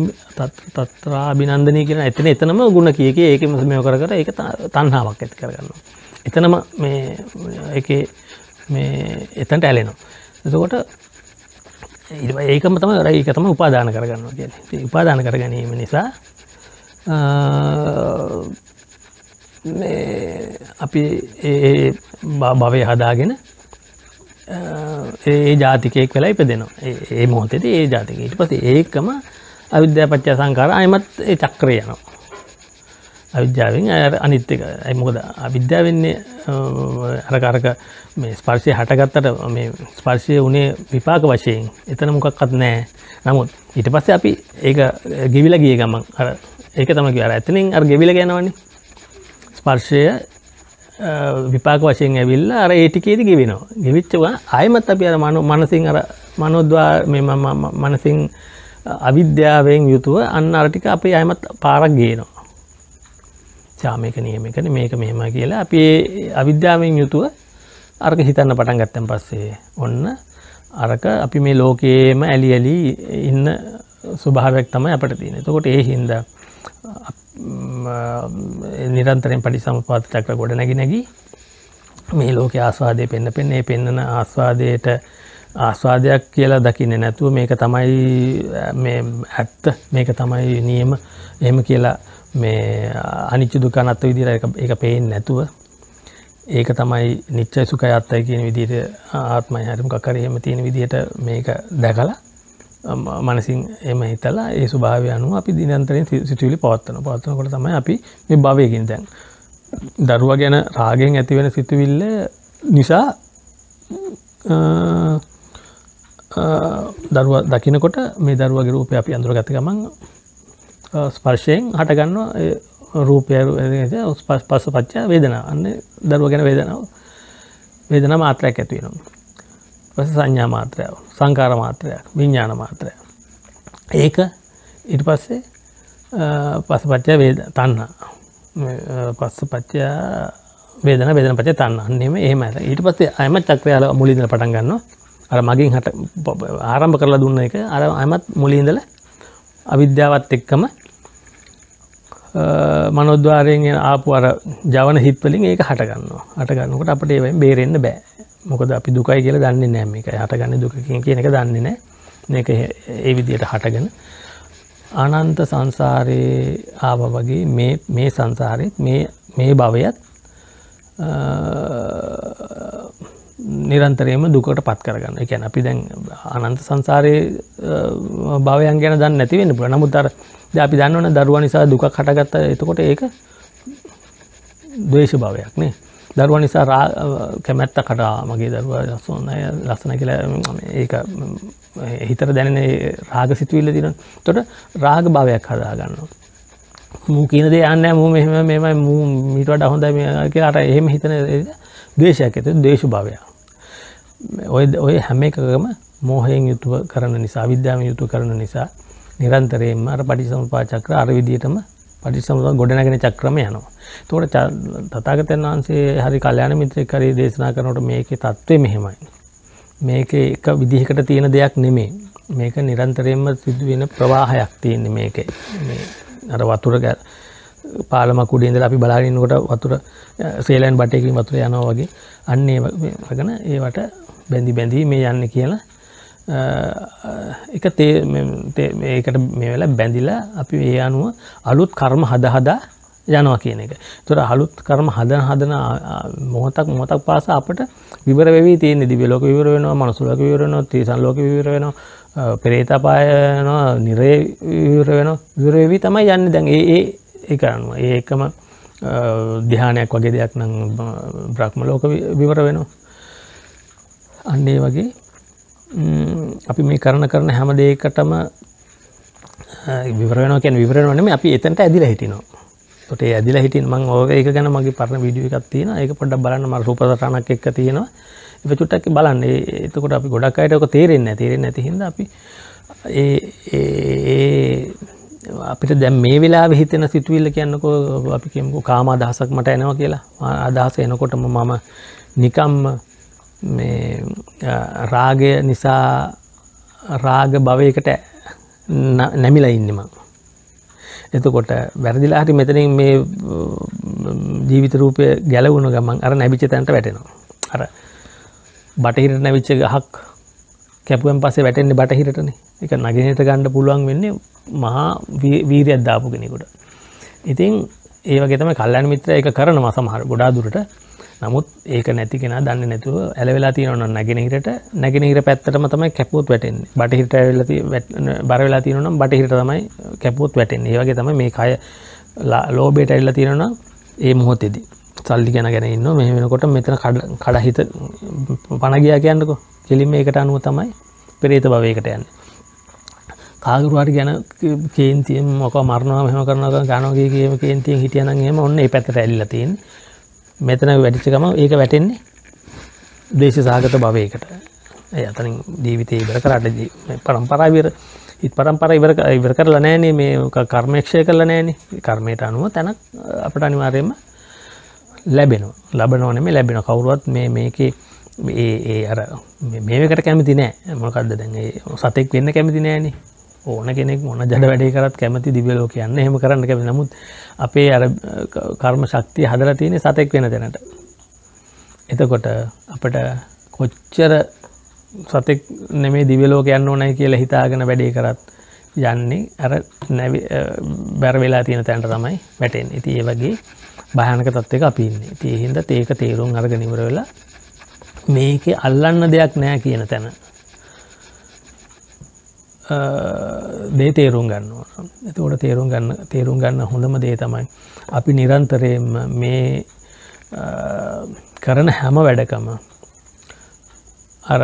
තත්‍රාභිනන්දනය කියන එතන එතනම ගුණ කියක ඒක මසමය කර කර ඒක තන්හාාවක් ඇති කරගන්න එතනම මේ එක මේ එතන්ට ඇලෙනවා. එතකොට ඒකම තම රයි එක තම උපාදාන කරගන්නවා කිය උපාදාන කර ගැනීම නිසා අපි ඒ භවය හදාගෙන ඒ ජාතිකයෙක් වෙලා ඉපදෙනවා. ඒ මොහොතෙද ඒ ජාතික ඊට පස ඒකම අවිද්‍යාපච්චා සංකාර අයමත් ඒ චක්‍රය යනවා. අවිද්‍යාවෙන් අනිත් එක. ඇමොකද අවිද්‍යාවෙන්නේ අරකාරක මේ ස්පර්ශය හටගත්තට මේ ස්පර්ශය වනේ විපාක වශයෙන්. එතන මොකක්වත් නෑ නමුත් ඊට පස්සේ අපි ඒක ගෙවිල ගිය ගමන් අර ඒක තමකි අර ඇතනින් අර ගෙවිල ගැනවනි ස්පර්ශය විපාක වශයෙන් ඇවිල්ල අර ඒටිකේද ගෙවෙනවා. ගෙවිච්චවා අයමත් අපි අර මනු මනසිං අර මනොද්වා මේ මනසිං අවිද්‍යාවෙන් යුතුව අන්න අරටික අපි අයමත් පාරක් ගේනවා. චාමයක නියමකන මේක මෙහෙම කියලා අපි අවිද්‍යාවෙන් යුතුව අර්ක හිතන්න පටන් ගත්තන් පස්සේ ඔන්න අරක අපි මේ ලෝකයේම ඇලි ඇලි ඉන්න ස්වභාවයක් තමයි අපට තියෙන තකොට ඒ හින්ද නිරන්තරෙන් පටි සමපාත චක්‍ර ගොඩ නැගි නැගී මේ ලෝක ආස්වාදය පෙන්න්න පෙන්නේ පෙන්න්නන ආස්වාදයට ආස්වාදයක් කියලා දකින්න නැතුව මේක තමයි ඇත්ත මේක තමයි නියම එහෙම කියලා මේ අනිච්ච දුකනත්ත විදිර එක පේෙන් නැතුව ඒක තමයි නිච්චයි සුකයි අත්තයි කියන විදිට ආත්මයි හරිම කකරහෙම තියෙන විදිහට මේක දැකලා මනසින් එම හිතලා ඒ ස්වභාවය අනුව අපි දිනන්තරෙන් සිතුවිලි පවත්වන පවත්වනකොට තමයි අපි මේ භවයකින් දැන්. දරුව ගැන රාගෙන් ඇතිවෙන සිතුවිල්ල නිසා දරුව දකිනකොට මේ දරුවගේ රූපය අපි අඳුර ගත ගමන් ස්පර්ශයෙන් හටගන්න රූපය පස් පස්ස පච්චා වේදන. අන්න දරුව ගැන වේදනාව. වේදන මාත්‍රයක් ඇතිවෙනවා පස සංඥා මාත්‍රයාව සංකාර මාත්‍රයක් විඤ්ඥාන මාත්‍රය ඒක ඉට පස්සේ පස පච්චා වේද තන්න පස්ස පච්චා වේදන වේදන පච තන්න අන්නෙම එහෙම ඇත. ඊට පස්සේ අයම චක්‍රයාල මුලින්දල පටන් ගන්න අර මගින් හට ආරම්භ කරලා දුන්න එක. අර අයමත් මුලින්දල අවිද්‍යාවත් එක්කම මනොද්වාරයෙන් ආපු අර ජවන හිත්වලින් ඒක හටගන්නවා. හටගන්නකට අපට ඒ බේරෙන්න්න බෑ. මොකද අපි දුකයි කියල දන්නේ නෑම එක හටගන්න දුකකින් කියන එක දන්නේ නෑ. මේක ඒ විදියට හටගෙන. අනන්ත සංසාරයේ ආව වගේ මේ සංසාරයත් මේ භවයත් නිරන්තරයම දුකට පත් කරගන්න එකැන අපි දැන් අනන්ත සංසාරය භවයන් ගැන දන්න නැතිවෙන්න පුළ නමුත්තර ද අපි දන්නවන දරුව නිසා දුක කටගත්ත එතකොට ඒක දවේශ භවයක් නේ දරුව නිසා රා කැමැත්ත කටා මගේ දරුව ලස්සනය ලස්සන කියලා ඒක හිතර දැනෙන රාග සිතුවිල්ල තින තොට රාග භාවයක් හදා ගන්නවා. මූ කියන දේ යන්න මූ මෙහම මෙමයි මූ මිටවට හොඳ කියලාට එහෙම හිතන දේශයක් ඇත දේශ භාවයක්. ඔය ඔය හැම එකකම මෝහයෙන් යුතුව කරන නිසා විද්‍යාම යුතු කරන නිසා නිරන්තරයෙන්ම අර පටිසම්පා චක්‍ර අර විදියටම පටිසම්පා ගොඩනගෙන චක්‍රම යනවා. තෝට තතාගතයන් වහන්සේ හරි කල්්‍යයාන මිත්‍රය කරේ දේශනා කරනට මේක තත්ත්වය මෙහෙමයි. මේක එක විදිහකට තියෙන දෙයක් නෙමේ මේක නිරන්තරයෙන්ම සිදුවෙන ප්‍රවාහයක් තියෙන්නේ මේක අර වතුර ගැ පාලමකුඩියන්ද අපි බලාගන්නකොට වතුර සේලන් බටයකින් වතුර යනවා වගේ අන්නේ වගන ඒවට බැඳි බැඳී මේ යන්න කියලා. එක තේ ඒකට මේ වෙලා බැඳිලා අපි ඒ අනුව අලුත් කර්ම හද හදා යනවා කියන එක. තුර හලුත් කරම හදන හදන මොහොතක් මොතක් පාස අපට විවර වෙවී තියෙන දිවි ලෝක විවර වෙනවා මනසුලක විවරනවා තිරිසන් ලෝක විවර වෙනවා පෙරේතපායනවා නිරේ විවර වෙන විවරවී තමයි යන්න. දැන් ඒ ඒ එක අනුව. ඒ එකම දිහානයක් වගේ දෙයක් නම් බ්‍රහ්ම ලෝක විවර වෙනවා. අන්නේ වගේ. අපි මේ කරන කරන හැම දෙයකටම විවරන කියෙන් විවරණනේ අපි එතැන්ට ඇදිල හිටිනවා. තොට ඇදිල හිටින් මං ඕක එක ගැන මගේ පරණ විඩිය එකක් තියෙන එක පොඩ්ඩ බලන්න ම රූපසටනක් එක් තියෙනවා. එ චුට්ටක් බලන්න. එතකොට අපි ගොඩක් අයටක තේරෙන්න තේරෙන් ඇති හිද අපි ඒ අපිට දැම් මේ වෙලා හිතෙන සිතුවිල්ල කියන්නකෝ අපි කෙමකු කාම අදහසක් මට එනවා කියලා. අදහස එනකොටම මම නිකම්ම මේ රාගය නිසා රාග භවයකට නැමිලා ඉන්නම එතකොට වැරදිලා හරි මෙතනින් මේ ජීවිත රූපය ගැලවුණ ගමන් අර නැබිච්ච තැන්ට වැටෙනවා. අර බටහිරට නැවිච්ච ගහක් කැපුවෙන් පස්සේ වැටෙන්නේ බටහිරටනේ. ඒක නගිනට ගන්න පුළුවන් වෙන්නේ මහා වීරියක් දාපු කෙනෙකුට. ඉතින් ඒ වගේ තමයි කල්යන මිත්‍ර ඒක කරනවා සමහර ගොඩා දුරට. නමුත් ඒක නැති කෙන දන්න නැතුව ඇලවෙලා තියනවන නැගෙනහිරට නැගෙනහිර පැත්තටම තමයි කැපුත් වැටෙන් බටහිට ඇවෙලති බරවෙලා තියනම් බටහිට තමයි කැපුත් වැටෙන් ඒවගේ තම මේ කය ලෝබේට ඇල්ල තියෙනන ඒ මොහොතෙදී. සල්ලි ගැන ගැන ඉන්න මේ වෙනකොට මෙතන කඩහිත පණගයා කියන්නකො. කෙලිම ඒකට අනුව තමයි පෙරේත භවයකට යන්න. කාගරුවාට ගැන කේන්තිය මොක මරණවා මෙහම කරනක ගනගේ කියම කේන්තිය හිටියන හෙම ඔන්න ඒ පැතට ඇල්ලතින් මෙතන වැඩිචකම ඒක වැටෙන්නේ දේශ සාගත භවයකට. ඇ අතනින් ජීවිතය ඉවර කරට පරම්පරාවිර ඉත් පරම්පර ඉවර ඉවර කරලා නෑනේ මේ කර්මේක්ෂය කරල නෑනේ කර්මයට අනුව තැනක් අපට අනිවාරයම ලැබෙන ලබනවන මේ ලැබෙන කවුරුවත් මේ මේක ඒ අර මේකට කැමති නෑ මොකක්ද දැන් සතෙක් වෙන්න කැමති නෑනේ ඕන කෙනෙක් මොන ජඩ වැඩේ කරත් කැමති දිවලෝ කියන්න හෙම කරන්න කැම නමුත් අපේ අර කර්ම ශක්තිය හදල තියෙන සතෙක් වෙන දෙනට එතකොට අපට කොච්චර සතෙක් නෙමේ දිවලෝ කියන්න ඕනයි කියලා හිතාගෙන වැඩේ කරත් යන්නේ අර නැවි බැරවෙලා තියෙන තැන්ට තමයි වැටෙන් ඉති ඒ වගේ භයනක තත්වක අපින්නේ තියහින්ද ඒක තේරුම් අර්ග නිවර වෙලා මේක අල්ලන්න දෙයක් නෑ කියන තැන. දේ තේරුම් ගන්න ඕන. එතකොට තේරුම් ගන්න තේරුම් ගන්න හොඳම දේ තමයි අපි නිරන්තරයෙන්ම මේ කරන හැම වැඩකම අර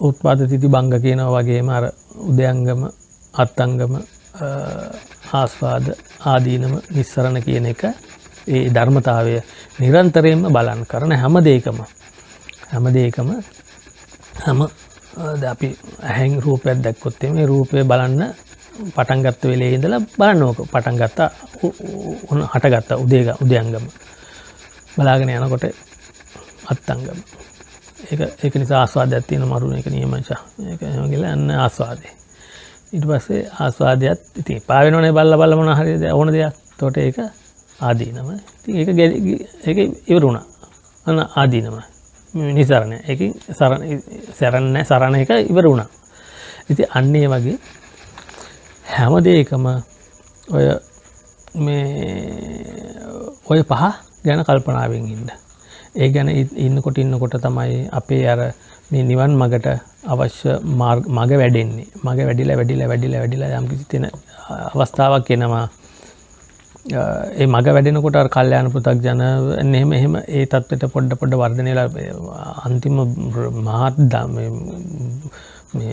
උත්පාද තිති බංග කියනව වගේම අර උදයංගම අත්තංගම ආස්වාද ආදීනම නිස්සරණ කියන එක ඒ ධර්මතාවය නිරන්තරයෙන්ම බලන් කරන හැම දේකම හැම දේකම හැම අපි ඇහැන් රූපයක් දැක්කොත්තේ මේ රූපය බලන්න පටන්ගත්ත වෙලේ ඉඳලා බලන්නෝක පටන්ගත්තා හටගත්තා උදේක උදයංගම බලාගෙන යනකොට අත්තංගම ඒ ඒක නිසා ආස්වාද ඇත්තින මරුණ එක නියමංශා ඒක ගල අන්න ආස්වාදය. ඉට පස්සේ ආස්වාදයක් ඉති පාවෙනනේ බල්ල බල මොන හරිද ඕන දෙයක්. තොට ඒක ආදීනම. ඒක ඒක ඉවරුණා අන්න ආදීනම. නිසරණය. එක සැරන්න සරණ එක ඉවර වුණා. ඉති අන්නේ වගේ හැම දේකම ඔය ඔය පහ ගැන කල්පනාවෙන් ඉන්න. ඒ ගැන ඉන්නකොට ඉන්නකොට තමයි අපේ අර මේ නිවන් මගට අවශ්‍ය මග වැඩෙන්නේ. මග වැඩිලා වැඩිලා වැඩිලා වැඩිලා යම් කිසි තියෙන අවස්ථාවක් එනවා. ඒ මග වැඩෙනකොට කල්්‍යයාන පුතක් ජන එහෙම එහෙම ඒ තත්වට පොඩ්ඩ පොඩ්ඩ වර්ධනයලා අන්තිම මහත්දා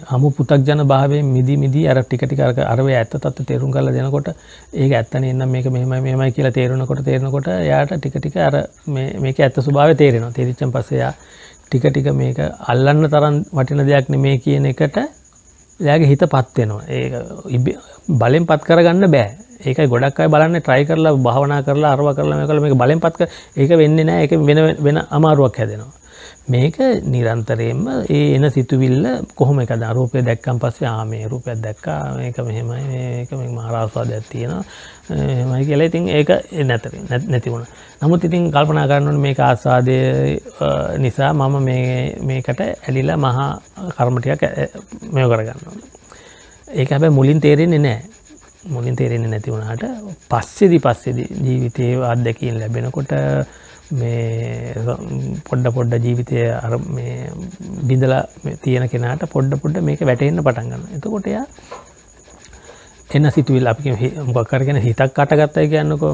අමු පුතක් ජන භාවය මිදි මිදි අර ටිකටිකරක අරව ඇත්ත තත්ව තේරුම් කල දෙනකොට ඒක ඇත්තන එන්න මේක මෙම මෙමයි කියලා තේරුණකොට තේරනකොට යාට ටිකටික අර මේක ඇත්ත ස්වභාව තේරෙනවා. තේරිච්චන් පසයා ටික ටික මේක අල්ලන්න තරන් වටින දෙයක් නෙමේ කියන එකට එයාගේ හිත පත්වෙනවා ඒ බලෙන් පත් කරගන්න බෑ. ඒක ගොඩක් අයි බලන්න ට්‍රයි කරලා භාවනා කරලා අරව කරලා කළ මේ බලෙන් පත්ක ඒක වෙන්න නෑ. එක වෙන වෙන අමාරුවක් හැදෙනවා. මේක නිරන්තරයෙන්ම ඒ එන සිතුවිල්ල කොහොම එක දරූපය දැක්කම් පස්සේ ආමේ රූපයක් දැක්කා. මේක මෙහෙමයි. මේක මේ මහරස්වාදයක් තියෙනවා. මයි කියලා. ඉතින් ඒක නැතර නැති වුණ. නමුත් ඉතින් කල්පනා කරන්නට මේ ආස්වාදය නිසා මම මේකට ඇලිලා මහා කර්මටයක් මෙය කරගන්න ඒක හැබැ මුලින් තේරෙන්නේ නෑ මුලින් තේරෙන්නේ නැති වුණාට පස්සෙදි පස්සෙදි ජීවිතය අත්දැකින් ලැබෙනකොට මේ පොඩ්ඩ පොඩ්ඩ ජීවිතය අර මේ බිඳලා තියෙන කෙනට පොඩ්ඩ පොඩ්ඩ මේක වැටෙන්න්න පටන්ගන්න එතකොට එයා එන්න සිතුවිල් අපි මොකක්කරගෙන හිතක් කටගත්තයි කියන්නකො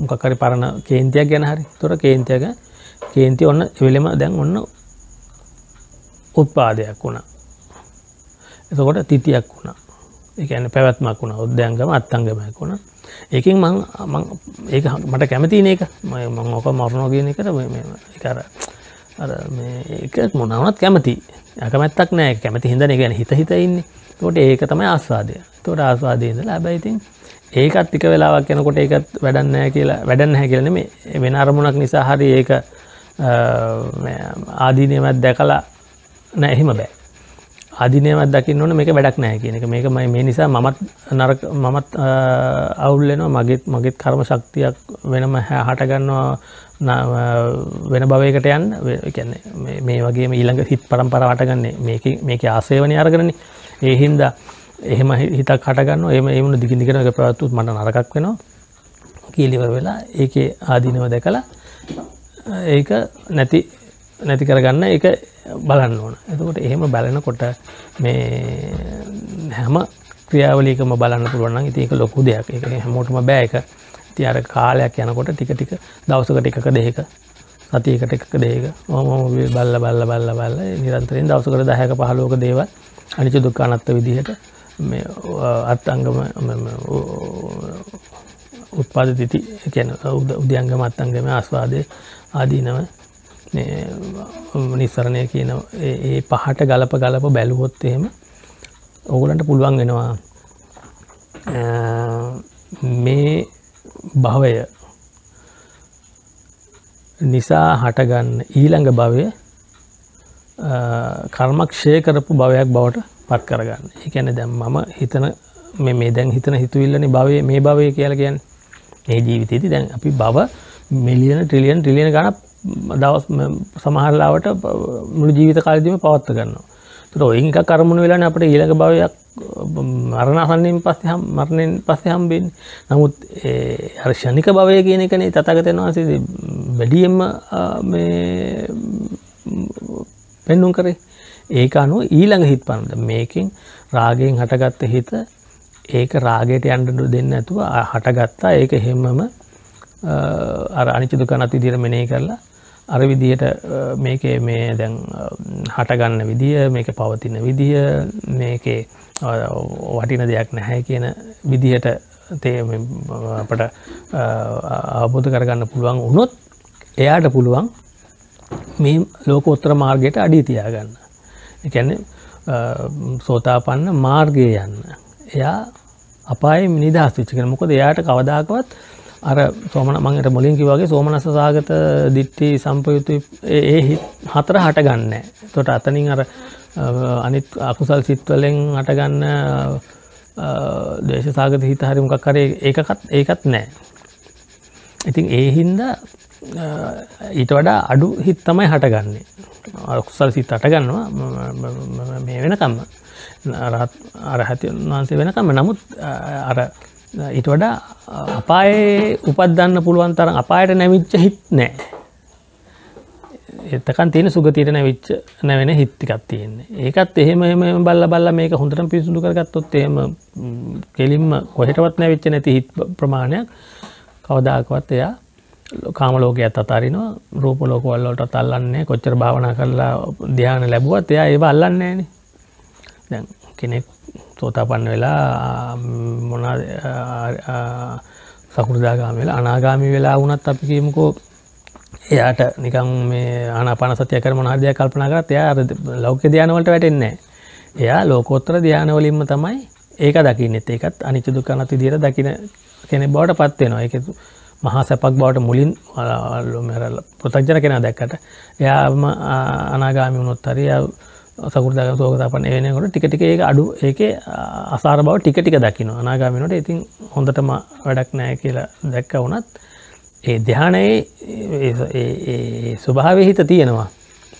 මොකක්කරි පරණ කේන්තියක් ගැන හරි. තොර කේන්තියක කේන්ති ඔන්න එවෙලෙම දැන් ඔන්න උත්පාදයක් වුණා. එතකොට තිතියක් වුණා. එකන පැවැත්මක් වුණ. උද්‍යංගම අත්තංගමයක් වුණ. ඒකින් මං ඒක මට කැමතින එක මං ඕක මරණෝ කියන එකට එකර අර ඒක මොනවත් කැමති. ඇකමැත්තක් නෑ. කැමති හිදන ගැන හිත හිතඉන්නේ තොට ඒක තමයි ආස්වාදය. තොට ආස්වාදයද ලැබයිතින් ඒකත් ටික වෙලාවක් යනකොට ඒකත් වැඩන්නෑ කියලා වැඩන්න හැ කියලන මේ වෙන අරමුණක් නිසා හරි ඒක ආදීනයමත් දැකලා නැහෙම බෑ. අධිනයවත් දකින්න ඕන මේක වැඩක් නෑ කියන එක. මේක මේ නිසා මමත් නරක මමත් අවුල්ලෙනවා මගේත් මගෙත් කර්ම ශක්තියක් වෙනම හටගන්නවා වෙන භවයකට යන්න. කියන්නේ මේ වගේ ඊළඟ හිත් පරම්පර වටගන්නේ මේක මේක ආසේවනය අරගරන ඒ හින්දා එහෙම හිතක් හටගන්න එම එමුණ දිගිදිගෙන එක ප්‍රවත්තුත් මට නරකක් වෙනවා. කියලිවර වෙලා ඒකේ ආදීනව දැකලා ඒක නැති නැති කරගන්න එක බලන්න ඕන. එතකොට එහෙම බලනකොට මේ හැම ක්‍රියාවලිකම බලන්න පුළුවන් ඉතික ලොකු දෙයක්. එක හැමෝටම බෑ. එක ති අර කාලයක් යනකොට ටික ටික දවසකට එකක දෙක සතියකට එකක දෙක ඕම බල්ල බල්ල බල්ල බල්ල. නිරන්තරයෙන් දවසකට දහයක පහලෝක දේවල් අනිච දුක්කානත්ත විදිහට මේ අත්තංගම උත්පාද තිති කියන උද්‍යංගම අත්තංගම ආස්වාදය ආදීනව නිස්සරණය කියන ඒ පහට ගලප ගලප බැලුවොත් එහෙම ඔගුලන්ට පුළුවන් වෙනවා මේ භවය නිසා හටගන්න ඊළඟ භවය කර්මක්ෂය කරපු භවයක් බවට පත් කරගන්න. එකන දැම් මම හිතන මේ දැන් හිතන හිතුවිල්ලනි භවය මේ භවය කියල කියන්න. ඒ ජීවිතේති දැන් අපි බව මිලියන ට්‍රිලියන් ට්‍රිලියන ගන දවස් සමහරලාවට මුළු ජීවිත කාලදීම පවත්ත ගන්නවා. තුර ඔයික කරමුණ වෙලාන අපට ඊළඟ භවයක් මරණහන්නයෙන් පස්සේ හම් මරණයෙන් පස්සේ හම්බෙන් නමුත් ශනික භවය කියන එකනේ තතගතයන් වහන්සේ වැඩියෙන්ම පෙන්නුම් කරේ. ඒක අනුව ඊළඟ හිත් පනද මේකින් රාගයෙන් හටගත්ත හිත ඒක රාගයට යන්ඩඩු දෙන්න ඇතුව හටගත්තා. ඒක හෙම්මම අර අනිචි දුකනත් විදිර මෙනේ කරලා අර විදිහට මේක මේ දැන් හටගන්න විදිහ මේක පවතින විදිහ මේකේ වටින දෙයක් නැහැ කියන විදිහට තේ අපට අවබෝධ කරගන්න පුළුවන් වුණොත් එයාට පුළුවන් මේ ලෝකෝත්තර මාර්ගයට අඩී තියාගන්න. එකැන සෝතාපන්න මාර්ගය යන්න. එයා අපාය නිදහස් විච්චිකෙන මොකද එයාට කවදාකවත් අර සෝමන මංට මුලින්කි වගේ සෝමනස සාගත දිට්ටි සම්පයුතු ඒ හතර හට ගන්න තොට අතනින් අර අනිත් අකුසල් සිත්වලෙන් හටගන්න දේශ සාගත හිත හරිමකක් කරේ ඒකත් ඒකත් නෑ ඉතින් ඒ හින්දා ඊට වඩා අඩු හිත් තමයි හටගන්නේ. අකුසල් සිත් අටගන්නවා මේ වෙනකම්ම. රහත් අරහති වහන්සේ වෙනකම නමුත් අර ඊට වඩා අපායේ උපත්දන්න පුළුවන් තරම් අපායට නැවිච්ච හිත් නෑ. එතකන් තියෙන සුගතියට නැවිච්ච නැවෙන හිත්තිකත් තියෙන්නේ. ඒකත් එහෙම එම බල්ල බල්ල මේක හොඳට පිසුදු කරගත්තොත් එහෙම කෙලින්ම කොහෙටවත් නැවිච්ච නැති හිත් ප්‍රමාණයක් කවදාකවත් එයා කාමලෝකයක් අතාරිනවා රූපලෝකවල්ලට තල්ලන්නේ කොච්චර භාවනා කරලා ධ්‍යාන ලැබුවත් එයා ඒ අල්ලන්නේ නේ දැන් කෙනෙක් සෝතාපන්න වෙලා මොනා සකුරදාගාම වෙලා අනාගාමි වෙලා වුණත් අපි කියමුකෝ එයාට නිකම් මේ ආනාපාන සතිය කර මොන හරි දෙයක් කල්පනා කරත් එයා අර ලෞකික ධානය වලට වැටෙන්නේ නැහැ. එයා ලෝකෝත්තර ධානය වලින්ම තමයි ඒක දකින්නෙත්. ඒකත් අනිච්ච දුක්ඛ අනාත්ම විදියට දකින කෙනෙක් බවට පත් වෙනවා. ඒක මහා සැපක් බවට මුලින් පෘථග්ජන කෙනා දැක්කට එයාම අනාගාමි වුණොත් හරි සකුරදාගම සෝකතාපන්න එනකොට ටික ටික ඒක අඩු ඒක අසාර බව ටික ටික දකින්න අනාගාමිනට ඉතින් හොඳටම වැඩක් නෑ කියලා දැක්ක වුණත් ඒ දෙහානයේ ස්වභාව හිත තියෙනවා.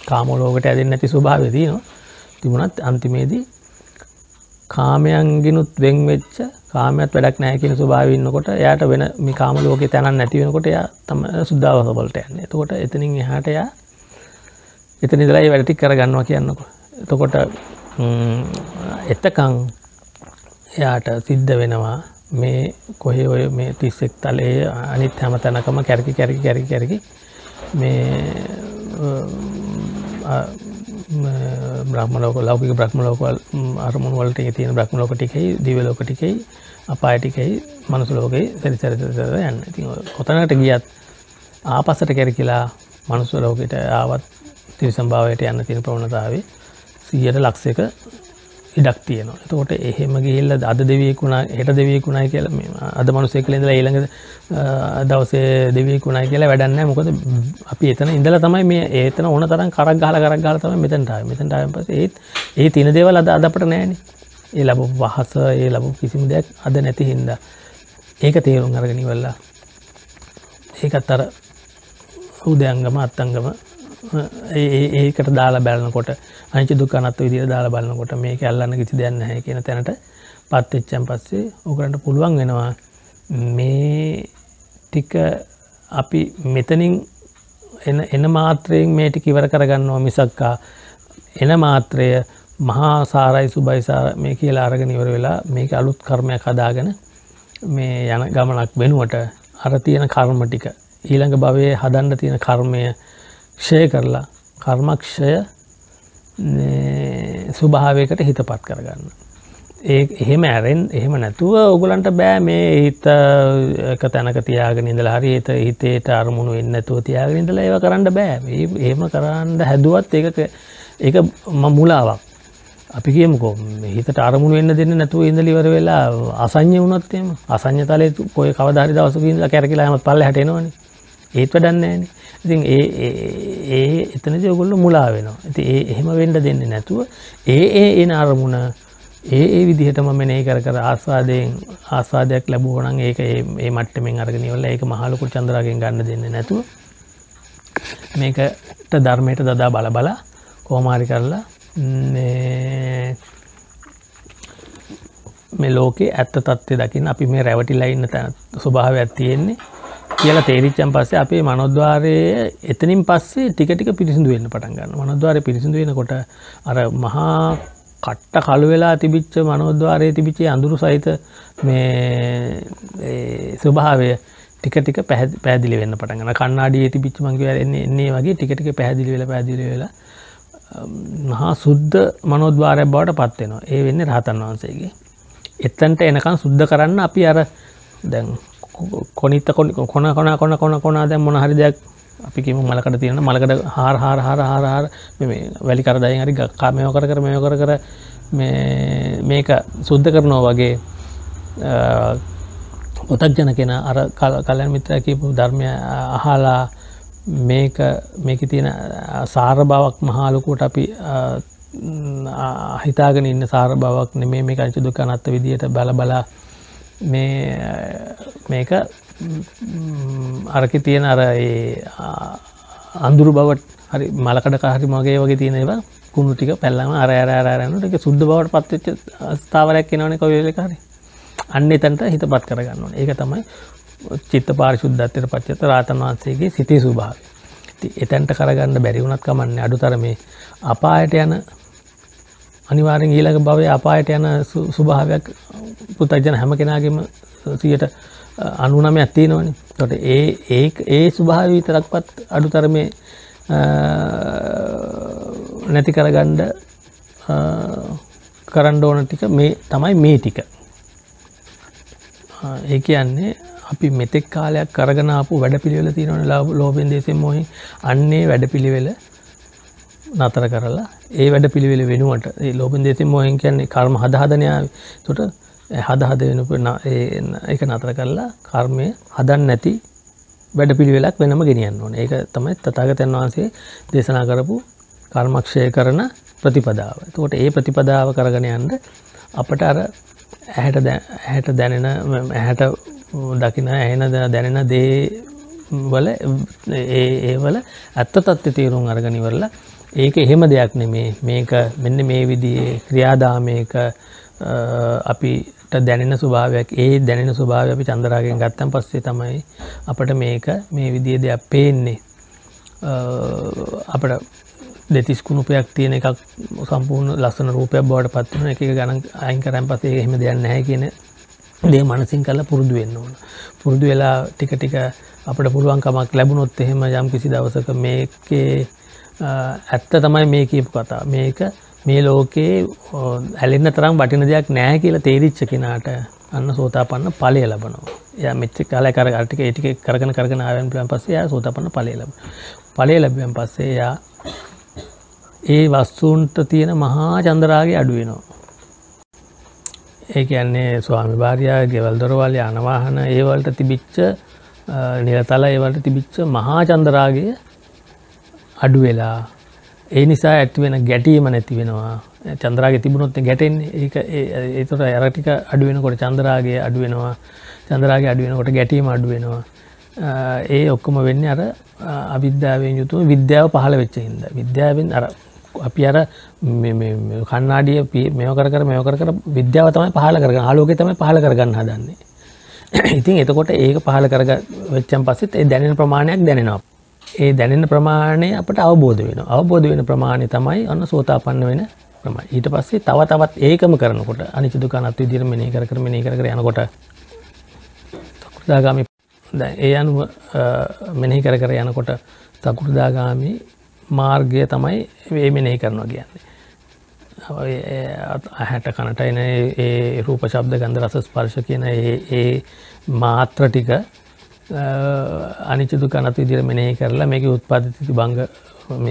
කාමලෝකට ඇදෙන් නැති ස්වභාවය තියනවා. තිබුණත් අන්තිමේදී කාමයන්ගෙනුත් වෙන් වෙච්ච කාමත් වැඩක් නෑ කියන ස්වභාවන්නකොට එයාට වෙන මේ කාම ලෝක තැනන් නැතිවෙනකොට එයා තම සුද්ධාවසබලට යන්න. එතකොට එතනින් එහාට එයා එතන ඉදලා වැඩටි කරගන්නවා කියන්නකොට එතකොට එතකං එයාට සිද්ධ වෙනවා මේ කොහෙ ඔය මේ තිස්සෙක් තලේ අනිත් හැම තැනකම කැරකි කැරකි කැරකි කැරකි මේ බ්‍රහ්මලෝක ලෞකික බ්‍රහ්මලෝකවල් අරමුණු වලට තියෙන බ්‍රහ්මලෝක ටිකයි දිවලෝක ටිකයි අපාය ටිකයි මනුස්ස ලෝකේ සැරිසැරිසර යන්න. ඉතින් කොතනකට ගියත් ආපස්සට කැරකිලා මනුස්ස ලෝකෙට ආවත් තිරිසම්භාවයට යන්න තියෙන ප්‍රවණතාවේ සියයට ලක්ෂයක ඉඩක් තියනවා. එතකොට එහෙම ගිල්ල අද දෙවියකුණා හෙට දෙවියකුණයි කියල අද මනුසේ කළෙඳල ඒළඟ දවසේ දෙවියකුණයි කියලා වැඩන්න මොකද අපි එතන ඉඳල තමයි මේ ඒතන ඕන තරම් කරක් ගහල කරක් ගල තම මෙතැන්ටාව මෙතැන්ටාව පස ඒත් ඒ තින දේවල් අද අදපට නෑන ඒ ලබ වහස ඒ ලබ කිසිම දෙයක් අද නැති හින්ද. ඒක තේරුම් අරගෙනනිවල්ලා ඒකත් අර උදයංගම අත්තංගම ඒකට දාලා බැලනකොට අනිච දුකනත් විදිර දාලා බලන්නකොට මේක අල්ලන්න කිසි දෙයන්න හැ කියන තැනට පත්වෙච්චන් පස්සේ ඕකරට පුළුවන් වෙනවා මේ ටික අපි මෙතනින් එන මාත්‍රයෙන් මේ ටික ඉවර කරගන්නවා මිසක්කා එන මාත්‍රය මහා සාරයි සුබයිසාර මේ කියලා අරගෙන ඉවර වෙලා මේක අලුත් කර්මයක් හදාගෙන මේ යන ගමනක් වෙනුවට අර තියෙන කර්ම ටික ඊළඟ භවයේ හදන්න තියෙන කර්මය ක්ෂය කරලා කර්මක්ෂය ස්වභාවයකට හිතපත් කරගන්න. ඒ එහෙම ඇරෙන් එහෙම නැතුව ඔගුලන්ට බෑ මේ හිත එක තැනක තියාගෙන ඉඳලා හරි ඒත හිතේට අරමුණු එන්න නැතුව තියාගෙන ඉඳලා ඒව කරන්න බෑ. එහෙම කරන්න හැදුවත් ඒක ඒක මුලාවක්. අපි කියමුකෝ හිතට අරමුණු වෙන්න දෙන්න නැතුව ඉඳලා ඉවර වෙලා අසඤ්ඤ වුණත් එහෙම අසඤ්ඤ තලයේ කොයි කවදා හරි දවසක ඉඳලා කැරකිලා හැමත් පල්ලෙහාට එනවනේ. ඒත් වැඩන්නේන ඉතින් ඒ ඒ එතනති ඔගොල්ල මුලා වෙනවා. ඇති ඒ එහෙම වෙන්ඩ දෙන්න නැතුව ඒ ඒ එන අරමුණ ඒ ඒ විදිහටම මෙනේ කර කර ආස්වාදයෙන් ආස්වාදයක් ලැබූවනන් ඒක ඒ මට්ටමෙන් අරගෙනවල ඒක මහලුකුට චන්ද්‍රාගෙන් ගන්න දෙන්න නැතුව මේකට ධර්මයට දදා බල බලා කෝමාරි කරලා මේ ලෝකේ ඇත්ත තත්වය දකින්න අපි මේ රැවටිලා ඉන්න තැන ස්වභාවයක් තියෙන්නේ. කියලා තේරිච්චන් පස්සේ අපේ මනොද්වාරය එතනින් පස්සේ ටිකටික පිරිසිදු වෙන්න පටන් ගන්න මනොද්වාරය පිරිසිදු වෙනකොට අර මහා කට්ට කළු වෙලා තිබිච්ච මනෝද්වාරය තිබිච්චේ අඳුරු සහිත මේ ස්වභාවය ටික ටික පැදිලි වෙන්න පටගන කන්නාඩිය තිබිච්ච මංගේ එන්නේ එන්නේ වගේ ටිකටික පැදිලි වෙලා පැදිලි වෙලා මහා සුද්ධ මනෝද්වාරයක් බවට පත්වෙනවා ඒ වෙන්නේ රහතන් වහන්සේගේ. එත්තන්ට එනකම් සුද්ධ කරන්න අපි අර දැන් කොනිත්ත කොන කොන කොන කොන කොන කොනා දැන් මොන හරි දෙයක් අපි කිම මලකට තියෙන මලකට හාර හාර හාර හාර හාර වැලි කරදායෙන් හරි කාමයෝ කර කර මෙයෝ කර කර මේක සුද්ධ කරනවා වගේ පොතක් ජන කෙන අර කල කලයන් මිත්‍ර කියපු ධර්මය අහලා මේක මේක තියෙන සාර බවක් මහාලුකුවට අපි හිතාගෙන ඉන්න සාර බවක් නෙමේ මේ කංච දුක නත්ත විදියට බල බලා මේ මේක අරක තියෙන අර අඳුරු බවට හරි මලකඩ කාහරි මගේ වගේ තියෙනවා කුණු ටික පැල්ලම අර අරරනට එක සුද්ද බවට පත්වෙච්ච ස්ථාවරයක් එනවන කොවේලකාරි අන්න එතැන්ට හිත පත් කරගන්න ඒක තමයි චිත්ත පාරිශුද්ධත්වයට පච්චත රාතන් වහන්සේගේ සිතේ සුභාව එතැන්ට කරගන්න බැරිවුණත් කමන්න අඩුතර මේ අපායට යන අනිවාරෙන් ඊලක භවය අපායට යන සුභාවයක් පුතජන හැම කෙනගේම සියට අනුනම ඇත්තිනවන තොට ඒ ඒ ඒ සුභාව විතරක්පත් අඩුතර මේ නැති කරගණ්ඩ කරන්න ඕන ටික මේ තමයි මේ ටික. ඒ කියන්නේ අපි මෙතෙක් කාලයක් කරගනාපු වැඩ පිළිවෙල තියෙනවන. ලා ලෝබෙන් දේශෙන් මොහි අන්නේ වැඩ පිළිවෙල නතර කරලා ඒ වැඩ පිළිවෙල වෙනුවට ලෝබෙන් දේශෙන් මොහෙන් කියන්නේ කර්ම හදහදනයාව තොට හදහද වෙනප ඒක නතර කරලා කර්මය හදන් නැති වැඩ පිළිවෙලක් වෙනම ගෙනියන්න ඕන. ඒක තමයි තතාගතයන් වහන්සේ දේශනා කරපු කර්මක්ෂය කරන ප්‍රතිපදාව. තකොට ඒ ප්‍රතිපදාව කරගෙන යන්ට අපට අර ඇහැට ඇහැට දැනෙන ඇහැට දකින ඇහෙන දැනෙන දේ වල ඒවල ඇත්ත තත්ත්ව තේරුම් අරගනිවරලා ඒක එහෙම දෙයක් නෙමේ. මේක මෙන්න මේ විදියේ ක්‍රියාදාමයක අපිට දැනෙන ස්වභාවයක්. ඒ දැනෙන ස්වභාව අපි චන්දරාගෙන් ගත්තන් පස්සේ තමයි අපට මේක මේ විදිය දෙයක් පේන්නේ. අපට දෙතිස් කුණුපයක් තියෙන එකක් සම්පූර්ණ ලස්සන රූපයක් බවට පත්වන එක ගණන් අයින් කරන් පසේ එහෙම දෙයක් නැහැ කියන දේ මනසින් කල්ල පුරුදු වෙන්න ඕන. පුරුදු වෙලා ටික ටික අපට පුළුවන්කමක් ලැබුණොත් එහෙම යම් කිසි දවසක මේකේ ඇත්ත තමයි මේ කියපු කතා මේක මේ ලෝකයේ ඇලෙන්න තරම් වටින දෙයක් නෑ කියලා තේරිච්ච කෙනාට අන්න සෝතාපන්න ඵලය ලබනවා. එයා මෙච්චර කාලය කර අටික ඒ ටික කරගෙන කරගෙන ආවෙන් පිටින් පස්සේ එයා සෝතාපන්න ඵලය ලබනවා. ඵලය ලැබුවෙන් පස්සේ එයා ඒ වස්තුන්ට තියෙන මහා චන්දරාගේ අඩු වෙනවා. ඒ කියන්නේ ස්වාමි භාර්යා ගෙවල් දොරවල් යාන වාහන ඒ වලට තිබිච්ච නිරතල ඒ වලට තිබිච්ච මහා චන්දරාගය අඩු වෙලා. ඒ නිසා ඇත්වෙන ගැටීම නැති වෙනවා. චන්ද්‍රාගේ තිබුණොත් ගැටෙන්නේ. ඒක ඒතොට ඇරටික අඩුවෙනකොට චන්දරාගේ අඩුවෙනවා චන්දරාගේ අඩුවෙනකොට ගැටීම අඩුවෙනවා ඒ ඔක්කොම වෙන්න අර අවිද්‍යාවෙන් යුතුව විද්‍යාව පහළ වෙච්ච හිද විද්‍යාවෙන් අර අපි අර කන්නාඩිය මෙයකර කර මෙයකර කර විද්‍යාව තමයි පහල කරග ආලෝක තමයි පහල කරගන්න හදන්නේ. ඉතින් එතකොට ඒක පහල කරග වෙච්චන් පස්සෙත් ඒ දැනෙන ප්‍රමාණයක් දැනෙනවා. ඒ දැනෙන ප්‍රමාණය අපට අවබෝධ වෙන අවබෝධ වෙන ප්‍රමාණය තමයි ඔන්න සෝතාපන්න වෙන ප්‍රම ඊට පස්සේ තව තවත් ඒකම කරනකොට අනිච දුකානත් විදිර මෙනේ කර කර මෙනේ කර යනකොට තකුරදාගාමි ඒ අනුව මෙනෙහි කර කර යනකොට තකුරදාගාමි මාර්ගය තමයි වේ මෙනෙහි කරනවා කියන්නේ. ඇහැට කනට එන ඒ රූප ශබ්ද ගන්ධ රස ස්පර්ශ කියන ඒ මාත්‍ර ටික අනිච දුකනත් විදිර මෙනෙහි කරලා මේක උත්පාදතිති බංග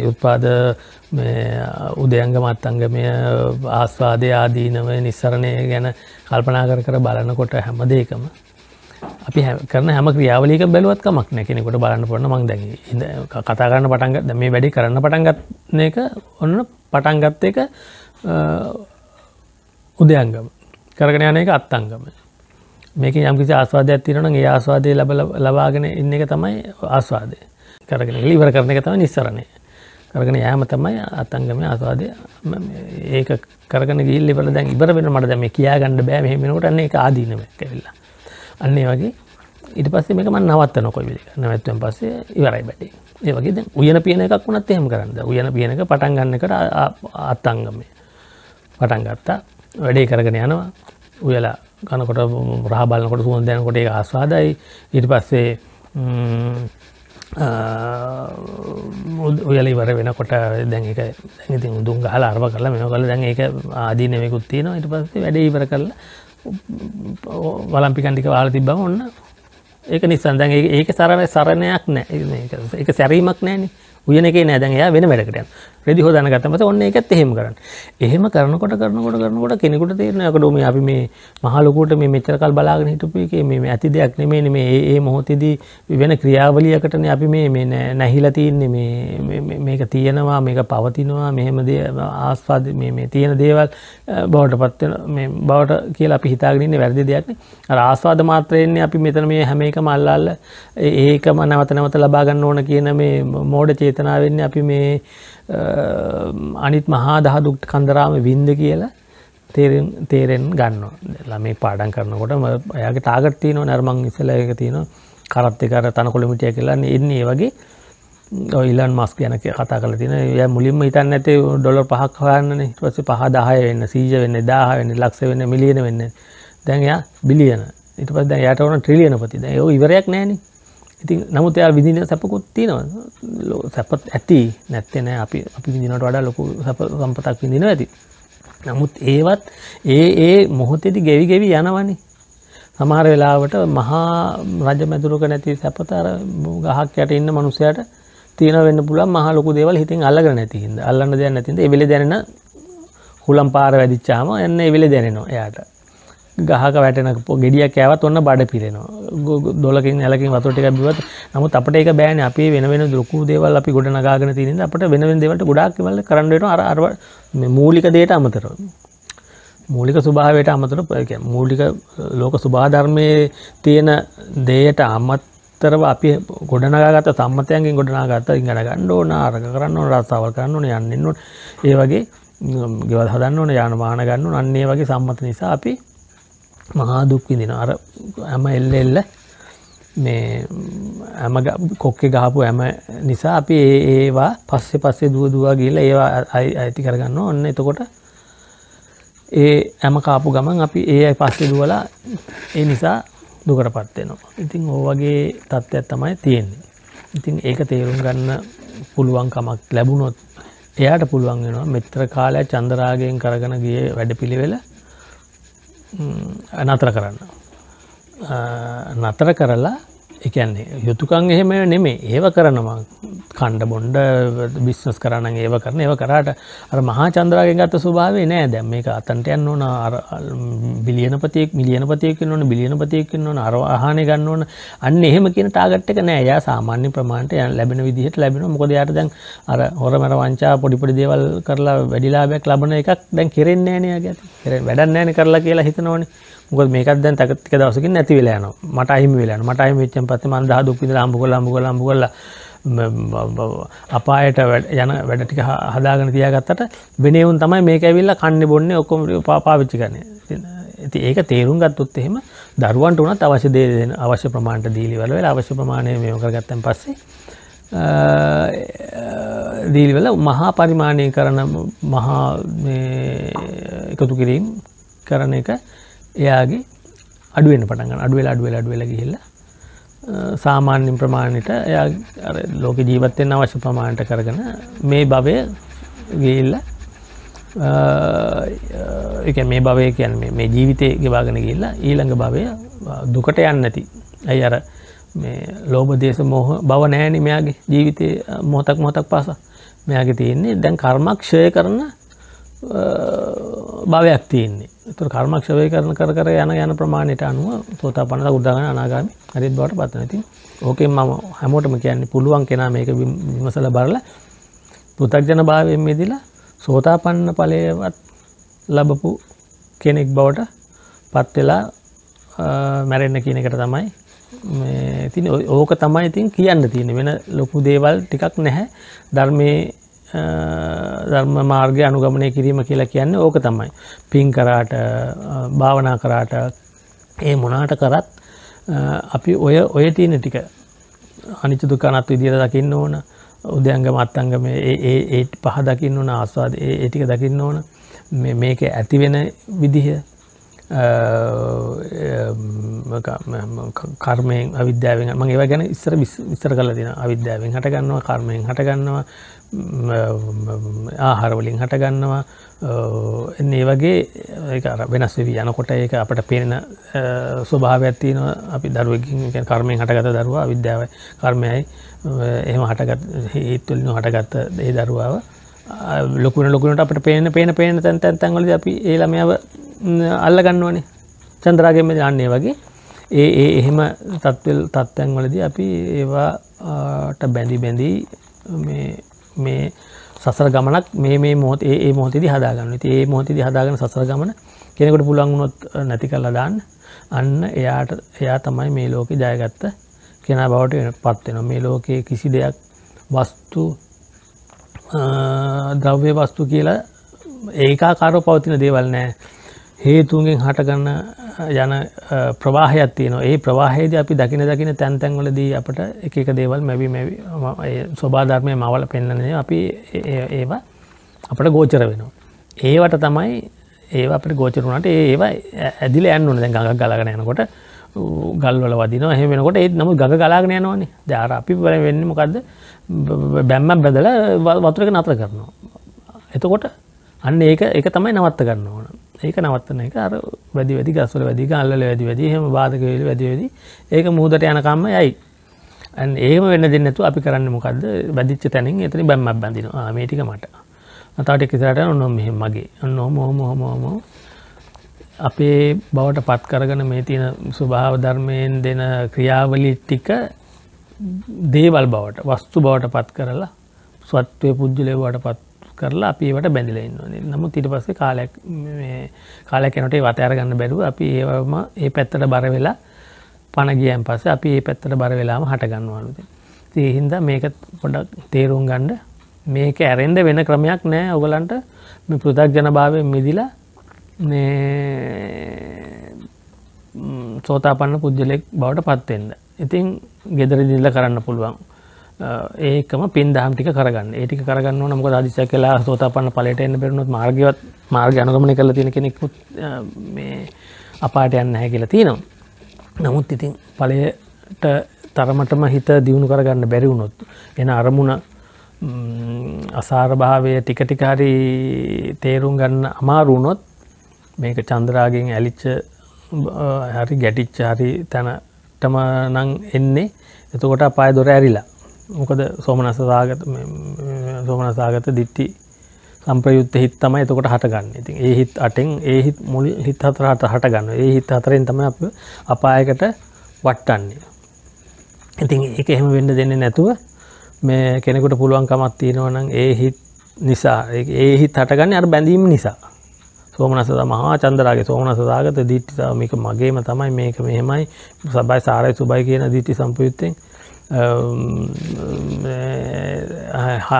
උත්පාද උදයංග මත්තංගමය ආස්වාදය ආදීනව නිස්සරණය ගැන කල්පනා කර කර බලනකොට හැම දේකම අපි කරන හැම ක්‍රියාවලික බැලුවත් කමක් නැ. කෙනෙකුට බලන්න පොන්න මං දැ කතා කරන්න පටන්ගත් මේ වැඩි කරන්න පටන්ගත්න එක ඔන්න පටන්ගත්ත එක උදයංගම. කරගෙන යන එක අත්තංගම. මේක යම්කිසි ආස්වාදයක් තිරන ඒ ආස්වාදය ලබ ලබාගෙන ඉන්න එක තමයි ආස්වාදය. කරගෙන ඉලිවර කරන එක තම නිස්සරණය. කරගෙන යෑම තමයි අත්තංගම ආස්වාදය. ඒක කරගෙන ගිල් ඉවර දැන් ඉබර වෙන මට දැම කියා ගණඩ බෑ. මෙහෙමෙනට අන්නේ එක ආදීනම කැවිල්ලා අන්නේ වගේ ඉට පස්සේ මේක මන් නවත්ත නොකොයි විලි නැවත්වෙන් පස්සේ ඉවරයි බැටි ඒ වගේ දැන් උයන පියන එකක් වුණත් එහෙම කරන්න. උයන පියනක පටන් ගන්නකට අත්තංගමය පටන් ගත්තා. වැඩේ කරගෙන යනවා. උයලා කනකොට රහ බලන්නකොට සුවන් දැනකොට ඒ ආස්වාදයි. ඊට පස්සේ උයල ඉවර වෙනකොට දැන් එක දැති උදුන් ගහල අර්ව කරලා මෙම කල දැන් ඒක ආදීනයකුත් තියෙනවා. ඉට පස්සේ වැඩ ඉවර කරලා වලම්පිකන්ටික වාල තිබ්බම ඔන්න ඒක නිසන් දැන් ඒක සරණ සරණයක් නෑ. එක සැරීමක් නෑනේ. උයන එක නෑ. දැන් එයා වෙන වැඩකටයන් රෙදි හොදන ගත්තමස ඔන්න එකත් එහෙම කරන්න. එහෙම කරනකොට කරනකොට කරනකොට කෙනෙකුට තේරනයකට මේ අපි මේ මහලොකුට මේ මෙච්චරකල් බලාගෙන හිටපු එක මේ ඇති දෙයක් නෙමේ මේ ඒ මොහොතේදී වෙන ක්‍රියාවලියකටනේ අපි මේ මේ නැහිලා තියන්නේ මේ මේක තියෙනවා මේක පවතිනවා මෙහෙම දේ ආස්වාද මේ මේ තියෙන දේවල් බවට පත්වෙන මේ බවට කියලා අපි හිතාගෙන ඉන්නේ වැරදි දෙයක්නේ අර ආස්වාද මාත්‍රයෙන්නේ අපි මෙතන මේ හැම එකම අල්ලල්ල ඒකම නැවත නැවත ලබා ගන්න ඕන කියන මේ මෝඩ චේතනාවෙන්නේ අපි මේ අනිත් මහා දහදුක්ට කන්දරාම වින්ද කියලා තේරෙන් ගන්න ළමේ පාඩන් කරනකොට ඔයාගේ ටාගට තියන නර්මං ඉසල එක තියෙන කරත්තකර තනකොළමිටිය කියලාන්න එන්නේ වගේ ඔයිලන් මස් යන කතා කල තින ය මුලින්ම හිතන්න ඇතේ ඩොල පහක් හයන්නන පස පහ දාහය වෙන්න සීජ වෙන්න දාහ වෙන්න ලක්ෂ වෙන්න මිලියන වෙන්න. දැන්යා බිලියන. ඉට පස් දැ යට වන ට්‍රිලියන පති. යෝ ඉවරයක් නෑනේ. ඉතින් නමුත් එයා විදින සැපකුත් තියෙනවා. සැපත් ඇති නැත්තෙන අපි අපි විදිනට වඩා ලොකු සැප සම්පතක් විඳින ඇති. නමුත් ඒවත් ඒ ඒ මොහොතෙදි ගෙවි ගෙවි යනවනි. සමහර වෙලාවට මහා රජ මැදුරක නැති සැපතර ගහක් යට ඉන්න මනුස්සයට තියෙන වෙන්න පුළුවන් මහ ලොකු දේවල් හිතින් අල්ලගෙන නැති හින්දා. අල්ලන්න දෙයක් නැතිද ඒ වෙලේ දැනෙන හුලම් පාර වැදිච්චාම එන්න ඒ වෙලේ දැනෙනවා එයාට. ගහක වැටෙන ගෙඩියක් ඇවත් ඔන්න බඩ පිරෙනවා. දොලකින් ඇලකින් වතුටික බිවත් නමුත් අපට ඒක බෑන. අපි වෙන වෙන දුකු දේවල් අපි ගොඩ නගාගෙන තිනින්ද අපට වෙන වෙන දෙවට ගොඩක් වල කරන්නට අර අර මූලික දේට අමතර මූලික ස්වභාවයට අමතර මූලික ලෝක ස්වභාධර්මය තියෙන දේයට අමත්තරව අපි ගොඩනගත සම්මතයන්ගෙන් ගොඩනාගත්ත ඉගන ගණ්ඩ ඕන ආරක කරන්න ඕන රස්සාවල් කරන්න ඕන යන්නන්න ඒ වගේ ගෙවල් හදන්න ඕන යාන මාන ගන්න අන්නේ වගේ සම්මත නිසා අපි මහා දුක් විඳින අර ඇම එල්ල එල්ල මේ ඇම කොක්කෙ ගහපු ඇම නිසා අපි ඒවා පස්සෙ පස්සේ දුව දවා ගිල්ල ඒවා අයිති කරගන්න ඔන්න එතකොට ඒ ඇම කාපු ගමන් අපි ඒ අයි පස්සෙ දුවලා ඒ නිසා දුකට පත්වෙනවා ඉතින් ඕවගේ තත්ත්වයක් තමයි තියෙන්නේ. ඉතින් ඒක තේරුම් ගන්න පුළුවන්කමක් ලැබුණොත් එයාට පුළුවන් වෙනවා මෙත්‍ර කාලයක් චන්දරාගයෙන් කරගෙන ගිය වැඩ පිළිවෙල නතර කරන්න. නතර කරලා එකන්නේ යුතුකං එහෙම නෙමේ ඒව කරනවා. කණ්ඩ බොන්්ඩ බිස්නස් කරන්න ඒව කරන ඒව කරට අර මහා චන්ද්‍රාගෙන් ගත්ත ස්වභාවේ නෑ. දැම් මේක අතන්ට යන්න ඕන බිලියනපතියෙක් මිලියනපතියක ඕන බිලියනපතියක ඕන අර ආහන ගන්න ඕන. අන්න එහෙම කියන ටාගට්ක නෑ. යා සාමාන්‍ය ප්‍රමාණට යන් ලැබෙන විදිහට ලැබෙන මොකද යට දැන් අර හොරමර වංචා පොඩිපොඩි දේවල් කරලා වැඩිලාබයක් ලබන එකක් දැන් කෙරෙන්නේ නෑ ගැ වැඩන්න ෑන කරලා කියලා හිතනවනේ. මොකද මේකත් දැන් තකතික දවසකින් නැති වෙලා යනවා. මට අහිමි වෙලා යනවා. මට අහිමි වෙච්චන් පස්සේ මම දහ දුක් විඳලා අම්බු කරලා අම්බු කරලා අම්බු කරලා අපායට යන වැඩ ටික හදාගෙන තියාගත්තට වෙනේවුන් තමයි මේක ඇවිල්ලා කන්නේ බොන්නේ ඔක්කොම පාවිච්චි කරන්නේ. ඉතින් ඒක තේරුම් ගත්තොත් එහෙම දරුවන්ට උනත් අවශ්‍ය දේ දෙන අවශ්‍ය ප්‍රමාණයට දීලි වල වෙලා අවශ්‍ය ප්‍රමාණය මේව කරගත්තන් පස්සේ දීලි වල මහා පරිමාණය කරන මහා එකතු කිරීම කරන එක එයාගේ අඩුවෙන් පටගන්න අඩුවෙල අඩුවෙල අඩුවෙල ගිහිල්ල සාමාන්‍යින් ප්‍රමාණයට එයා ලෝක ජීවත්තයෙන් අවශ්‍ය ප්‍රමාණයට කරගෙන මේ භවය ගිල්ල එක මේ භවය කියන් මේ ජීවිතය ගෙවාගෙන ගිල්ලා ඊළඟ භවය දුකට යන්න ඇති ඇයි අර මේ ලෝබ දේශ මෝහ බව නෑන මෙයාගේ ජීවිතය මොහතක් මොහතක් පාස. මෙයාගේ තියෙන්නේ දැන් කර්මක්ෂය කරන භවයක් තියෙන්නේ. තුර කර්මක්ෂවය කරන කර කර යන යන ප්‍රමාණයට අනුව සෝතා පනත උදාගන අනාගාමි හරිත් බවට පත්නති ඕකෙන් මම හැමෝටම කියන්නේ පුළුවන් කෙනා මේක විමසල බරල පෘතක්ජන භාවයෙන් මෙදිලා සෝතා පන්න පලයවත් ලබපු කෙනෙක් බවට පත්වෙලා මැරෙන්න්න කියන එකට තමයි තින ඕක තමයි ඉතින් කියන්න තියෙන වෙන ලොකු දේවල් ටිකක් නැහැ. ධර්මය ධර්ම මාර්ගය අනුගමනය කිරීම කියලා කියන්න ඕක තමයි. පින් කරාට භාවනා කරාට ඒ මොනාට කරත් අපි ඔය ඔය තියෙන ටික. අනිච දුකානත් විදිර දකින්න ඕන. උදයංගම අත්තංගම ඒ පහ දකින්න ඕන ආස්වාද ඒ ටික දකින්න ඕන. මේක ඇතිවෙන විදිහ කර්මයෙන් අවිද්‍යාවෙන් මං ඒව ගැන ඉස්සර විස්තර කල තින අවිද්‍යාවෙන් හටගන්නවා කර්මයෙන් හටගන්නවා. ආහාරවලින් හටගන්නවා. එන්නේ වගේ වෙනස් වී යනකොට ඒක අපට පේන ස්වභාව ඇත්තින අපි දරුවකින් කර්මයෙන් හටගත දරුවා විද්‍යාව කර්මයයි එහෙම හටගත් හිත්වලින් හටගත්ත ඒ දරුවාව. ලොකුන ලොකුනට අපට පේන පේන පේන තැන් තැන් තැන්වලද අපි ඒළමයාව අල්ල ගන්නවනේ චන්ද්‍රාගෙම යන්නේ වගේ. ඒ ඒ එහෙම තත්වල් තත්ත්වැන්වලද අපි ඒවාට බැඳි බැඳී මේ සසර ගමනක් මේ මේ මොහොත ඒ මොහොතදි හදාගන්න. ඒ මොහොතදි හදාගන්න සසර ගමන කෙනෙකට පුළන්ගුණොත් නැති කල්ල දාන්න. අන්න එයාට එයා තමයි මේ ලෝක ජයගත්ත කෙන බවට පත්වෙන මේ ලෝකයේ කිසි දෙයක් වස්තු ද්‍රව්‍ය වස්තු කියලා ඒකාකාරෝ පවතින දේවල් නෑ. හේතුන්ගෙන් හටගන්න යන ප්‍රවාහයක් තියන ඒ ප්‍රවාහේද අපි දකින දකින තැන් තැන්වලදී අපට එක දේවල් මැවි ස්වබාධර්මය මවල පෙන්න්නනය අපි ඒවා අපට ගෝචර වෙනවා. ඒවට තමයි ඒ අපට ගෝචරුණට ඒවා ඇදිල ඇන්නුන දැ ගඟ ගලගෙන යනකොට ගල්වල වදින හ වෙනකොට ඒත් නමු ගඟ ගලාගෙන යනවානේ. ජාර අපි වල වෙන්න මොකක්ද බැම්ම බැදල වතුරක නතර කරනවා. එතකොට අන්න ඒක එක තමයි නවත්ත ගන්න ඕන. ඒක නවත්තන එක. අර වැඩි වැඩි ගස්වල වැඩි අල්ල වැඩි වැඩි හම බාධකවෙල වැඩි වැඩි. ඒක මුහදට යනකම්ම යයි. ඒම වෙන්න දෙන්නතු අපි කරන්න මොකක්ද බැදිච්ච තැනින් එතනි බැම්මක් බඳින මේටික මට. අතාට කිසරට ඔන්නො මෙහෙම මගේ. ඔන්න හොම හොම හොම අපේ බවට පත් කරගන මේ තියෙන ස්වභාව ධර්මයෙන් දෙන ක්‍රියාවලි ටික දේවල් බවට වස්තු බවට පත් කරලා ස්වත්වය පුද්ජලයවට පත් කරලා අපිට බැඳල ඉන්නන්නේ නමුත් ඊට පස්සේ කාලයක් කාලයක් යනට වතයාර ගන්න බැරුව අපි ඒවම ඒ පැත්තට බර වෙලා පණගියන් පස්ස අපි ඒ පැත්තට බර වෙලාම හටගන්නවලුද තියහින්ද මේක පොඩක් තේරුම් ගණ්ඩ මේක ඇරෙන්ඩ වෙන ක්‍රමයක් නෑ. ඔගලන්ට මේ පෘතක් ජනභාවය මිදිලා සෝතාපන්න පුද්ජලෙක් බවට පත්වෙන්න ඉතින් ගෙදර දිල්ල කරන්න පුළුවන්. ඒකම පින් දහම් ටික කරගන්න. ඒටික කරගන්න නමක අදිශ කලා සෝතාපන්න පලට එන්න බෙරුණුත් මාර්ගවත් මාර්ග අනගමන කල තියෙන කෙනෙක්ුත් මේ අපාට යන්න හැ කියලා තියෙනවා. නමුත් ඉතින් පලයට තරමටම හිත දියුණු කරගන්න බැරිවුණොත් එන අරමුණ අසාරභාවය ටික ටිකාරි තේරුම් ගන්න අමාරුණොත් මේක චන්ද්‍රාගෙන් ඇලිච්ච හරි ගැටිච්ච හරි තැනටම නං එන්නේ. එතකොට අපාය දොර ඇරිලා. මොකද සෝමනස සාගත සෝමනසාගත දිට්ටි සම්ප්‍රයුත්ත හිත් තමයි එතකොට හටගන්න. ඉතින් ඒ හිත් අටෙන් ඒ හිත් මුල් හිත් හතරට හටගන්න ඒ හිත් හතරෙන් තම අප අපායකට වට්ටන්නේ. ඉතින් ඒක එහෙම වෙන්න දෙන්නේ නැතුව මේ කෙනෙකුට පුළුවන්කමත් තියෙනවනම් ඒ හිත් නිසා ඒ හිත් හටගන්න අර බැඳීම නිසා. සෝමනස මහා චන්දරගේ සෝමනස සාගත දිට්ටිතාව මේක මගේම තමයි මේක මෙහෙමයි. සබයි සාරයි සුබයි කියන දිට්ටි සම්පයුත්තෙන්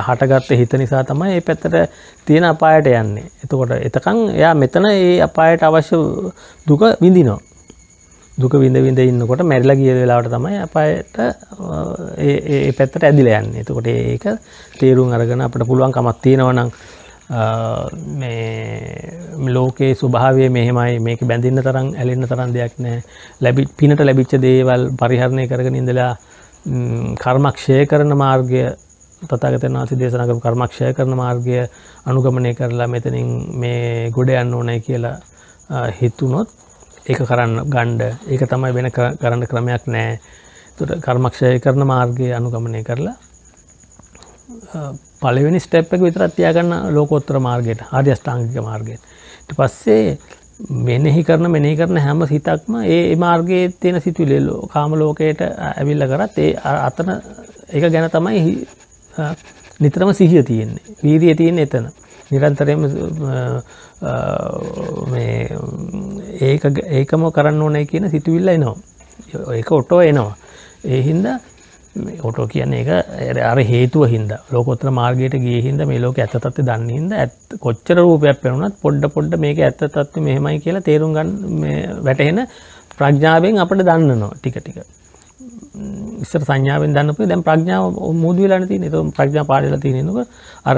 හටගත්ත හිත නිසා තමයි ඒ පැත්තට තියෙන අපායට යන්නේ. එතකොට එතකං එයා මෙතන ඒ අපායට අවශ්‍ය දුක විඳිනෝ දුක විඳ විඳ ඉන්නකොට මැරිලා ගිය වෙලාවට තමයි අපායට ඒ පැත්තට ඇදිල යන්න. එතකොට ඒක තේරුම් අරගෙන අපට පුළුවන් කමක් තියෙනවනම් මේ ලෝකයේ ස්වභාවය මෙහෙමයි. මේක බැඳින්න තරම් ඇලෙන්න තරම් දෙයක් නෑ ලැබි පිනට ලැබිච්ච දේවල් පරිහරණය කරගෙන ඉඳලා කර්මක්ෂය කරන මාර්ගය තතාගතන වාසි දේශනකරු කර්මක්ෂය කරන මාර්ගය අනුගමනය කරලා මෙතනින් මේ ගොඩ යන්න ඕනයි කියලා හිතුනොත් ඒක කරන්න ගණ්ඩ ඒක තමයි වෙන කරන්න ක්‍රමයක් නෑ තුට කර්මක්ෂය කරන මාර්ගය අනුගමනය කරලා පළවෙනි ස්ටෙප් එක විතරත් තියාගන්න ලෝකෝත්තර මාර්ගයට ආර්ය අෂ්ටාංගික මාර්ගයට. ඊට පස්සේ මෙනෙහි කරන මෙනෙහි කරන හැම සිතක්ම ඒ මාර්ගයේ තියෙන සිතුවිලි කාම ලෝකයට ඇවිල්ලා කරත් ඒ අතන ඒක ගැන තමයි නිතරම සිහිය තියෙන්නේ. වීරිය තියෙන්නේ එතන. නිරන්තරයෙන්ම ඒක ඒකම කරන්න ඕනෑ කියන සිතුවිල්ල එනවා. ඒක ඔටෝ එනවා. ඒ හින්දා ඔටෝ කියන්නේ එක අර හේතුව හින්ද. ලෝකොත්තර මාර්ගයට ගේ හින්ද මේ ලෝක ඇත තත්ව දන්න හිද ඇත් කොච්චර රූපයක් පෙනුනත් පොඩ්ඩ පොඩ්ඩ මේක ඇත්ත තත්ව මෙහෙමයි කියලා තේරුම් ගන්න වැටහෙන ප්‍රඥාවෙන් අපට දන්නනවා ටික ටික. ඉස්සර සංඥාවෙන් දන්නපු දැන් ප්‍රඥාව මුදු වෙලානේ තියෙන්නේ. ඒක ප්‍රඥා පාඩලා තියෙනනක අර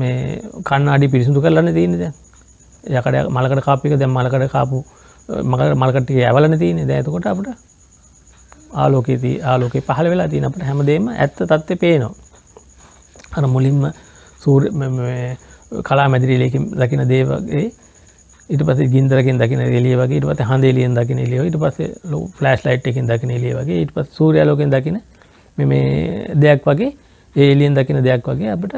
මේ කන්නාඩි පිරිසිදු කරලානේ තියෙන්නේ දැන්. යකඩ මලකට කාපු එක දැන් මලකට කාපු මලකට ටික ඇවලනේ තියෙන්නේ. දැන් එතකොට අපිට ආලෝකයේදී ආලෝකය පහළ වෙලා තියෙන අපට හැමදේම ඇත්ත තත්ත්වය පේනවා. අර මුලින්ම සූර්ය කලා මැදිරිලයකින් දකින දේ වගේ ඊට පස්සේ ගින්දරකින් දකින එළිය වගේ ඊට පස්සේ හඳ එළියෙන් දකින එළිය ඊට පස්සේ ෆ්ලෑෂ් ලයිට් එකකින් දකින එළිය වගේ ඊට පස්සේ සූර්යාලෝකයෙන් දකින මේ දෙයක් වගේ ඒ එළියෙන් දකින දෙයක් වගේ අපිට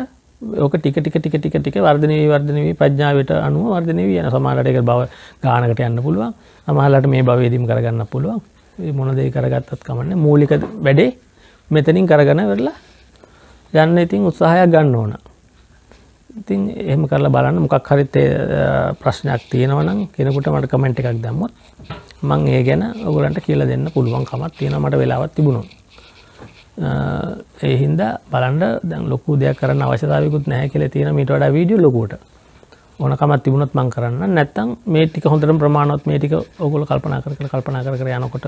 ඕක ටික ටික ටික ටික ටික වර්ධනය වී වර්ධනය වී ප්‍රඥාවට අනුව වර්ධනය වී යන සමහරවිට ඒක භව ගානකට යන්න පුළුවන්. සමහරවිට මේ භවයේදීම කරගන්න පුළුවන්. මොන දේ කරගත්තත් කමන්න. මූලික වැඩේ මෙතනින් කරගන වෙරලා යන්න ඉතින් උත්සාහයක් ගන්න ඕන. ඉතින් එහෙම කරලා බලන්න මොකක් හරිත් ප්‍රශ්නයක් තියෙනවනම් කෙනෙකුට මට කමෙන්ට් එකක් දැම්මොත් මං ඒ ගැන ඔගලන්ට කියලා දෙන්න පුළුවන් කමක් තියෙන මට වෙලාවත් තිබුණු ඒ හින්දා බලන්ඩ දැන් ලොකු දෙයක් කරන්න අවශ්‍යතාවකුත් නැහැ කියල තියෙන මීට වඩා වීඩියෝ ලොකුට ඕනකමත් තිබුණොත් මං කරන්න නැත්තම් මේ ටික හොඳට ප්‍රමාණවත් මේ ටික ඔගොල්ලෝ කල්පනා කර කර කල්පනා කර කර යනකොට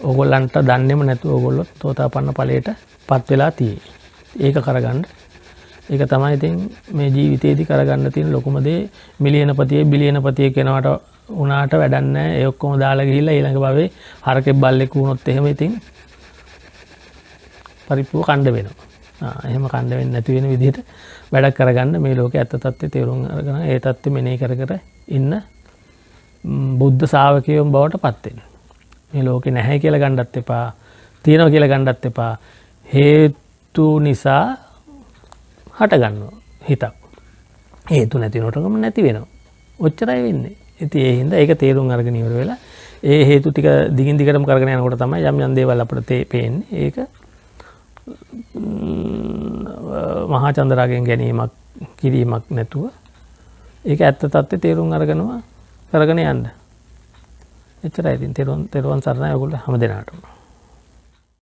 ඕගොල්ලන්ට දන්නේම නැතුව ඕගොල්ලෝ තෝතාපන්න ඵලයට පත් වෙලා තියෙයි. ඒක කරගන්න. ඒක තමයි ඉතින් මේ ජීවිතේදී කරගන්න තියෙන ලොකුම දේ මිලියනපතිය බිලියනපතිය කෙනාට උනාට වැඩක් නැහැ. ඒ ඔක්කොම දාලා ගිහිල්ලා ඊළඟ භවයේ හරකෙක් බල්ලෙක් වුණොත් එහෙම ඉතින් පරිප්පුව කණ්ඩ වෙනවා. එහෙම කණ්ඩ වෙන්නේ නැති වෙන විදිහට වැඩක් කරගන්න මේ ලෝක ඇත්ත තත්ත්වය තේරුම් අරගෙන ඒ තත්ත්වෙ මෙනෙහි කර කර ඉන්න බුද්ධ ශාවකයෝන් බවට පත් වෙන්න. මේ ලෝකේ නැහැ කියලා ගණ්ඩත් එපා. තියෙනවා කියලා ගණ්ඩත් එපා. හේතු නිසා හටගන්නවා හිතක්. හේතු නැති නොටකම නැති වෙනවා. ඔච්චරයි වෙන්නේ. ඉතින් ඒ හින්දා ඒක තේරුම් අරගෙන ඉවර වෙලා ඒ හේතු ටික දිගින් දිගටම කරගෙන යනකොට තමයි යම් යම් දේවල් අපිට පේන්නේ. ඒක මහා චන්දරාගෙන් ගැනීමක් කිරීමක් නැතුව ඒක ඇත්ත තත්ත්වය තේරුම් අරගෙනවා කරගෙන යන්න. එච්චරයි. ඉතින් තෙරුවන් තෙරුවන් සරණයි. ඔයගොල්ලෝ හැම දිනාටම.